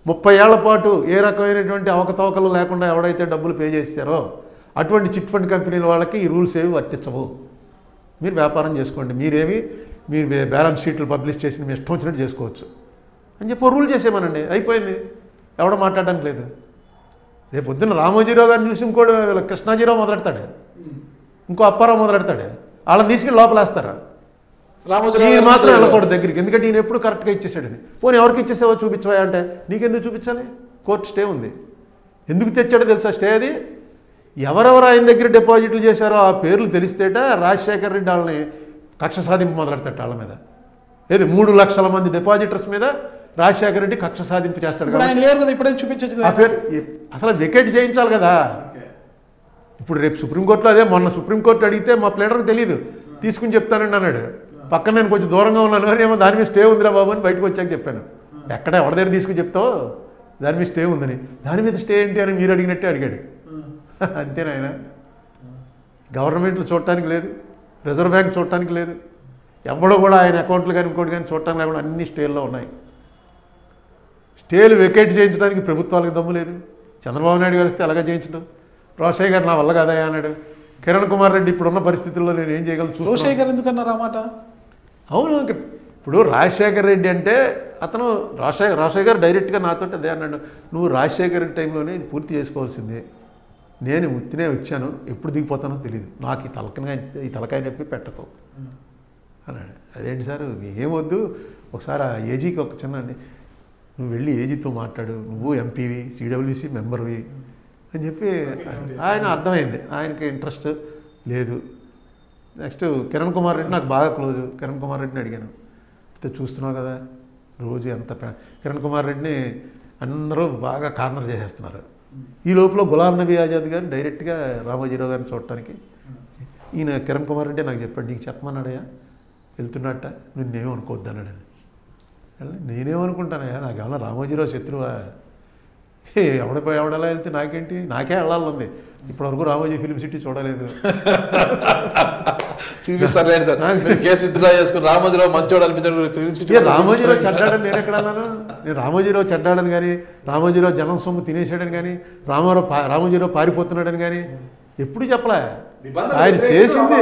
ముప్పై ఏళ్ళ పాటు ఏ రకమైనటువంటి అవకతవకలు లేకుండా ఎవడైతే డబ్బులు పే చేశారో అటువంటి చిట్ ఫండ్ కంపెనీల వాళ్ళకి ఈ రూల్స్ ఏవి వర్తించవు. మీరు వ్యాపారం చేసుకోండి. మీరేమి మీరు బ్యాలెన్స్ షీట్లు పబ్లిష్ చేసి మీ ఇష్టం వచ్చినట్టు చేసుకోవచ్చు. అని చెప్పి రూల్ చేసేమనండి అయిపోయింది. ఎవడ మాట్లాడడానికి లేదు. రేపు పొద్దున్న రామోజీరావు గారిని చూసి ఇంకోటి కృష్ణాజీరావు మొదలెడతాడు. ఇంకో అప్పారావు మొదలెడతాడు. వాళ్ళని తీసుకెళ్ళి లోపలేస్తారా. గారు మాత్రం వెళ్ళకూడదు దగ్గరికి. ఎందుకంటే ఈయన ఎప్పుడు కరెక్ట్గా ఇచ్చేసాడని పోనీ ఎవరికి ఇచ్చేసావో చూపించవా అంటే నీకెందుకు చూపించాలి? కోర్టు స్టే ఉంది. ఎందుకు తెచ్చాడో తెలుసా స్టే అది? ఎవరెవరు ఆయన దగ్గర డిపాజిట్లు చేశారో ఆ పేర్లు తెలిస్తేట రాజశేఖర్ రెడ్డి వాళ్ళని కక్ష సాధింపు మొదలెడతాడు వాళ్ళ మీద. ఏది? మూడు లక్షల మంది డిపాజిటర్స్ మీద రాజశేఖర్ రెడ్డి కక్ష సాధింపు చేస్తాడు అసలు వికెట్ చేయించాలి కదా. ఇప్పుడు రేపు సుప్రీంకోర్టులో అదే మొన్న సుప్రీంకోర్టు అడిగితే మా ప్లేడర్కి తెలియదు తీసుకుని చెప్తానండి అన్నాడు. పక్కన నేను కొంచెం దూరంగా ఉన్నాను అని ఏమో దాని మీద స్టే ఉందిరా బాబు అని బయటకు వచ్చాక చెప్పాను. ఎక్కడ ఎవరి దగ్గర తీసుకుని చెప్తావు దాని మీద స్టే ఉందని. దాని మీద స్టే ఏంటి అని మీరు అడిగినట్టే అడిగాడు. అంతేనా ఆయన గవర్నమెంట్లు చూడటానికి లేదు రిజర్వ్ బ్యాంక్ చూడటానికి లేదు. ఎవడో కూడా ఆయన అకౌంట్లు కానీ ఇంకోటి కానీ చూడటానికి లేకుండా అన్ని స్టేల్లో ఉన్నాయి. స్టేలు వెకేట్ చేయించడానికి ప్రభుత్వాలకు దమ్ము లేదు. చంద్రబాబు నాయుడు గారు వస్తే అలాగే చేయించడం? రోషయ్య గారు నా వల్ల కాదయా అన్నాడు. కిరణ్ కుమార్ రెడ్డి ఇప్పుడున్న పరిస్థితుల్లో నేను ఏం చేయగలను గారు ఎందుకన్నారు ఆ మాట? అవును ఇప్పుడు రాజశేఖర్ రెడ్డి అంటే అతను రాజశేఖర్ రాజశేఖర్ గారు డైరెక్ట్గా నాతో అదే అన్నాడు. నువ్వు రాజశేఖర్ రెడ్డి టైంలోనే ఇది పూర్తి చేసుకోవాల్సిందే. నేను ఉత్తినే వచ్చాను. ఎప్పుడు దిగిపోతానో తెలియదు నాకు ఈ తలకాయ ఈ తలకాయ నొప్పి పెట్టకు. అన్నాడు. అదేంటి సార్? ఏమొద్దు? ఒకసారి ఆ ఏజీకి ఒక చిన్న నువ్వు వెళ్ళి ఏజీతో మాట్లాడు. నువ్వు ఎంపీవి సిడబ్ల్యూసి మెంబర్వి. అని చెప్పి ఆయన అర్థమైంది. ఆయనకి ఇంట్రెస్ట్ లేదు. నెక్స్ట్ కిరణ్ కుమార్ రెడ్డి నాకు బాగా క్లోజ్. కిరణ్ కుమార్ రెడ్డిని అడిగాను. అయితే చూస్తున్నావు కదా రోజు ఎంత కిరణ్ కుమార్ రెడ్డిని అందరూ బాగా కార్నర్ చేసేస్తున్నారు. ఈ లోపల గులాం నబీ ఆజాద్ గారు డైరెక్ట్గా రామోజీరావు గారిని చూడటానికి. ఈయన కిరణ్ కుమార్ రెడ్డి నాకు చెప్పాడు నీకు చెప్పమన్నాడయ్యా వెళ్తున్నట్ట నువ్వేమో అనుకోవద్దు అన్నాడు వెళ్ళి, నేనేమనుకుంటానయ్యా నాకేమన్నా రామోజీరావు శత్రువా? ఎవడపై ఎవడ ఎవడలా వెళ్తే నాకేంటి? నాకే వెళ్ళాలని ఇప్పటివరకు రామోజీ ఫిలిం సిటీ చూడలేదు. చూపిస్తారు లేండి సార్. మీరు కేసు విత్డ్రా చేసుకుని రామోజీరావు మంచోడు అనిపించాడు. రామోజీరావు చెడ్డాడని నేను ఎక్కడ అన్నాను నేను రామోజీరావు చెడ్డాడని కానీ రామోజీరావు జనం సొమ్ము తినేసాడని కానీ రామారావు రామోజీరావు పారిపోతున్నాడని కానీ ఎప్పుడు చెప్పలే? ఆయన చేసింది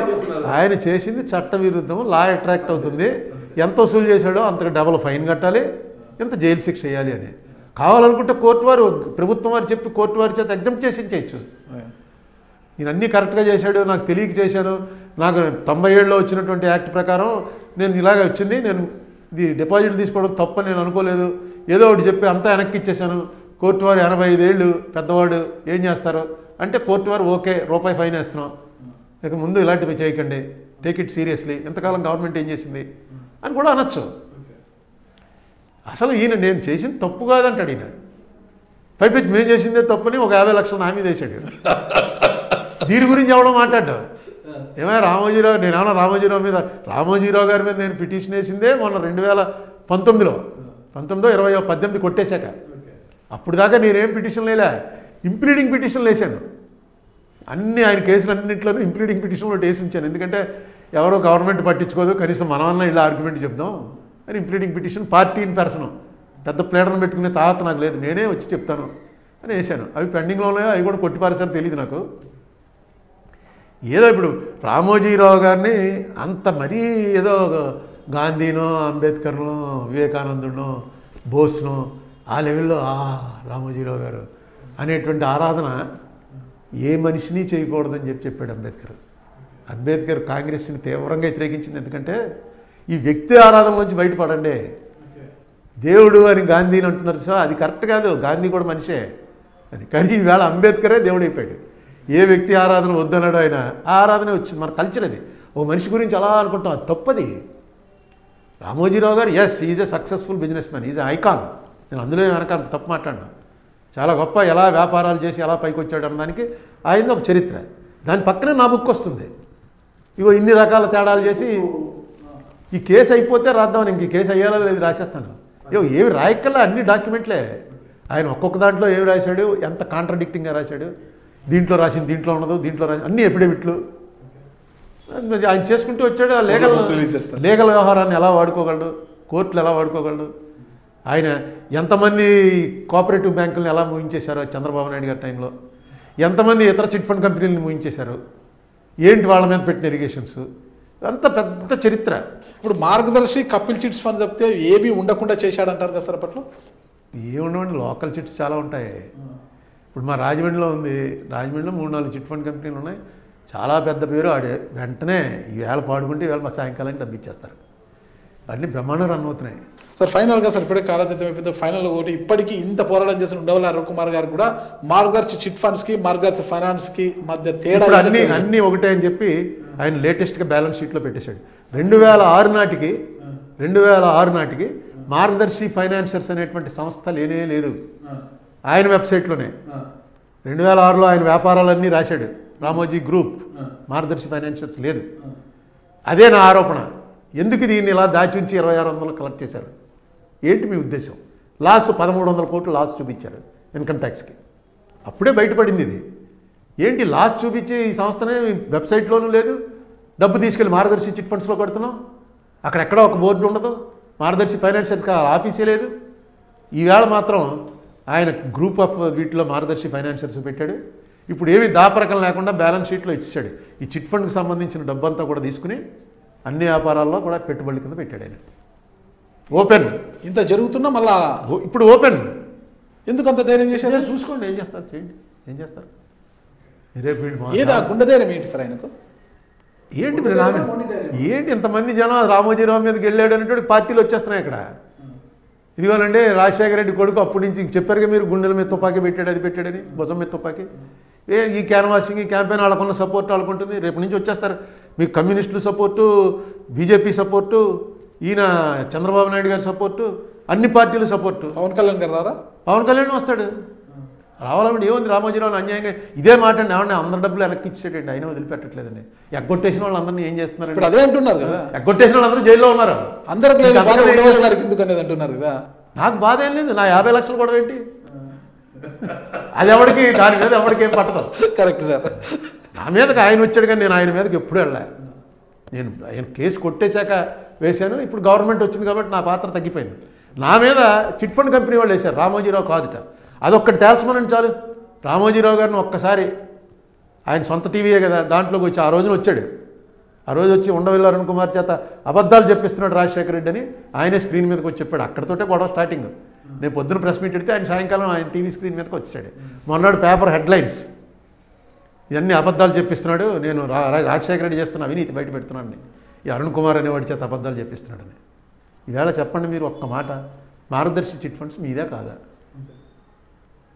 ఆయన చేసింది చట్ట విరుద్ధం లా అట్రాక్ట్ అవుతుంది. ఎంత వసూలు చేశాడో అంతకు డబల్ ఫైన్ కట్టాలి ఎంత జైలు శిక్ష వేయాలి అని. కావాలనుకుంటే కోర్టు వారు ప్రభుత్వం వారు చెప్పి కోర్టు వారి చేత ఎగ్జామ్ చేసి చేయొచ్చు నేను అన్నీ కరెక్ట్గా చేశాడు నాకు తెలియక చేశాను నాకు తొంభై ఏళ్ళలో వచ్చినటువంటి యాక్ట్ ప్రకారం నేను ఇలాగే వచ్చింది నేను ఇది డిపాజిట్ తీసుకోవడం తప్పని నేను అనుకోలేదు. ఏదో ఒకటి చెప్పి అంతా వెనక్కి ఇచ్చేసాను కోర్టు వారు ఎనభై ఐదేళ్ళు పెద్దవాడు ఏం చేస్తారు? అంటే కోర్టు వారు ఓకే రూపాయి ఫైన్ వేస్తున్నాం. ఇక ముందు ఇలాంటివి చేయకండి. Take it seriously. ఎంతకాలం గవర్నమెంట్ ఏం చేసింది? అని కూడా అనొచ్చు. అసలు ఈయన నేను చేసింది తప్పు కాదంటాడు ఈయన. పైపెచ్చి మేము చేసిందే తప్పని ఒక యాభై లక్షలు నా మీద వేసాడు దీని గురించి ఎవడో మాట్లాడ్డావు ఏమైనా రామోజీరావు నేనేమన్నా రామోజీరావు మీద రామోజీరావు గారి మీద నేను పిటిషన్ వేసిందే మొన్న రెండు వేల పంతొమ్మిదిలో. పంతొమ్మిదో ఇరవై పద్దెనిమిది కొట్టేశాక. అప్పుడు దాకా నేనేం పిటిషన్ లేలే ఇంప్లీడింగ్ పిటిషన్లు వేసాను అన్ని ఆయన కేసులు అన్నింటిలోనూ ఇంప్లీడింగ్ పిటిషన్లో వేసి ఉంచాను. ఎందుకంటే ఎవరో గవర్నమెంట్ పట్టించుకోదు కనీసం మనమన్నా ఇలా ఆర్గ్యుమెంట్ చెప్దాం అని impleading petition party in person. పెద్ద ప్లేటర్ను పెట్టుకునే తాత నాకు లేదు నేనే వచ్చి చెప్తాను అని వేసాను అవి పెండింగ్లో ఉన్నాయో అవి కూడా కొట్టిపారేసాను తెలియదు నాకు. ఏదో ఇప్పుడు రామోజీరావు గారిని అంత మరీ ఏదో గాంధీనో అంబేద్కర్నో వివేకానందునో బోస్నో ఆ లెవెల్లో ఆ రామోజీరావు గారు అనేటువంటి ఆరాధన ఏ మనిషిని చేయకూడదని చెప్పి చెప్పాడు అంబేద్కర్. అంబేద్కర్ కాంగ్రెస్ని తీవ్రంగా వ్యతిరేకించింది ఎందుకంటే ఈ వ్యక్తి ఆరాధనలోంచి బయటపడండి. దేవుడు అని గాంధీని అంటున్నారు సో అది కరెక్ట్ కాదు గాంధీ కూడా మనిషే అని. కానీ ఈవేళ అంబేద్కరే దేవుడు అయిపోయాడు ఏ వ్యక్తి ఆరాధన వద్దన్నాడు ఆయన ఆరాధన వచ్చింది. మన కల్చర్ అది. ఓ మనిషి గురించి అలా అనుకుంటాం అది తప్పది. Ramoji Rao garu is is a successful businessman is icon నేను అందులో వెనక తప్పు మాట్లాడినా. చాలా గొప్ప ఎలా వ్యాపారాలు చేసి ఎలా పైకి వచ్చాడు అన్నదానికి ఆయనది ఒక చరిత్ర. దాని పక్కనే నా బుక్ వస్తుంది. ఇగో ఇన్ని రకాల తేడాలు చేసి ఈ కేసు అయిపోతే రాద్దాం ఇంక ఈ కేసు అయ్యేలా లేదు రాసేస్తాను. ఏవో ఏవి రాయక్కల్లా అన్ని డాక్యుమెంట్లే ఆయన ఒక్కొక్క దాంట్లో ఏమి రాశాడు ఎంత కాంట్రడిక్టింగ్గా రాశాడు దీంట్లో రాసింది దీంట్లో ఉండదు దీంట్లో రాసి అన్ని ఎఫిడవిట్లు ఆయన చేసుకుంటూ వచ్చాడు ఆ లీగల్. లీగల్ వ్యవహారాన్ని ఎలా వాడుకోగలడు కోర్టులు ఎలా వాడుకోగలడు ఆయన ఎంతమంది కోఆపరేటివ్ బ్యాంకులను ఎలా ముగించేశారో చంద్రబాబు నాయుడు గారి టైంలో ఎంతమంది ఇతర చిట్ ఫండ్ కంపెనీలను ముగించేశారు ఏంటి వాళ్ళ మీద పెట్టిన ఇరిగేషన్స్ అంత పెద్ద చరిత్ర. ఇప్పుడు మార్గదర్శి కపిల్ చిట్స్ ఫండ్ చెప్తే ఏవి ఉండకుండా చేశాడంటారు కదా సార్ అప్పట్లో? ఏముండవండి లోకల్ చిట్స్ చాలా ఉంటాయి. ఇప్పుడు మా రాజమండ్రిలో ఉంది. రాజమండ్రిలో మూడు నాలుగు చిట్ ఫండ్ కంపెనీలు ఉన్నాయి. చాలా పెద్ద పేరు ఆడే వెంటనే ఈవేళ పాడుకుంటే ఈవేళ మా సాయంకాలానికి డబ్బు ఇచ్చేస్తారు అన్నీ బ్రహ్మాండం రన్ అవుతున్నాయి. సార్ ఫైనల్గా సార్ ఇప్పుడే కాలతీతం అయిపోయింది. ఫైనల్ ఒకటి ఇప్పటికీ ఇంత పోరాటం చేసిన ఉండవల్లి అరుణ్ కుమార్ గారు కూడా మార్గదర్శి చిట్ ఫండ్స్కి మార్గదర్శి ఫైనాన్స్కి మధ్య తేడా అన్ని. అన్నీ ఒకటే అని చెప్పి ఆయన లేటెస్ట్గా బ్యాలెన్స్ షీట్లో పెట్టేశాడు. రెండు వేల ఆరు నాటికి రెండు వేల ఆరు నాటికి మార్గదర్శి ఫైనాన్షియర్స్ అనేటువంటి సంస్థ లేనే లేదు. ఆయన వెబ్సైట్లోనే. రెండు వేల ఆరులో ఆయన వ్యాపారాలన్నీ రాశాడు. రామోజీ గ్రూప్ మార్గదర్శి ఫైనాన్షియర్స్ లేదు. అదే నా ఆరోపణ. ఎందుకు దీన్ని ఇలా దాచి ఉంచి ఇరవై ఆరు వందలు కలెక్ట్ చేశారు? ఏంటి మీ ఉద్దేశం? లాస్ పదమూడు వందల కోట్లు లాస్ చూపించారు ఇన్కమ్ ట్యాక్స్కి. అప్పుడే బయటపడింది ఇది. ఏంటి లాస్ చూపించి ఈ సంస్థనే వెబ్సైట్లోనూ లేదు? డబ్బు తీసుకెళ్ళి మార్గదర్శి చిట్ ఫండ్స్లో కడుతున్నాం? అక్కడెక్కడ ఒక బోర్డు ఉండదు. మార్గదర్శి ఫైనాన్షియల్స్కి ఆఫీసే లేదు. ఈవేళ మాత్రం ఆయన గ్రూప్ ఆఫ్ వీటిలో మార్గదర్శి ఫైనాన్షియల్స్ పెట్టాడు. ఇప్పుడు ఏమి దాపరకం లేకుండా బ్యాలెన్స్ షీట్లో ఇచ్చాడు. ఈ చిట్ ఫండ్కి సంబంధించిన డబ్బంతా కూడా తీసుకుని అన్ని వ్యాపారాల్లో కూడా పెట్టుబడుల కింద పెట్టాడు ఆయన. ఓపెన్. ఇంత జరుగుతున్నా మళ్ళా ఇప్పుడు ఓపెన్. ఎందుకు అంత ధైర్యం చేశారు? చూసుకోండి ఏం చేస్తారు? చేయండి ఏం చేస్తారు? రేపు ఏది ఆ గుండె ధైర్యం ఏంటి సార్ ఆయనకు? ఏంటి ఏంటి ఇంతమంది జనం రామోజీరావు మీదకి వెళ్ళాడు అనేటువంటి పార్టీలు వచ్చేస్తున్నాయి ఇక్కడ ఇదిగోనండి రాజశేఖర రెడ్డి కొడుకు అప్పటి నుంచి చెప్పారుగా మీరు గుండెల మీద తుపాకీ పెట్టాడు అది పెట్టాడని భుజం మీద తుపాకీ. ఏ ఈ క్యాన్వాసింగ్ ఈ క్యాంపెయిన్ వాళ్ళకున్న సపోర్ట్ వాళ్ళకుంటుంది రేపు నుంచి వచ్చేస్తారు. మీకు కమ్యూనిస్టులు సపోర్టు బీజేపీ సపోర్టు ఈయన చంద్రబాబు నాయుడు గారి సపోర్టు అన్ని పార్టీలు సపోర్టు. పవన్ కళ్యాణ్ గారు రారా? పవన్ కళ్యాణ్ వస్తాడు. రావాలంటే ఏముంది రామోజీరావు అన్యాయంగా? ఇదే మాట అండి. ఏమన్నా అందరి డబ్బులు వెనక్కి ఇచ్చేటండి. ఆయన వదిలిపెట్టట్లేదండి. ఎగ్గొట్టేసిన వాళ్ళందరినీ ఏం చేస్తున్నారండి ఇప్పుడు అదే అంటున్నారు కదా. ఎగ్గొట్టేసిన వాళ్ళందరూ జైల్లో ఉన్నారు. అందరికి అందరూ ఏం అంటున్నారు కదా. నాకు బాధ ఏం లేదు. నా యాభై లక్షలు కూడా ఏంటి? అది ఎవరికి దాని మీద ఎవరికి ఏం పట్టదు. Correct sir. నా మీదకి ఆయన వచ్చాడు కానీ నేను ఆయన మీదకి ఎప్పుడు వెళ్ళా నేను ఆయన కేసు కొట్టేశాక వేశాను. ఇప్పుడు గవర్నమెంట్ వచ్చింది కాబట్టి నా పాత్ర తగ్గిపోయింది. నా మీద చిట్ ఫండ్ కంపెనీ వాళ్ళు వేశారు. రామోజీరావు కాదుట. అదొక్కటి తేల్చమనండి చాలు రామోజీరావు గారిని ఒక్కసారి ఆయన సొంత టీవీయే కదా దాంట్లోకి వచ్చి ఆ రోజున వచ్చాడు. ఆ రోజు వచ్చి ఉండవల్లి అరుణ్ కుమార్ చేత అబద్ధాలు చెప్పిస్తున్నాడు రాజశేఖర రెడ్డి అని ఆయనే స్క్రీన్ మీదకి వచ్చి చెప్పాడు. అక్కడతోటే గొడవ స్టార్టింగ్. నేను పొద్దున ప్రెస్ మీట్ పెడితే ఆయన సాయంకాలం ఆయన టీవీ స్క్రీన్ మీదకి వచ్చాడు. మొన్నడు పేపర్ హెడ్లైన్స్. ఇవన్నీ అబద్ధాలు చెప్పిస్తున్నాడు. నేను రా రా- రాజశేఖర రెడ్డి చేస్తున్న అవినీతి బయట పెడుతున్నాను ఈ అరుణ్ కుమార్ అనేవాడి చేత అబద్ధాలు చెప్పిస్తున్నాడని ఈవేళ చెప్పండి మీరు ఒక్క మాట. మార్గదర్శి చిట్ ఫండ్స్ మీదే కాదా?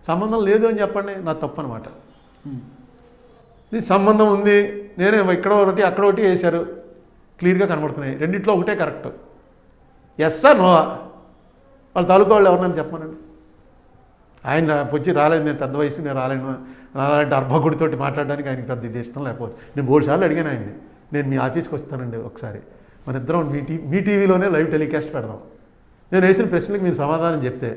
సంబంధం లేదు అని చెప్పండి నా తప్పు అనమాట ఇది సంబంధం ఉంది నేనే ఇక్కడ ఒకటి అక్కడ ఒకటి వేశారు క్లియర్గా కనబడుతున్నాయి. రెండిట్లో ఒకటే కరెక్ట్. ఎస్ సార్ నోవా వాళ్ళ తాలూకా వాళ్ళు ఎవరినని చెప్పమనండి. ఆయన వచ్చి రాలేదు నేను పెద్ద వయసు నేను రాలేను అలాంటి అర్భకుడితోటి మాట్లాడడానికి ఆయనకి పెద్ద ఇది ఇష్టం లేకపోతే. నేను మూడు సార్లు అడిగాను ఆయన్ని నేను మీ ఆఫీస్కి వస్తానండి ఒకసారి. మన ఇద్దరం మీ టీ మీ టీవీలోనే లైవ్ టెలికాస్ట్ పెడదాం. నేను వేసిన ప్రశ్నలకు మీరు సమాధానం చెప్తే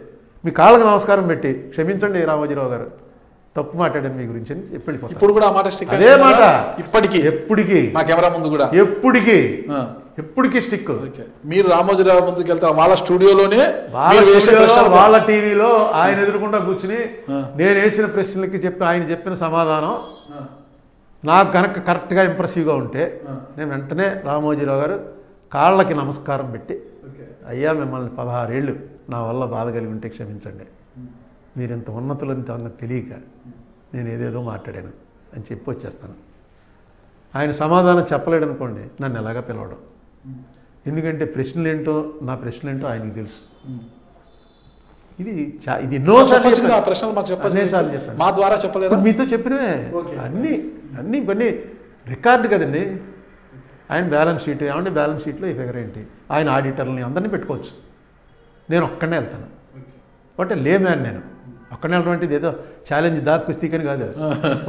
మీ కాళ్ళకు నమస్కారం పెట్టి క్షమించండి రామోజీరావు గారు. తప్పు మాట్లాడాను మీ గురించి అని చెప్పి. ఇప్పుడు కూడా ఆ మాట స్టిక్ అదే మాట. ఇప్పటికీ. ఎప్పటికీ మా కెమెరా ముందు కూడా. ఎప్పటికీ ఎప్పటికీ స్టిక్ మీరు రామోజీరావు ముందుకు వెళ్తారు వాళ్ళ స్టూడియోలోనే వాళ్ళ టీవీలో ఆయన ఎదురుకుండా కూర్చుని. నేను వేసిన ప్రశ్నలకి చెప్పి ఆయన చెప్పిన సమాధానం నాకు కనుక కరెక్ట్గా ఇంప్రెసివ్గా ఉంటే నేను వెంటనే రామోజీరావు గారు కాళ్ళకి నమస్కారం పెట్టి అయ్యా మిమ్మల్ని పదహారేళ్ళు నా వల్ల బాధ కలిగి ఉంటే క్షమించండి. మీరు ఇంత ఉన్నతులని తన తెలియక నేను ఏదేదో మాట్లాడాను అని చెప్పి వచ్చేస్తాను. ఆయన సమాధానం చెప్పలేడు అనుకోండి నన్ను ఎలాగా పిలవడం? ఎందుకంటే ప్రశ్నలు ఏంటో నా ప్రశ్నలు ఏంటో ఆయనకి తెలుసు. ఇది ఇది ఎన్నోసార్లు. ప్రశ్నలు మాకు చెప్పాను. మా ద్వారా ఇప్పుడు మీతో చెప్పినవే. అన్నీ అన్నీ ఇవన్నీ రికార్డు కదండి. ఆయన బ్యాలెన్స్ షీట్ ఏమంటే బ్యాలెన్స్ షీట్లో ఈ ఫిగర్ ఏంటి? ఆయన ఆడిటర్ని అందరినీ పెట్టుకోవచ్చు. నేను ఒక్కడనే వెళ్తాను. అంటే లే మ్యాన్ నేను. ఒక్కడనే వెళ్ళటువంటిది ఏదో ఛాలెంజ్ దాక్ కుస్తీకని కాదు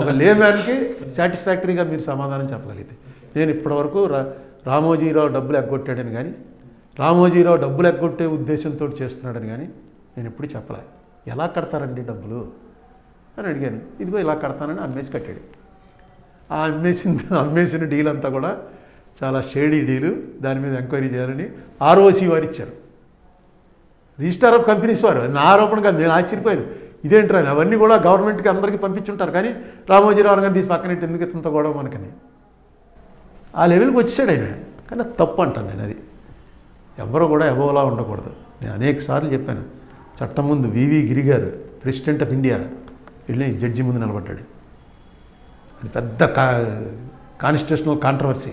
ఒక లే మ్యాన్కి సాటిస్ఫాక్టరీగా మీరు సమాధానం చెప్పగలిగితే. నేను ఇప్పటివరకు రా రామోజీరావు డబ్బులు ఎగ్గొట్టాడని కానీ రామోజీరావు డబ్బులు ఎగ్గొట్టే ఉద్దేశంతో చేస్తున్నాడని కానీ నేను ఎప్పుడు చెప్పలే. ఎలా కడతారండి డబ్బులు? అని అడిగాను. ఇదిగో ఇలా కడతానని అమ్మేసి కట్టాడు. ఆ అమ్మేసిన అమ్మేసిన డీల్ అంతా కూడా చాలా షేడీ డీలు. దాని మీద ఎంక్వైరీ చేయాలని ఆర్ఓసి వారు ఇచ్చారు. రిజిస్టార్ ఆఫ్ కంపెనీస్ వారు. నా ఆరోపణ కాదు నేను ఆశ్చర్యపోయాను. ఇదేంట్రా అవన్నీ కూడా గవర్నమెంట్కి అందరికీ పంపించుంటారు కానీ రామోజీరావు గారిని తీసి పక్కన ఎందుకు ఇంత గొడవ మనకని? ఆ లెవెల్కి వచ్చాడు ఆయన. కానీ తప్పు అంటాను నేను అది. ఎవరు కూడా ఎబోలా ఉండకూడదు. నేను అనేక సార్లు చెప్పాను. చట్టం ముందు వివి గిరి గారు ప్రెసిడెంట్ ఆఫ్ ఇండియా వెళ్ళి జడ్జి ముందు నిలబడ్డాడు. అది పెద్ద కా కాన్స్టిట్యూషనల్ కాంట్రవర్సీ.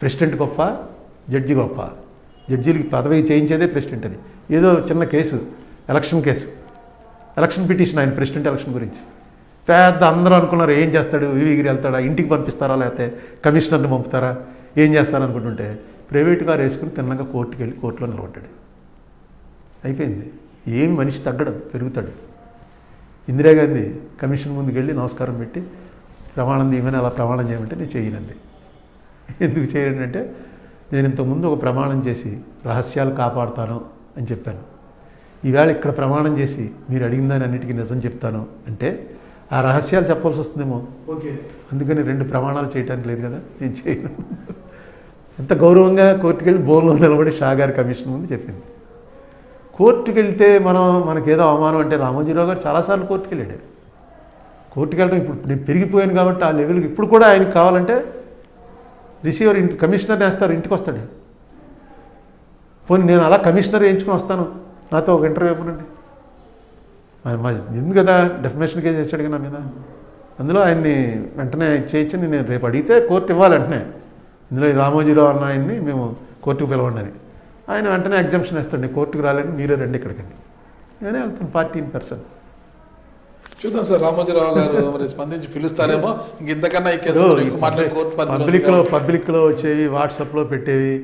ప్రెసిడెంట్ గొప్ప జడ్జి గొప్ప. జడ్జీలకి పదవి చేయించేదే ప్రెసిడెంట్ అని. ఏదో చిన్న case election case. Election petition ఆయన ప్రెసిడెంట్ ఎలక్షన్ గురించి. పెద్ద అందరూ అనుకున్నారు ఏం చేస్తాడు? వివిగిరి వెళ్తాడా? ఇంటికి పంపిస్తారా లేకపోతే కమిషనర్ని పంపుతారా? ఏం చేస్తారా అనుకుంటుంటే ప్రైవేట్ కారు వేసుకుని తిన్నగా కోర్టుకి వెళ్ళి కోర్టులో నిలబడ్డాడు. అయిపోయింది. ఏమి మనిషి తగ్గడు పెరుగుతాడు. ఇందిరాగాంధీ కమిషన్ ముందుకు వెళ్ళి నమస్కారం పెట్టి ప్రమాణం ఏమైనా అలా ప్రమాణం చేయమంటే నేను చేయనండి ఎందుకు చేయనంటే నేను ఇంతకుముందు ఒక ప్రమాణం చేసి రహస్యాలు కాపాడుతాను అని చెప్పాను. ఈవేళ ఇక్కడ ప్రమాణం చేసి మీరు అడిగిన దాని అన్నిటికీ నిజం చెప్తాను అంటే ఆ రహస్యాలు చెప్పాల్సి వస్తుందేమో. ఓకే. అందుకని రెండు ప్రమాణాలు చేయడానికి లేదు కదా నేను చేయను. ఎంత గౌరవంగా కోర్టుకు వెళ్ళి బోన్లో నిలబడి షా గారి కమిషన్ ముందు చెప్పింది. కోర్టుకు వెళ్తే మనం మనకేదో అవమానం అంటే రామోజీరావు గారు చాలాసార్లు కోర్టుకు వెళ్ళాడు కోర్టుకు వెళ్ళడం ఇప్పుడు నేను పెరిగిపోయాను కాబట్టి ఆ లెవెల్కి ఇప్పుడు కూడా ఆయనకి కావాలంటే రిసీవర్ ఇంటి కమిషనర్ వేస్తారు ఇంటికి వస్తాడు పోనీ నేను అలా కమిషనర్ వేయించుకొని వస్తాను. నాతో ఒక ఇంటర్వ్యూ ఇవ్వనండి. మా- కదా డెఫినేషన్ కేసు వేసాడు నా మీద? అందులో ఆయన్ని వెంటనే చేయించి నేను రేపు అడిగితే కోర్టు ఇవ్వాలి వెంటనే. ఇందులో ఈ రామోజీరావు అన్న ఆయన్ని మేము కోర్టుకు పిలవండి అని ఆయన వెంటనే ఎగ్జామ్షన్ వేస్తాండి కోర్టుకు రాలేని మీరే రండి ఇక్కడికండి. నేనే వెళ్తాను పార్టీ ఇన్ పర్సన్ చూద్దాం సార్. రామోజీరావు గారు మరి స్పందించి పిలుస్తారేమో. ఇంక ఇంతకన్నా ఉంది పబ్లిక్లో కాబట్టి. పబ్లిక్లో వచ్చేవి వాట్సాప్లో పెట్టేవి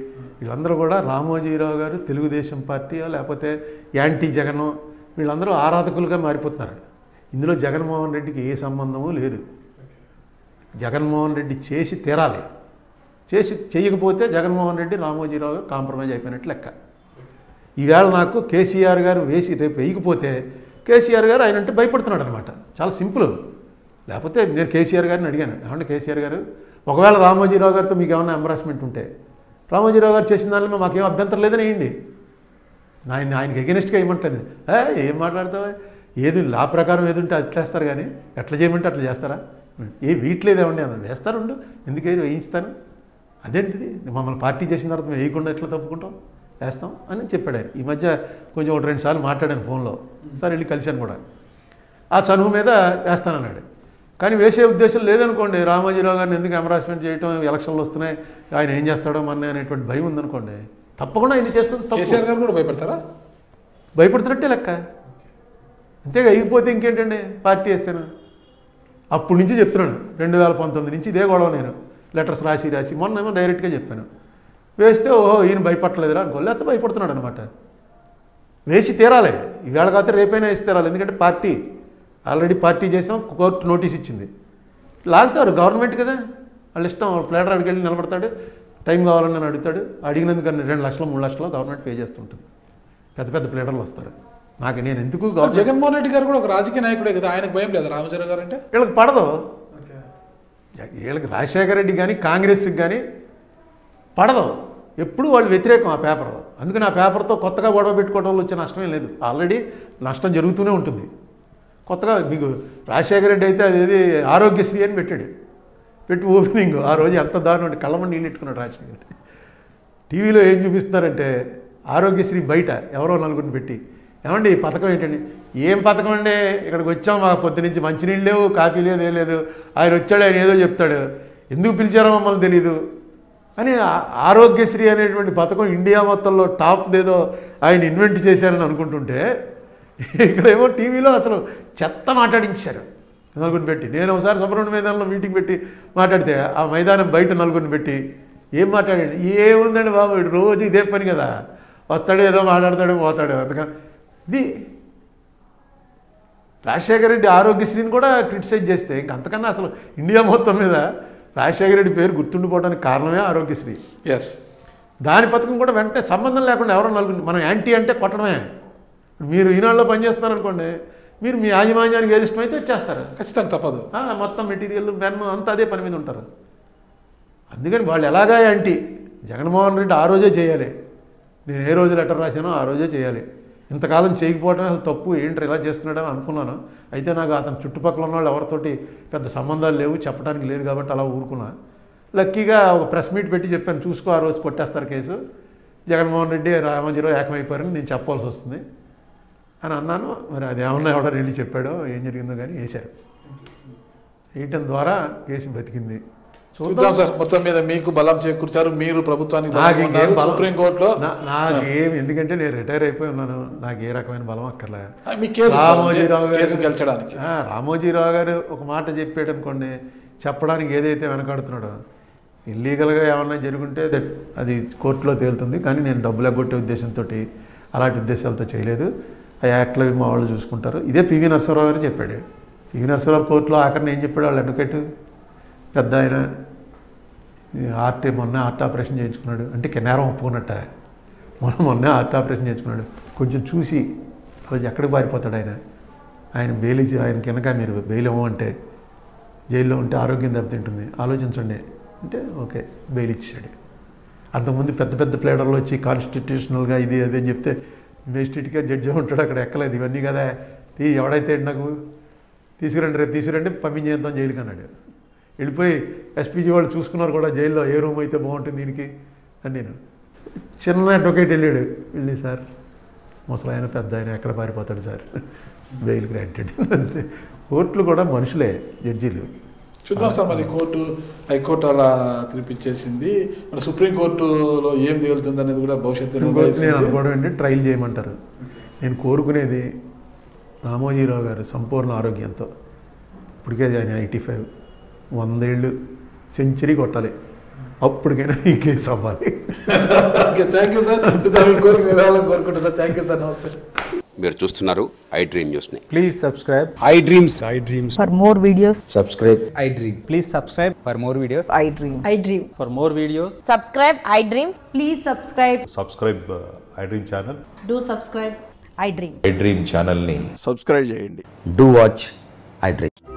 వీళ్ళందరూ కూడా రామోజీరావు గారు తెలుగుదేశం పార్టీయో లేకపోతే యాంటీ జగనో వీళ్ళందరూ ఆరాధకులుగా మారిపోతున్నారు. ఇందులో జగన్మోహన్ రెడ్డికి ఏ సంబంధము లేదు. జగన్మోహన్ రెడ్డి చేసి తీరాలి. చేసి చేయకపోతే జగన్మోహన్ రెడ్డి రామోజీరావు గారు కాంప్రమైజ్ అయిపోయినట్టు లెక్క. ఈవేళ నాకు కేసీఆర్ గారు వేసి రేపు వేయకపోతే కేసీఆర్ గారు ఆయన అంటే భయపడుతున్నాడు అనమాట చాలా సింపుల్ లేకపోతే నేను కేసీఆర్ గారిని అడిగాను. ఏమంటే కేసీఆర్ గారు? ఒకవేళ రామోజీరావు గారితో మీకు ఏమైనా ఎంబరాస్మెంట్ ఉంటే రామోజీరావు గారు చేసిన దానిలో మాకేం అభ్యంతరం లేదని వేయండి ఆయన ఆయనకి ఎగెనిస్ట్గా ఇవ్వట్లేదు ఏ ఏం మాట్లాడతావా? ఏది లా ప్రకారం ఏది ఉంటే అట్లా చేస్తారు కానీ ఎట్లా చేయమంటే అట్లా చేస్తారా? ఏ వీట్లేదేమండి అన్న వేస్తారుండు ఎందుకే వేయిస్తాను అదేంటిది? మమ్మల్ని పార్టీ చేసిన తర్వాత మేము వేయకుండా ఎట్లా తప్పుకుంటాం? వేస్తాం అని చెప్పాడు ఆయన. ఈ మధ్య కొంచెం ఒకటి రెండు సార్లు మాట్లాడాను ఫోన్లో. సార్ వెళ్ళి కలిశాను కూడా. ఆ చనువు మీద వేస్తానన్నాడు. కానీ వేసే ఉద్దేశం లేదనుకోండి రామోజీరావు గారిని ఎందుకు ఎంబరాస్మెంట్ చేయటం ఎలక్షన్లు వస్తున్నాయి ఆయన ఏం చేస్తాడో మన అనేటువంటి భయం ఉందనుకోండి తప్పకుండా ఆయన చేస్తుంది కేసీఆర్ గారు కూడా భయపడతారా? భయపడుతున్నట్టే లెక్క. అంతేగా అయిపోతే ఇంకేంటండి? పార్టీ వేస్తాను? అప్పటి నుంచి చెప్తున్నాను. రెండు వేల పంతొమ్మిది నుంచి ఇదే గొడవ నేను. లెటర్స్ రాసి రాసి మొన్న ఏమో డైరెక్ట్గా చెప్పాను. వేస్తే ఓహో ఈయన భయపడలేదురా అనుకో లేకపోతే భయపడుతున్నాడు అనమాట వేసి తీరాలి. ఈవేళ కాకపోతే రేపైనా వేసి తీరాలి. ఎందుకంటే పార్టీ ఆల్రెడీ పార్టీ చేసాం కోర్టు నోటీస్ ఇచ్చింది. లాగుతారు గవర్నమెంట్ కదా. వాళ్ళ ఇష్టం ప్లేటర్ అడిగి వెళ్ళి నిలబడతాడు. టైం కావాలని నన్ను అడుగుతాడు. అడిగినందుకు అన్ని రెండు లక్షలు మూడు లక్షలు గవర్నమెంట్ పే చేస్తుంటుంది పెద్ద పెద్ద ప్లేటర్లు వస్తారు. నాకు నేను ఎందుకు జగన్మోహన్ రెడ్డి గారు కూడా ఒక రాజకీయ నాయకుడే కదా. ఆయనకు భయం లేదా రామోజీరావు గారు అంటే? వీళ్ళకి పడదు. వీళ్ళకి రాజశేఖర రెడ్డి కానీ కాంగ్రెస్కి కానీ పడదు. ఎప్పుడు వాళ్ళు వ్యతిరేకం ఆ పేపర్ అందుకని ఆ పేపర్తో కొత్తగా గొడవ పెట్టుకోవడం వల్ల వచ్చే నష్టమే లేదు. ఆల్రెడీ నష్టం జరుగుతూనే ఉంటుంది. కొత్తగా మీకు రాజశేఖర రెడ్డి అయితే అదేది ఆరోగ్యశ్రీ అని పెట్టాడు. పెట్టి ఓపెనింగ్. ఆ రోజు ఎంత దారుణం. కళ్ళమని నీళ్ళు పెట్టుకున్నాడు రాజశేఖర రెడ్డి. టీవీలో ఏం చూపిస్తున్నారంటే ఆరోగ్యశ్రీ బయట ఎవరో నలుగురిని పెట్టి. ఏమండి ఈ పథకం ఏంటండి? ఏం పథకం అండి? ఇక్కడికి వచ్చాం మా పొద్దు నుంచి మంచినీళ్ళు లేవు కాఫీ లేదు ఏం లేదు. ఆయన వచ్చాడు ఆయన ఏదో చెప్తాడు. ఎందుకు పిలిచారో మమ్మల్ని తెలియదు అని ఆరోగ్యశ్రీ అనేటువంటి పథకం ఇండియా మొత్తంలో టాప్ ఏదో ఆయన ఇన్వెంట్ చేశారని అనుకుంటుంటే ఇక్కడేమో టీవీలో అసలు చెత్త మాట్లాడించారు నలుగురిని పెట్టి. నేను ఒకసారి సుబ్రహ్మణ్య మైదానంలో మీటింగ్ పెట్టి మాట్లాడితే ఆ మైదానం బయట నలుగురిని పెట్టి ఏం మాట్లాడాడు? ఏముందండి బాబు రోజు ఇదే పని కదా. వస్తాడు ఏదో మాట్లాడతాడు పోతాడు. అందుకని ఇది రాజశేఖర రెడ్డి ఆరోగ్యశ్రీని కూడా క్రిటిసైజ్ చేస్తే ఇంకంతకన్నా అసలు ఇండియా మొత్తం మీద రాజశేఖర రెడ్డి పేరు గుర్తుండిపోవడానికి కారణమే ఆరోగ్యశ్రీ. ఎస్ దాని పథకం కూడా వెంటనే సంబంధం లేకుండా ఎవరో నలుగురు మనం యాంటీ అంటే కొట్టడమే. మీరు ఈనాడులో పనిచేస్తున్నారనుకోండి మీరు మీ యాజమాన్యానికి ఏది ఇష్టమైతే ఇచ్చేస్తారు ఖచ్చితంగా తప్పదు. మొత్తం మెటీరియల్ మెన్ అంతా అదే పని మీద ఉంటారు. అందుకని వాళ్ళు ఎలాగా యాంటీ? జగన్మోహన్ రెడ్డి ఆ రోజే చేయాలి. నేను ఏ రోజు లెటర్ రాశానో ఆ రోజే చేయాలి. ఇంతకాలం చేయకపోవడం అసలు తప్పు ఏంటి ఇలా చేస్తున్నాడని అనుకున్నాను. అయితే నాకు అతని చుట్టుపక్కల ఉన్న వాళ్ళు ఎవరితోటి పెద్ద సంబంధాలు లేవు చెప్పడానికి లేదు కాబట్టి అలా ఊరుకున్నా. లక్కీగా ఒక ప్రెస్ మీట్ పెట్టి చెప్పాను చూసుకో ఆ రోజు కొట్టేస్తారు కేసు. జగన్మోహన్ రెడ్డి రామజీరావు ఏకమైపోయారని నేను చెప్పాల్సి వస్తుంది. అని అన్నాను. మరి అది ఏమన్నా ఎవడో వెళ్ళి చెప్పాడో ఏం జరిగిందో కానీ వేశారు వేయటం ద్వారా కేసు బతికింది. చూద్దాం. సార్. మొత్తం మీద మీకు బలం చేకూర్చారు. మీరు ప్రభుత్వానికి సుప్రీంకోర్టులో నాకేం ఎందుకంటే నేను రిటైర్ అయిపోయి ఉన్నాను. నాకు ఏ రకమైన బలం అక్కర్లే. రామోజీరావు గెలిచడానికి. రామోజీరావు గారు ఒక మాట చెప్పాడు అనుకోండి. చెప్పడానికి ఏదైతే వెనకాడుతున్నాడో. ఇల్లీగల్గా ఏమన్నా జరుగుంటే దట్ అది కోర్టులో తేలుతుంది. కానీ నేను డబ్బులు ఎగ్గొట్టే ఉద్దేశంతో అలాంటి ఉద్దేశాలతో చేయలేదు. ఆ యాక్ట్లో మా వాళ్ళు చూసుకుంటారు. ఇదే పివి నరసింహరావు గారు చెప్పాడు. పివి నరసింహరావు కోర్టులో ఆఖరిని ఏం చెప్పాడు? వాళ్ళు అడ్వకేట్ పెద్ద ఆయన హార్ట్ మొన్న హార్ట్ ఆపరేషన్ చేయించుకున్నాడు. అంటే ఇక ఒప్పుకున్నట్ట మొన్న మొన్న హార్ట్ ఆపరేషన్ చేయించుకున్నాడు. కొంచెం చూసి రోజు ఎక్కడికి పారిపోతాడు ఆయన? ఆయన బెయిల్ ఆయన కనుక మీరు బెయిల్ ఇవ్వమంటే జైల్లో ఉంటే ఆరోగ్యం దెబ్బతింటుంది. ఆలోచించండి. అంటే ఓకే బెయిల్ ఇచ్చాడు. అంతకుముందు పెద్ద పెద్ద ప్లేడర్లు వచ్చి కాన్స్టిట్యూషనల్గా ఇది అది అని చెప్తే మేజిస్ట్రేట్గా జడ్జి ఉంటాడు అక్కడ ఎక్కలేదు. ఇవన్నీ కదా. తీ ఎవడైతే నాకు తీసుకురండి రేపు తీసుకురండి పంపించేద్దాం జైలుకి అన్నాడు. వెళ్ళిపోయి ఎస్పీజీ వాళ్ళు చూసుకున్నారు కూడా జైల్లో ఏ రూమ్ అయితే బాగుంటుంది దీనికి అని నేను. చిన్న అడ్వకేట్ వెళ్ళాడు. వెళ్ళి సార్ ముసలాయన పెద్ద ఆయన ఎక్కడ పారిపోతాడు సార్? Bail granted. అంతే. కోర్టులు కూడా మనుషులే జడ్జీలు. చూద్దాం సార్ మరి కోర్టు హైకోర్టు అలా తీర్పిచ్చేసింది. మరి సుప్రీంకోర్టులో ఏం తేలుతుంది అనేది కూడా భవిష్యత్తు ఇంకోటి నేను. అనుకోవడం ఏంటి? ట్రయల్ చేయమంటారు. నేను కోరుకునేది రామోజీరావు గారు సంపూర్ణ ఆరోగ్యంతో. ఇప్పటికే ఆయన ఎయిటీ ఫైవ్. వందేళ్ళు సెంచరీ కొట్టాలి. అప్పటికైనా ఈ కేసు అవ్వాలి. మీరు చూస్తున్నారు ఐ డ్రీమ్ న్యూస్ని. Please subscribe iDreams. IDreams. For more videos subscribe iDream. Please subscribe for more videos iDream iDream for more videos subscribe iDream please subscribe subscribe iDream channel do subscribe iDream iDream ఛానల్ని. సబ్స్క్రైబ్ చేయండి. Do watch iDream